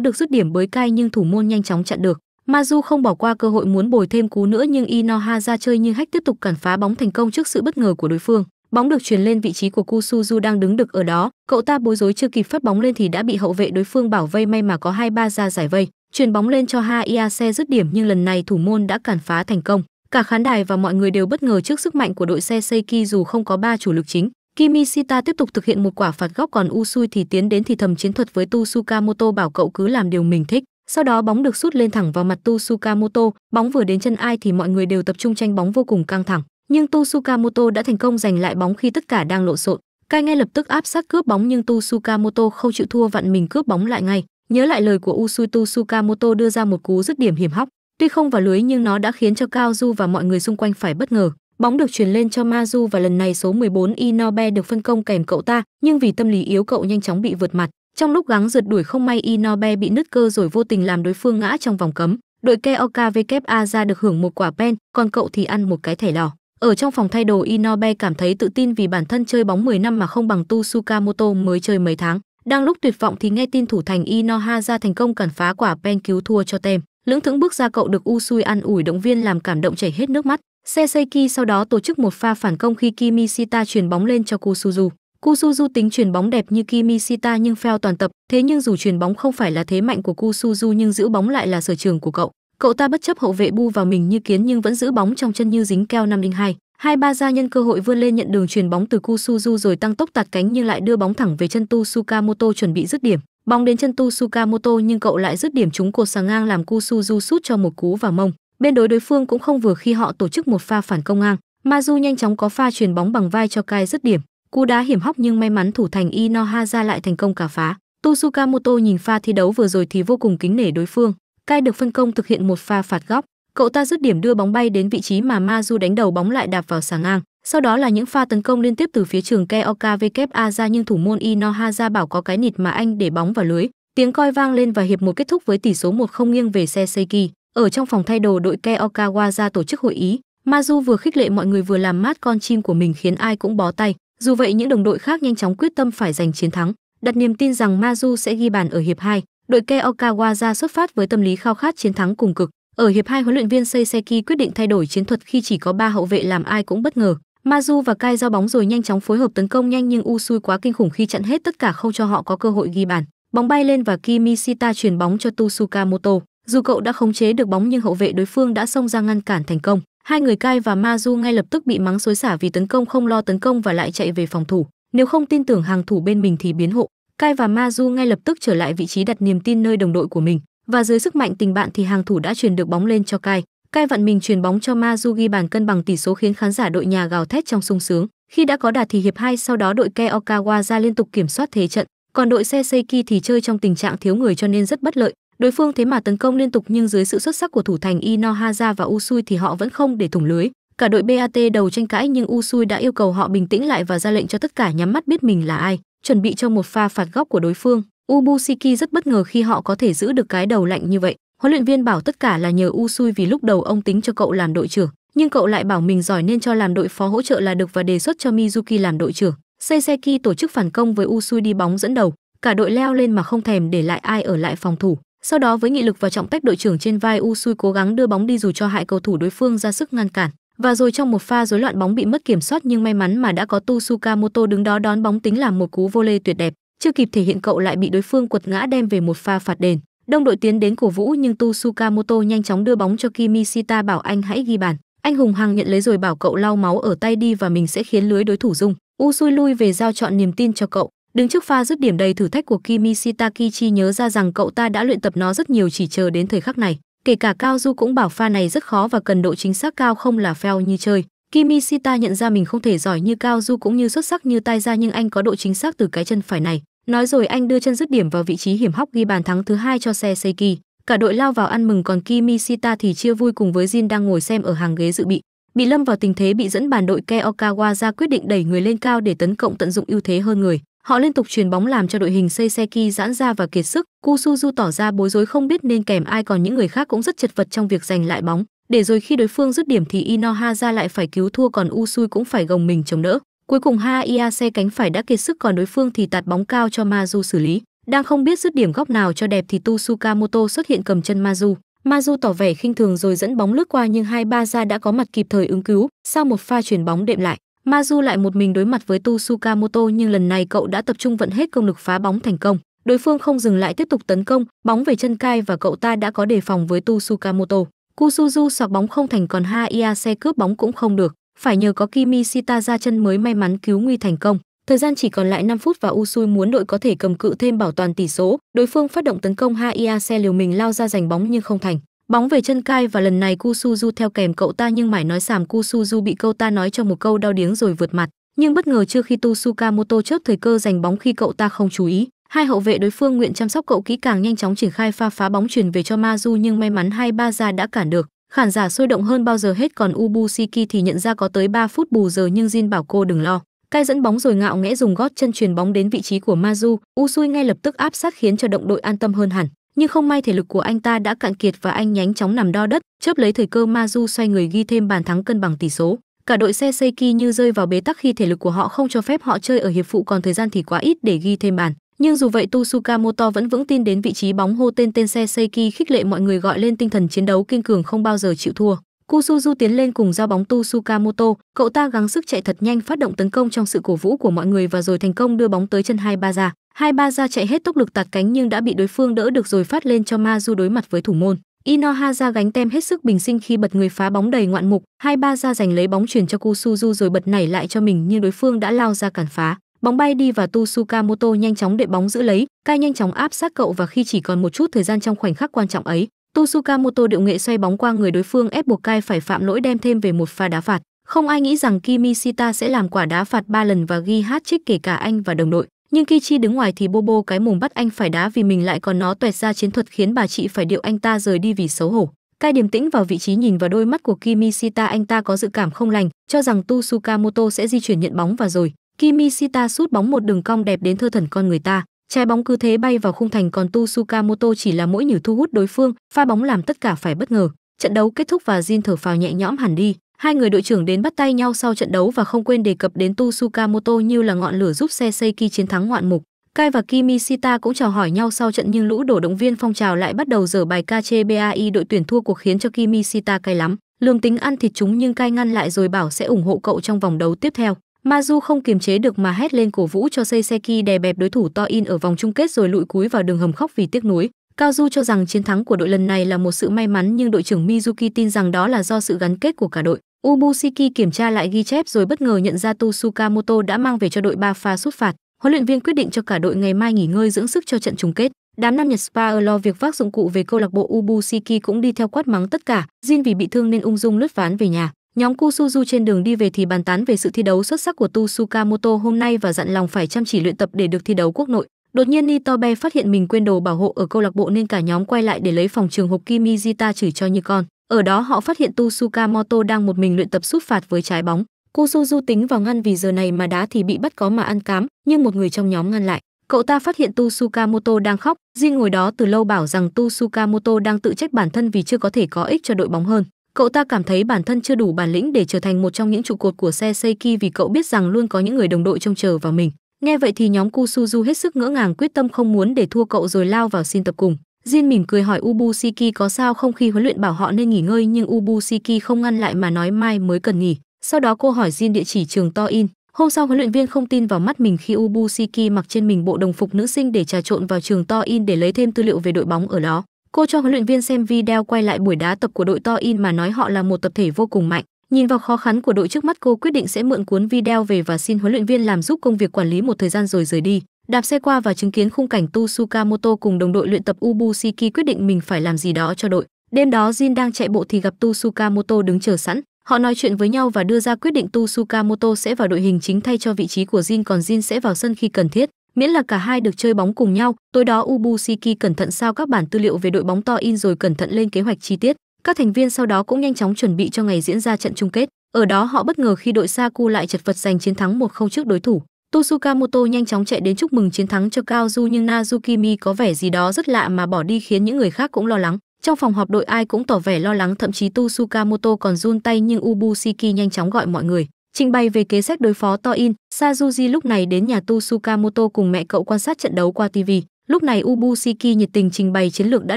được dứt điểm bới cai nhưng thủ môn nhanh chóng chặn được. Mazu không bỏ qua cơ hội muốn bồi thêm cú nữa nhưng Inoha ra chơi như hách tiếp tục cản phá bóng thành công trước sự bất ngờ của đối phương. Bóng được truyền lên vị trí của Kusuzu đang đứng được ở đó, cậu ta bối rối chưa kịp phát bóng lên thì đã bị hậu vệ đối phương bảo vây may mà có hai ba ra giải vây. Chuyền bóng lên cho Haiase dứt điểm nhưng lần này thủ môn đã cản phá thành công. Cả khán đài và mọi người đều bất ngờ trước sức mạnh của đội xe Seiki dù không có ba chủ lực chính. Kimishita tiếp tục thực hiện một quả phạt góc còn Usui thì tiến đến thì thầm chiến thuật với Tsukamoto bảo cậu cứ làm điều mình thích. Sau đó bóng được sút lên thẳng vào mặt Tsukamoto, bóng vừa đến chân ai thì mọi người đều tập trung tranh bóng vô cùng căng thẳng. Nhưng Tsukamoto đã thành công giành lại bóng khi tất cả đang lộn xộn. Kai ngay lập tức áp sát cướp bóng nhưng Tsukamoto không chịu thua vặn mình cướp bóng lại ngay. Nhớ lại lời của Usuitu Sukamoto đưa ra một cú dứt điểm hiểm hóc. Tuy không vào lưới nhưng nó đã khiến cho Cao Du và mọi người xung quanh phải bất ngờ. Bóng được chuyển lên cho Mazu và lần này số 14 Inobe được phân công kèm cậu ta, nhưng vì tâm lý yếu cậu nhanh chóng bị vượt mặt. Trong lúc gắng rượt đuổi không may Inobe bị nứt cơ rồi vô tình làm đối phương ngã trong vòng cấm. Đội KOKVKA ra được hưởng một quả pen, còn cậu thì ăn một cái thẻ đỏ. Ở trong phòng thay đồ Inobe cảm thấy tự tin vì bản thân chơi bóng 10 năm mà không bằng Tu Sukamoto mới chơi mấy tháng. Đang lúc tuyệt vọng thì nghe tin thủ thành Inoha ra thành công cản phá quả pen cứu thua cho tem. Lưỡng thững bước ra cậu được Usui an ủi động viên làm cảm động chảy hết nước mắt. Seseiki sau đó tổ chức một pha phản công khi Kimishita chuyển bóng lên cho Kusuzu. Kusuzu tính chuyển bóng đẹp như Kimishita nhưng fail toàn tập, thế nhưng dù chuyển bóng không phải là thế mạnh của Kusuzu nhưng giữ bóng lại là sở trường của cậu. Cậu ta bất chấp hậu vệ bu vào mình như kiến nhưng vẫn giữ bóng trong chân như dính keo 502. Hai ba gia nhân cơ hội vươn lên nhận đường truyền bóng từ Kusuzu rồi tăng tốc tạt cánh nhưng lại đưa bóng thẳng về chân Tu Sukamoto chuẩn bị dứt điểm. Bóng đến chân Tu Sukamoto nhưng cậu lại dứt điểm trúng cột sàng ngang làm Kusuzu sút cho một cú vào mông. Bên đối đối phương cũng không vừa khi họ tổ chức một pha phản công ngang. Mazu nhanh chóng có pha truyền bóng bằng vai cho Kai dứt điểm. Cú đá hiểm hóc nhưng may mắn thủ thành Inohaza lại thành công cả phá. Tu Sukamoto nhìn pha thi đấu vừa rồi thì vô cùng kính nể đối phương. Kai được phân công thực hiện một pha phạt góc. Cậu ta dứt điểm đưa bóng bay đến vị trí mà Mazu đánh đầu bóng lại đạp vào sàng ngang. Sau đó là những pha tấn công liên tiếp từ phía trường KOKWA ra nhưng thủ môn Inohaza bảo có cái nịt mà anh để bóng vào lưới. Tiếng coi vang lên và hiệp một kết thúc với tỷ số 1 không nghiêng về xe Seiki. Ở trong phòng thay đồ đội Keokawa ra tổ chức hội ý, Mazu vừa khích lệ mọi người vừa làm mát con chim của mình khiến ai cũng bó tay. Dù vậy những đồng đội khác nhanh chóng quyết tâm phải giành chiến thắng, đặt niềm tin rằng Mazu sẽ ghi bàn ở hiệp 2. Đội Keokawa ra xuất phát với tâm lý khao khát chiến thắng cùng cực. Ở hiệp 2 huấn luyện viên Seiseki quyết định thay đổi chiến thuật khi chỉ có 3 hậu vệ làm ai cũng bất ngờ. Mazu và Kai giao bóng rồi nhanh chóng phối hợp tấn công nhanh nhưng Usui quá kinh khủng khi chặn hết tất cả không cho họ có cơ hội ghi bàn. Bóng bay lên và Kimishita chuyển bóng cho Tsukamoto. Dù cậu đã khống chế được bóng nhưng hậu vệ đối phương đã xông ra ngăn cản thành công. Hai người Kai và Mazu ngay lập tức bị mắng xối xả vì tấn công không lo tấn công và lại chạy về phòng thủ. Nếu không tin tưởng hàng thủ bên mình thì biến hộ. Kai và Mazu ngay lập tức trở lại vị trí đặt niềm tin nơi đồng đội của mình và dưới sức mạnh tình bạn thì hàng thủ đã truyền được bóng lên cho Kai. Kai vặn mình truyền bóng cho Mazu ghi bàn cân bằng tỷ số khiến khán giả đội nhà gào thét trong sung sướng. Khi đã có đạt thì hiệp 2 sau đó đội Ke Okawa ra liên tục kiểm soát thế trận, còn đội Seiseki thì chơi trong tình trạng thiếu người cho nên rất bất lợi. Đối phương thế mà tấn công liên tục nhưng dưới sự xuất sắc của thủ thành Inohaza và Usui thì họ vẫn không để thủng lưới. Cả đội BAT đầu tranh cãi nhưng Usui đã yêu cầu họ bình tĩnh lại và ra lệnh cho tất cả nhắm mắt biết mình là ai, chuẩn bị cho một pha phạt góc của đối phương. Ubushiki rất bất ngờ khi họ có thể giữ được cái đầu lạnh như vậy. Huấn luyện viên bảo tất cả là nhờ Usui vì lúc đầu ông tính cho cậu làm đội trưởng, nhưng cậu lại bảo mình giỏi nên cho làm đội phó hỗ trợ là được và đề xuất cho Mizuki làm đội trưởng. Seiseki tổ chức phản công với Usui đi bóng dẫn đầu, cả đội leo lên mà không thèm để lại ai ở lại phòng thủ. Sau đó với nghị lực và trọng trách đội trưởng trên vai Usui cố gắng đưa bóng đi dù cho hại cầu thủ đối phương ra sức ngăn cản. Và rồi trong một pha rối loạn bóng bị mất kiểm soát nhưng may mắn mà đã có Tu Sukamoto đứng đó đón bóng tính làm một cú vô lê tuyệt đẹp. Chưa kịp thể hiện cậu lại bị đối phương quật ngã đem về một pha phạt đền. Đông đội tiến đến cổ vũ nhưng Tu Sukamoto nhanh chóng đưa bóng cho Kimishita bảo anh hãy ghi bàn. Anh hùng hăng nhận lấy rồi bảo cậu lau máu ở tay đi và mình sẽ khiến lưới đối thủ rung. Usui lui về giao chọn niềm tin cho cậu. Đứng trước pha dứt điểm đầy thử thách của Kimishita, Kichi nhớ ra rằng cậu ta đã luyện tập nó rất nhiều chỉ chờ đến thời khắc này. Kể cả Cao Du cũng bảo pha này rất khó và cần độ chính xác cao không là fail như chơi. Kimishita nhận ra mình không thể giỏi như Cao Du cũng như xuất sắc như Tai ra nhưng anh có độ chính xác từ cái chân phải này. Nói rồi anh đưa chân dứt điểm vào vị trí hiểm hóc ghi bàn thắng thứ hai cho xe Seiki. Cả đội lao vào ăn mừng còn Kimishita thì chia vui cùng với Jin đang ngồi xem ở hàng ghế dự bị. Bị lâm vào tình thế bị dẫn bàn đội Keokawa ra quyết định đẩy người lên cao để tấn cộng tận dụng ưu thế hơn người. Họ liên tục truyền bóng làm cho đội hình Seiseki giãn ra và kiệt sức. Kusuzu tỏ ra bối rối không biết nên kèm ai còn, những người khác cũng rất chật vật trong việc giành lại bóng. Để rồi khi đối phương dứt điểm thì Inohaza lại phải cứu thua còn Usui cũng phải gồng mình chống đỡ. Cuối cùng Haiase cánh phải đã kiệt sức còn đối phương thì tạt bóng cao cho Mazu xử lý. Đang không biết dứt điểm góc nào cho đẹp thì Tsukamoto xuất hiện cầm chân Mazu. Mazu tỏ vẻ khinh thường rồi dẫn bóng lướt qua nhưng hai ba ra đã có mặt kịp thời ứng cứu, sau một pha chuyển bóng đệm lại. Mazu lại một mình đối mặt với Tu Sukamoto nhưng lần này cậu đã tập trung vận hết công lực phá bóng thành công. Đối phương không dừng lại tiếp tục tấn công, bóng về chân cai và cậu ta đã có đề phòng với Tu Sukamoto. Kusuzu sọc bóng không thành còn Hayase cướp bóng cũng không được, phải nhờ có Kimi Sita ra chân mới may mắn cứu nguy thành công. Thời gian chỉ còn lại 5 phút và Usui muốn đội có thể cầm cự thêm bảo toàn tỷ số, đối phương phát động tấn công Hayase liều mình lao ra giành bóng nhưng không thành. Bóng về chân cai và lần này Kusuzu theo kèm cậu ta nhưng mải nói sàm Kusuzu bị cậu ta nói cho một câu đau điếng rồi vượt mặt. Nhưng bất ngờ chưa khi Tsukamoto chớp thời cơ giành bóng khi cậu ta không chú ý. Hai hậu vệ đối phương nguyện chăm sóc cậu kỹ càng nhanh chóng triển khai pha phá bóng truyền về cho Mazu nhưng may mắn hai ba ra đã cản được. Khán giả sôi động hơn bao giờ hết còn Ubusiki thì nhận ra có tới 3 phút bù giờ nhưng Jin bảo cô đừng lo. Cai dẫn bóng rồi ngạo nghẽ dùng gót chân truyền bóng đến vị trí của Mazu, Usui ngay lập tức áp sát khiến cho động đội an tâm hơn hẳn. Nhưng không may thể lực của anh ta đã cạn kiệt và anh nhánh chóng nằm đo đất, chớp lấy thời cơ Mazu xoay người ghi thêm bàn thắng cân bằng tỷ số. Cả đội xe Seiki như rơi vào bế tắc khi thể lực của họ không cho phép họ chơi ở hiệp phụ còn thời gian thì quá ít để ghi thêm bàn. Nhưng dù vậy Tsukamoto vẫn vững tin đến vị trí bóng hô tên tên xe Seiki khích lệ mọi người gọi lên tinh thần chiến đấu kiên cường không bao giờ chịu thua. Kusuzu tiến lên cùng giao bóng Tsukamoto, cậu ta gắng sức chạy thật nhanh phát động tấn công trong sự cổ vũ của mọi người và rồi thành công đưa bóng tới chân hai ba ra. Hai ba ra chạy hết tốc lực tạt cánh nhưng đã bị đối phương đỡ được rồi phát lên cho Mazu đối mặt với thủ môn. Inohaza gánh tem hết sức bình sinh khi bật người phá bóng đầy ngoạn mục, hai ba ra giành lấy bóng chuyển cho Kusuzu rồi bật nảy lại cho mình nhưng đối phương đã lao ra cản phá. Bóng bay đi và Tsukamoto nhanh chóng đệ bóng giữ lấy, Kai nhanh chóng áp sát cậu và khi chỉ còn một chút thời gian trong khoảnh khắc quan trọng ấy, Tsukamoto điệu nghệ xoay bóng qua người đối phương ép buộc Kai phải phạm lỗi đem thêm về một pha đá phạt. Không ai nghĩ rằng Kimishita sẽ làm quả đá phạt 3 lần và ghi hat trick kể cả anh và đồng đội. Nhưng Kichi đứng ngoài thì Bobo cái mồm bắt anh phải đá vì mình lại còn nó tuẹt ra chiến thuật khiến bà chị phải điệu anh ta rời đi vì xấu hổ. Kai điềm tĩnh vào vị trí nhìn vào đôi mắt của Kimishita anh ta có dự cảm không lành, cho rằng Tsukamoto sẽ di chuyển nhận bóng và rồi. Kimishita sút bóng một đường cong đẹp đến thơ thần con người ta. Trái bóng cứ thế bay vào khung thành còn Tsukamoto chỉ là mỗi nhử thu hút đối phương, pha bóng làm tất cả phải bất ngờ. Trận đấu kết thúc và Jin thở phào nhẹ nhõm hẳn đi. Hai người đội trưởng đến bắt tay nhau sau trận đấu và không quên đề cập đến Tsukamoto như là ngọn lửa giúp xe Seiki chiến thắng ngoạn mục. Kai và Kimishita cũng chào hỏi nhau sau trận nhưng lũ đổ động viên phong trào lại bắt đầu dở bài KCBAI đội tuyển thua cuộc khiến cho Kimishita cay lắm. Lương tính ăn thịt chúng nhưng Kai ngăn lại rồi bảo sẽ ủng hộ cậu trong vòng đấu tiếp theo. Mazu không kiềm chế được mà hét lên cổ vũ cho Seiseki đè bẹp đối thủ To In ở vòng chung kết rồi lụi cúi vào đường hầm khóc vì tiếc nuối. Kazu cho rằng chiến thắng của đội lần này là một sự may mắn nhưng đội trưởng Mizuki tin rằng đó là do sự gắn kết của cả đội. Ubusiki kiểm tra lại ghi chép rồi bất ngờ nhận ra Tsukamoto đã mang về cho đội ba pha sút phạt. Huấn luyện viên quyết định cho cả đội ngày mai nghỉ ngơi dưỡng sức cho trận chung kết. Đám nam Nhật Spa lo việc vác dụng cụ về câu lạc bộ Ubusiki cũng đi theo quát mắng tất cả, Jin vì bị thương nên ung dung lướt ván về nhà. Nhóm Kusuzu trên đường đi về thì bàn tán về sự thi đấu xuất sắc của Tsukamoto hôm nay và dặn lòng phải chăm chỉ luyện tập để được thi đấu quốc nội. Đột nhiên Nitobe phát hiện mình quên đồ bảo hộ ở câu lạc bộ nên cả nhóm quay lại để lấy phòng trường hộp Kimijita chửi cho như con. Ở đó họ phát hiện Tsukamoto đang một mình luyện tập sút phạt với trái bóng. Kusuzu tính vào ngăn vì giờ này mà đá thì bị bắt có mà ăn cám, nhưng một người trong nhóm ngăn lại. Cậu ta phát hiện Tsukamoto đang khóc, Jin ngồi đó từ lâu bảo rằng Tsukamoto đang tự trách bản thân vì chưa có thể có ích cho đội bóng hơn. Cậu ta cảm thấy bản thân chưa đủ bản lĩnh để trở thành một trong những trụ cột của xe Seiki vì cậu biết rằng luôn có những người đồng đội trông chờ vào mình. Nghe vậy thì nhóm Kusuzu hết sức ngỡ ngàng quyết tâm không muốn để thua cậu rồi lao vào xin tập cùng. Jin mỉm cười hỏi Ubusiki có sao không khi huấn luyện bảo họ nên nghỉ ngơi nhưng Ubusiki không ngăn lại mà nói mai mới cần nghỉ. Sau đó cô hỏi Jin địa chỉ trường To In. Hôm sau huấn luyện viên không tin vào mắt mình khi Ubusiki mặc trên mình bộ đồng phục nữ sinh để trà trộn vào trường To In để lấy thêm tư liệu về đội bóng ở đó. Cô cho huấn luyện viên xem video quay lại buổi đá tập của đội To In mà nói họ là một tập thể vô cùng mạnh. Nhìn vào khó khăn của đội trước mắt, cô quyết định sẽ mượn cuốn video về và xin huấn luyện viên làm giúp công việc quản lý một thời gian rồi rời đi. Đạp xe qua và chứng kiến khung cảnh Tsukamoto cùng đồng đội luyện tập Ubushiki quyết định mình phải làm gì đó cho đội. Đêm đó, Jin đang chạy bộ thì gặp Tsukamoto đứng chờ sẵn. Họ nói chuyện với nhau và đưa ra quyết định Tsukamoto sẽ vào đội hình chính thay cho vị trí của Jin, còn Jin sẽ vào sân khi cần thiết. Miễn là cả hai được chơi bóng cùng nhau, tối đó Ubusiki cẩn thận sao các bản tư liệu về đội bóng to in rồi cẩn thận lên kế hoạch chi tiết. Các thành viên sau đó cũng nhanh chóng chuẩn bị cho ngày diễn ra trận chung kết. Ở đó họ bất ngờ khi đội Saku lại chật vật giành chiến thắng 1-0 trước đối thủ. Tosukamoto nhanh chóng chạy đến chúc mừng chiến thắng cho Kaozu nhưng Nazukimi có vẻ gì đó rất lạ mà bỏ đi khiến những người khác cũng lo lắng. Trong phòng họp đội ai cũng tỏ vẻ lo lắng thậm chí Tosukamoto còn run tay nhưng Ubusiki nhanh chóng gọi mọi người. Trình bày về kế sách đối phó toin, Sazuji lúc này đến nhà tu sukamoto cùng mẹ cậu quan sát trận đấu qua TV. Lúc này Ubusiki nhiệt tình trình bày chiến lược đã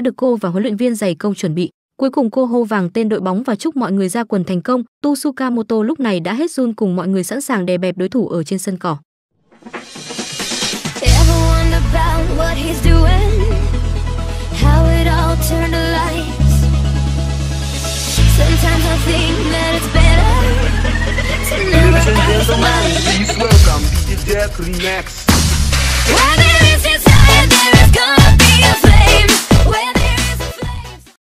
được cô và huấn luyện viên dày công chuẩn bị. Cuối cùng cô hô vàng tên đội bóng và chúc mọi người ra quần thành công. tu sukamoto lúc này đã hết run cùng mọi người sẵn sàng đè bẹp đối thủ ở trên sân cỏ. think that Ladies and gentlemen, please welcome DJ there is desire, there is gonna be a flame.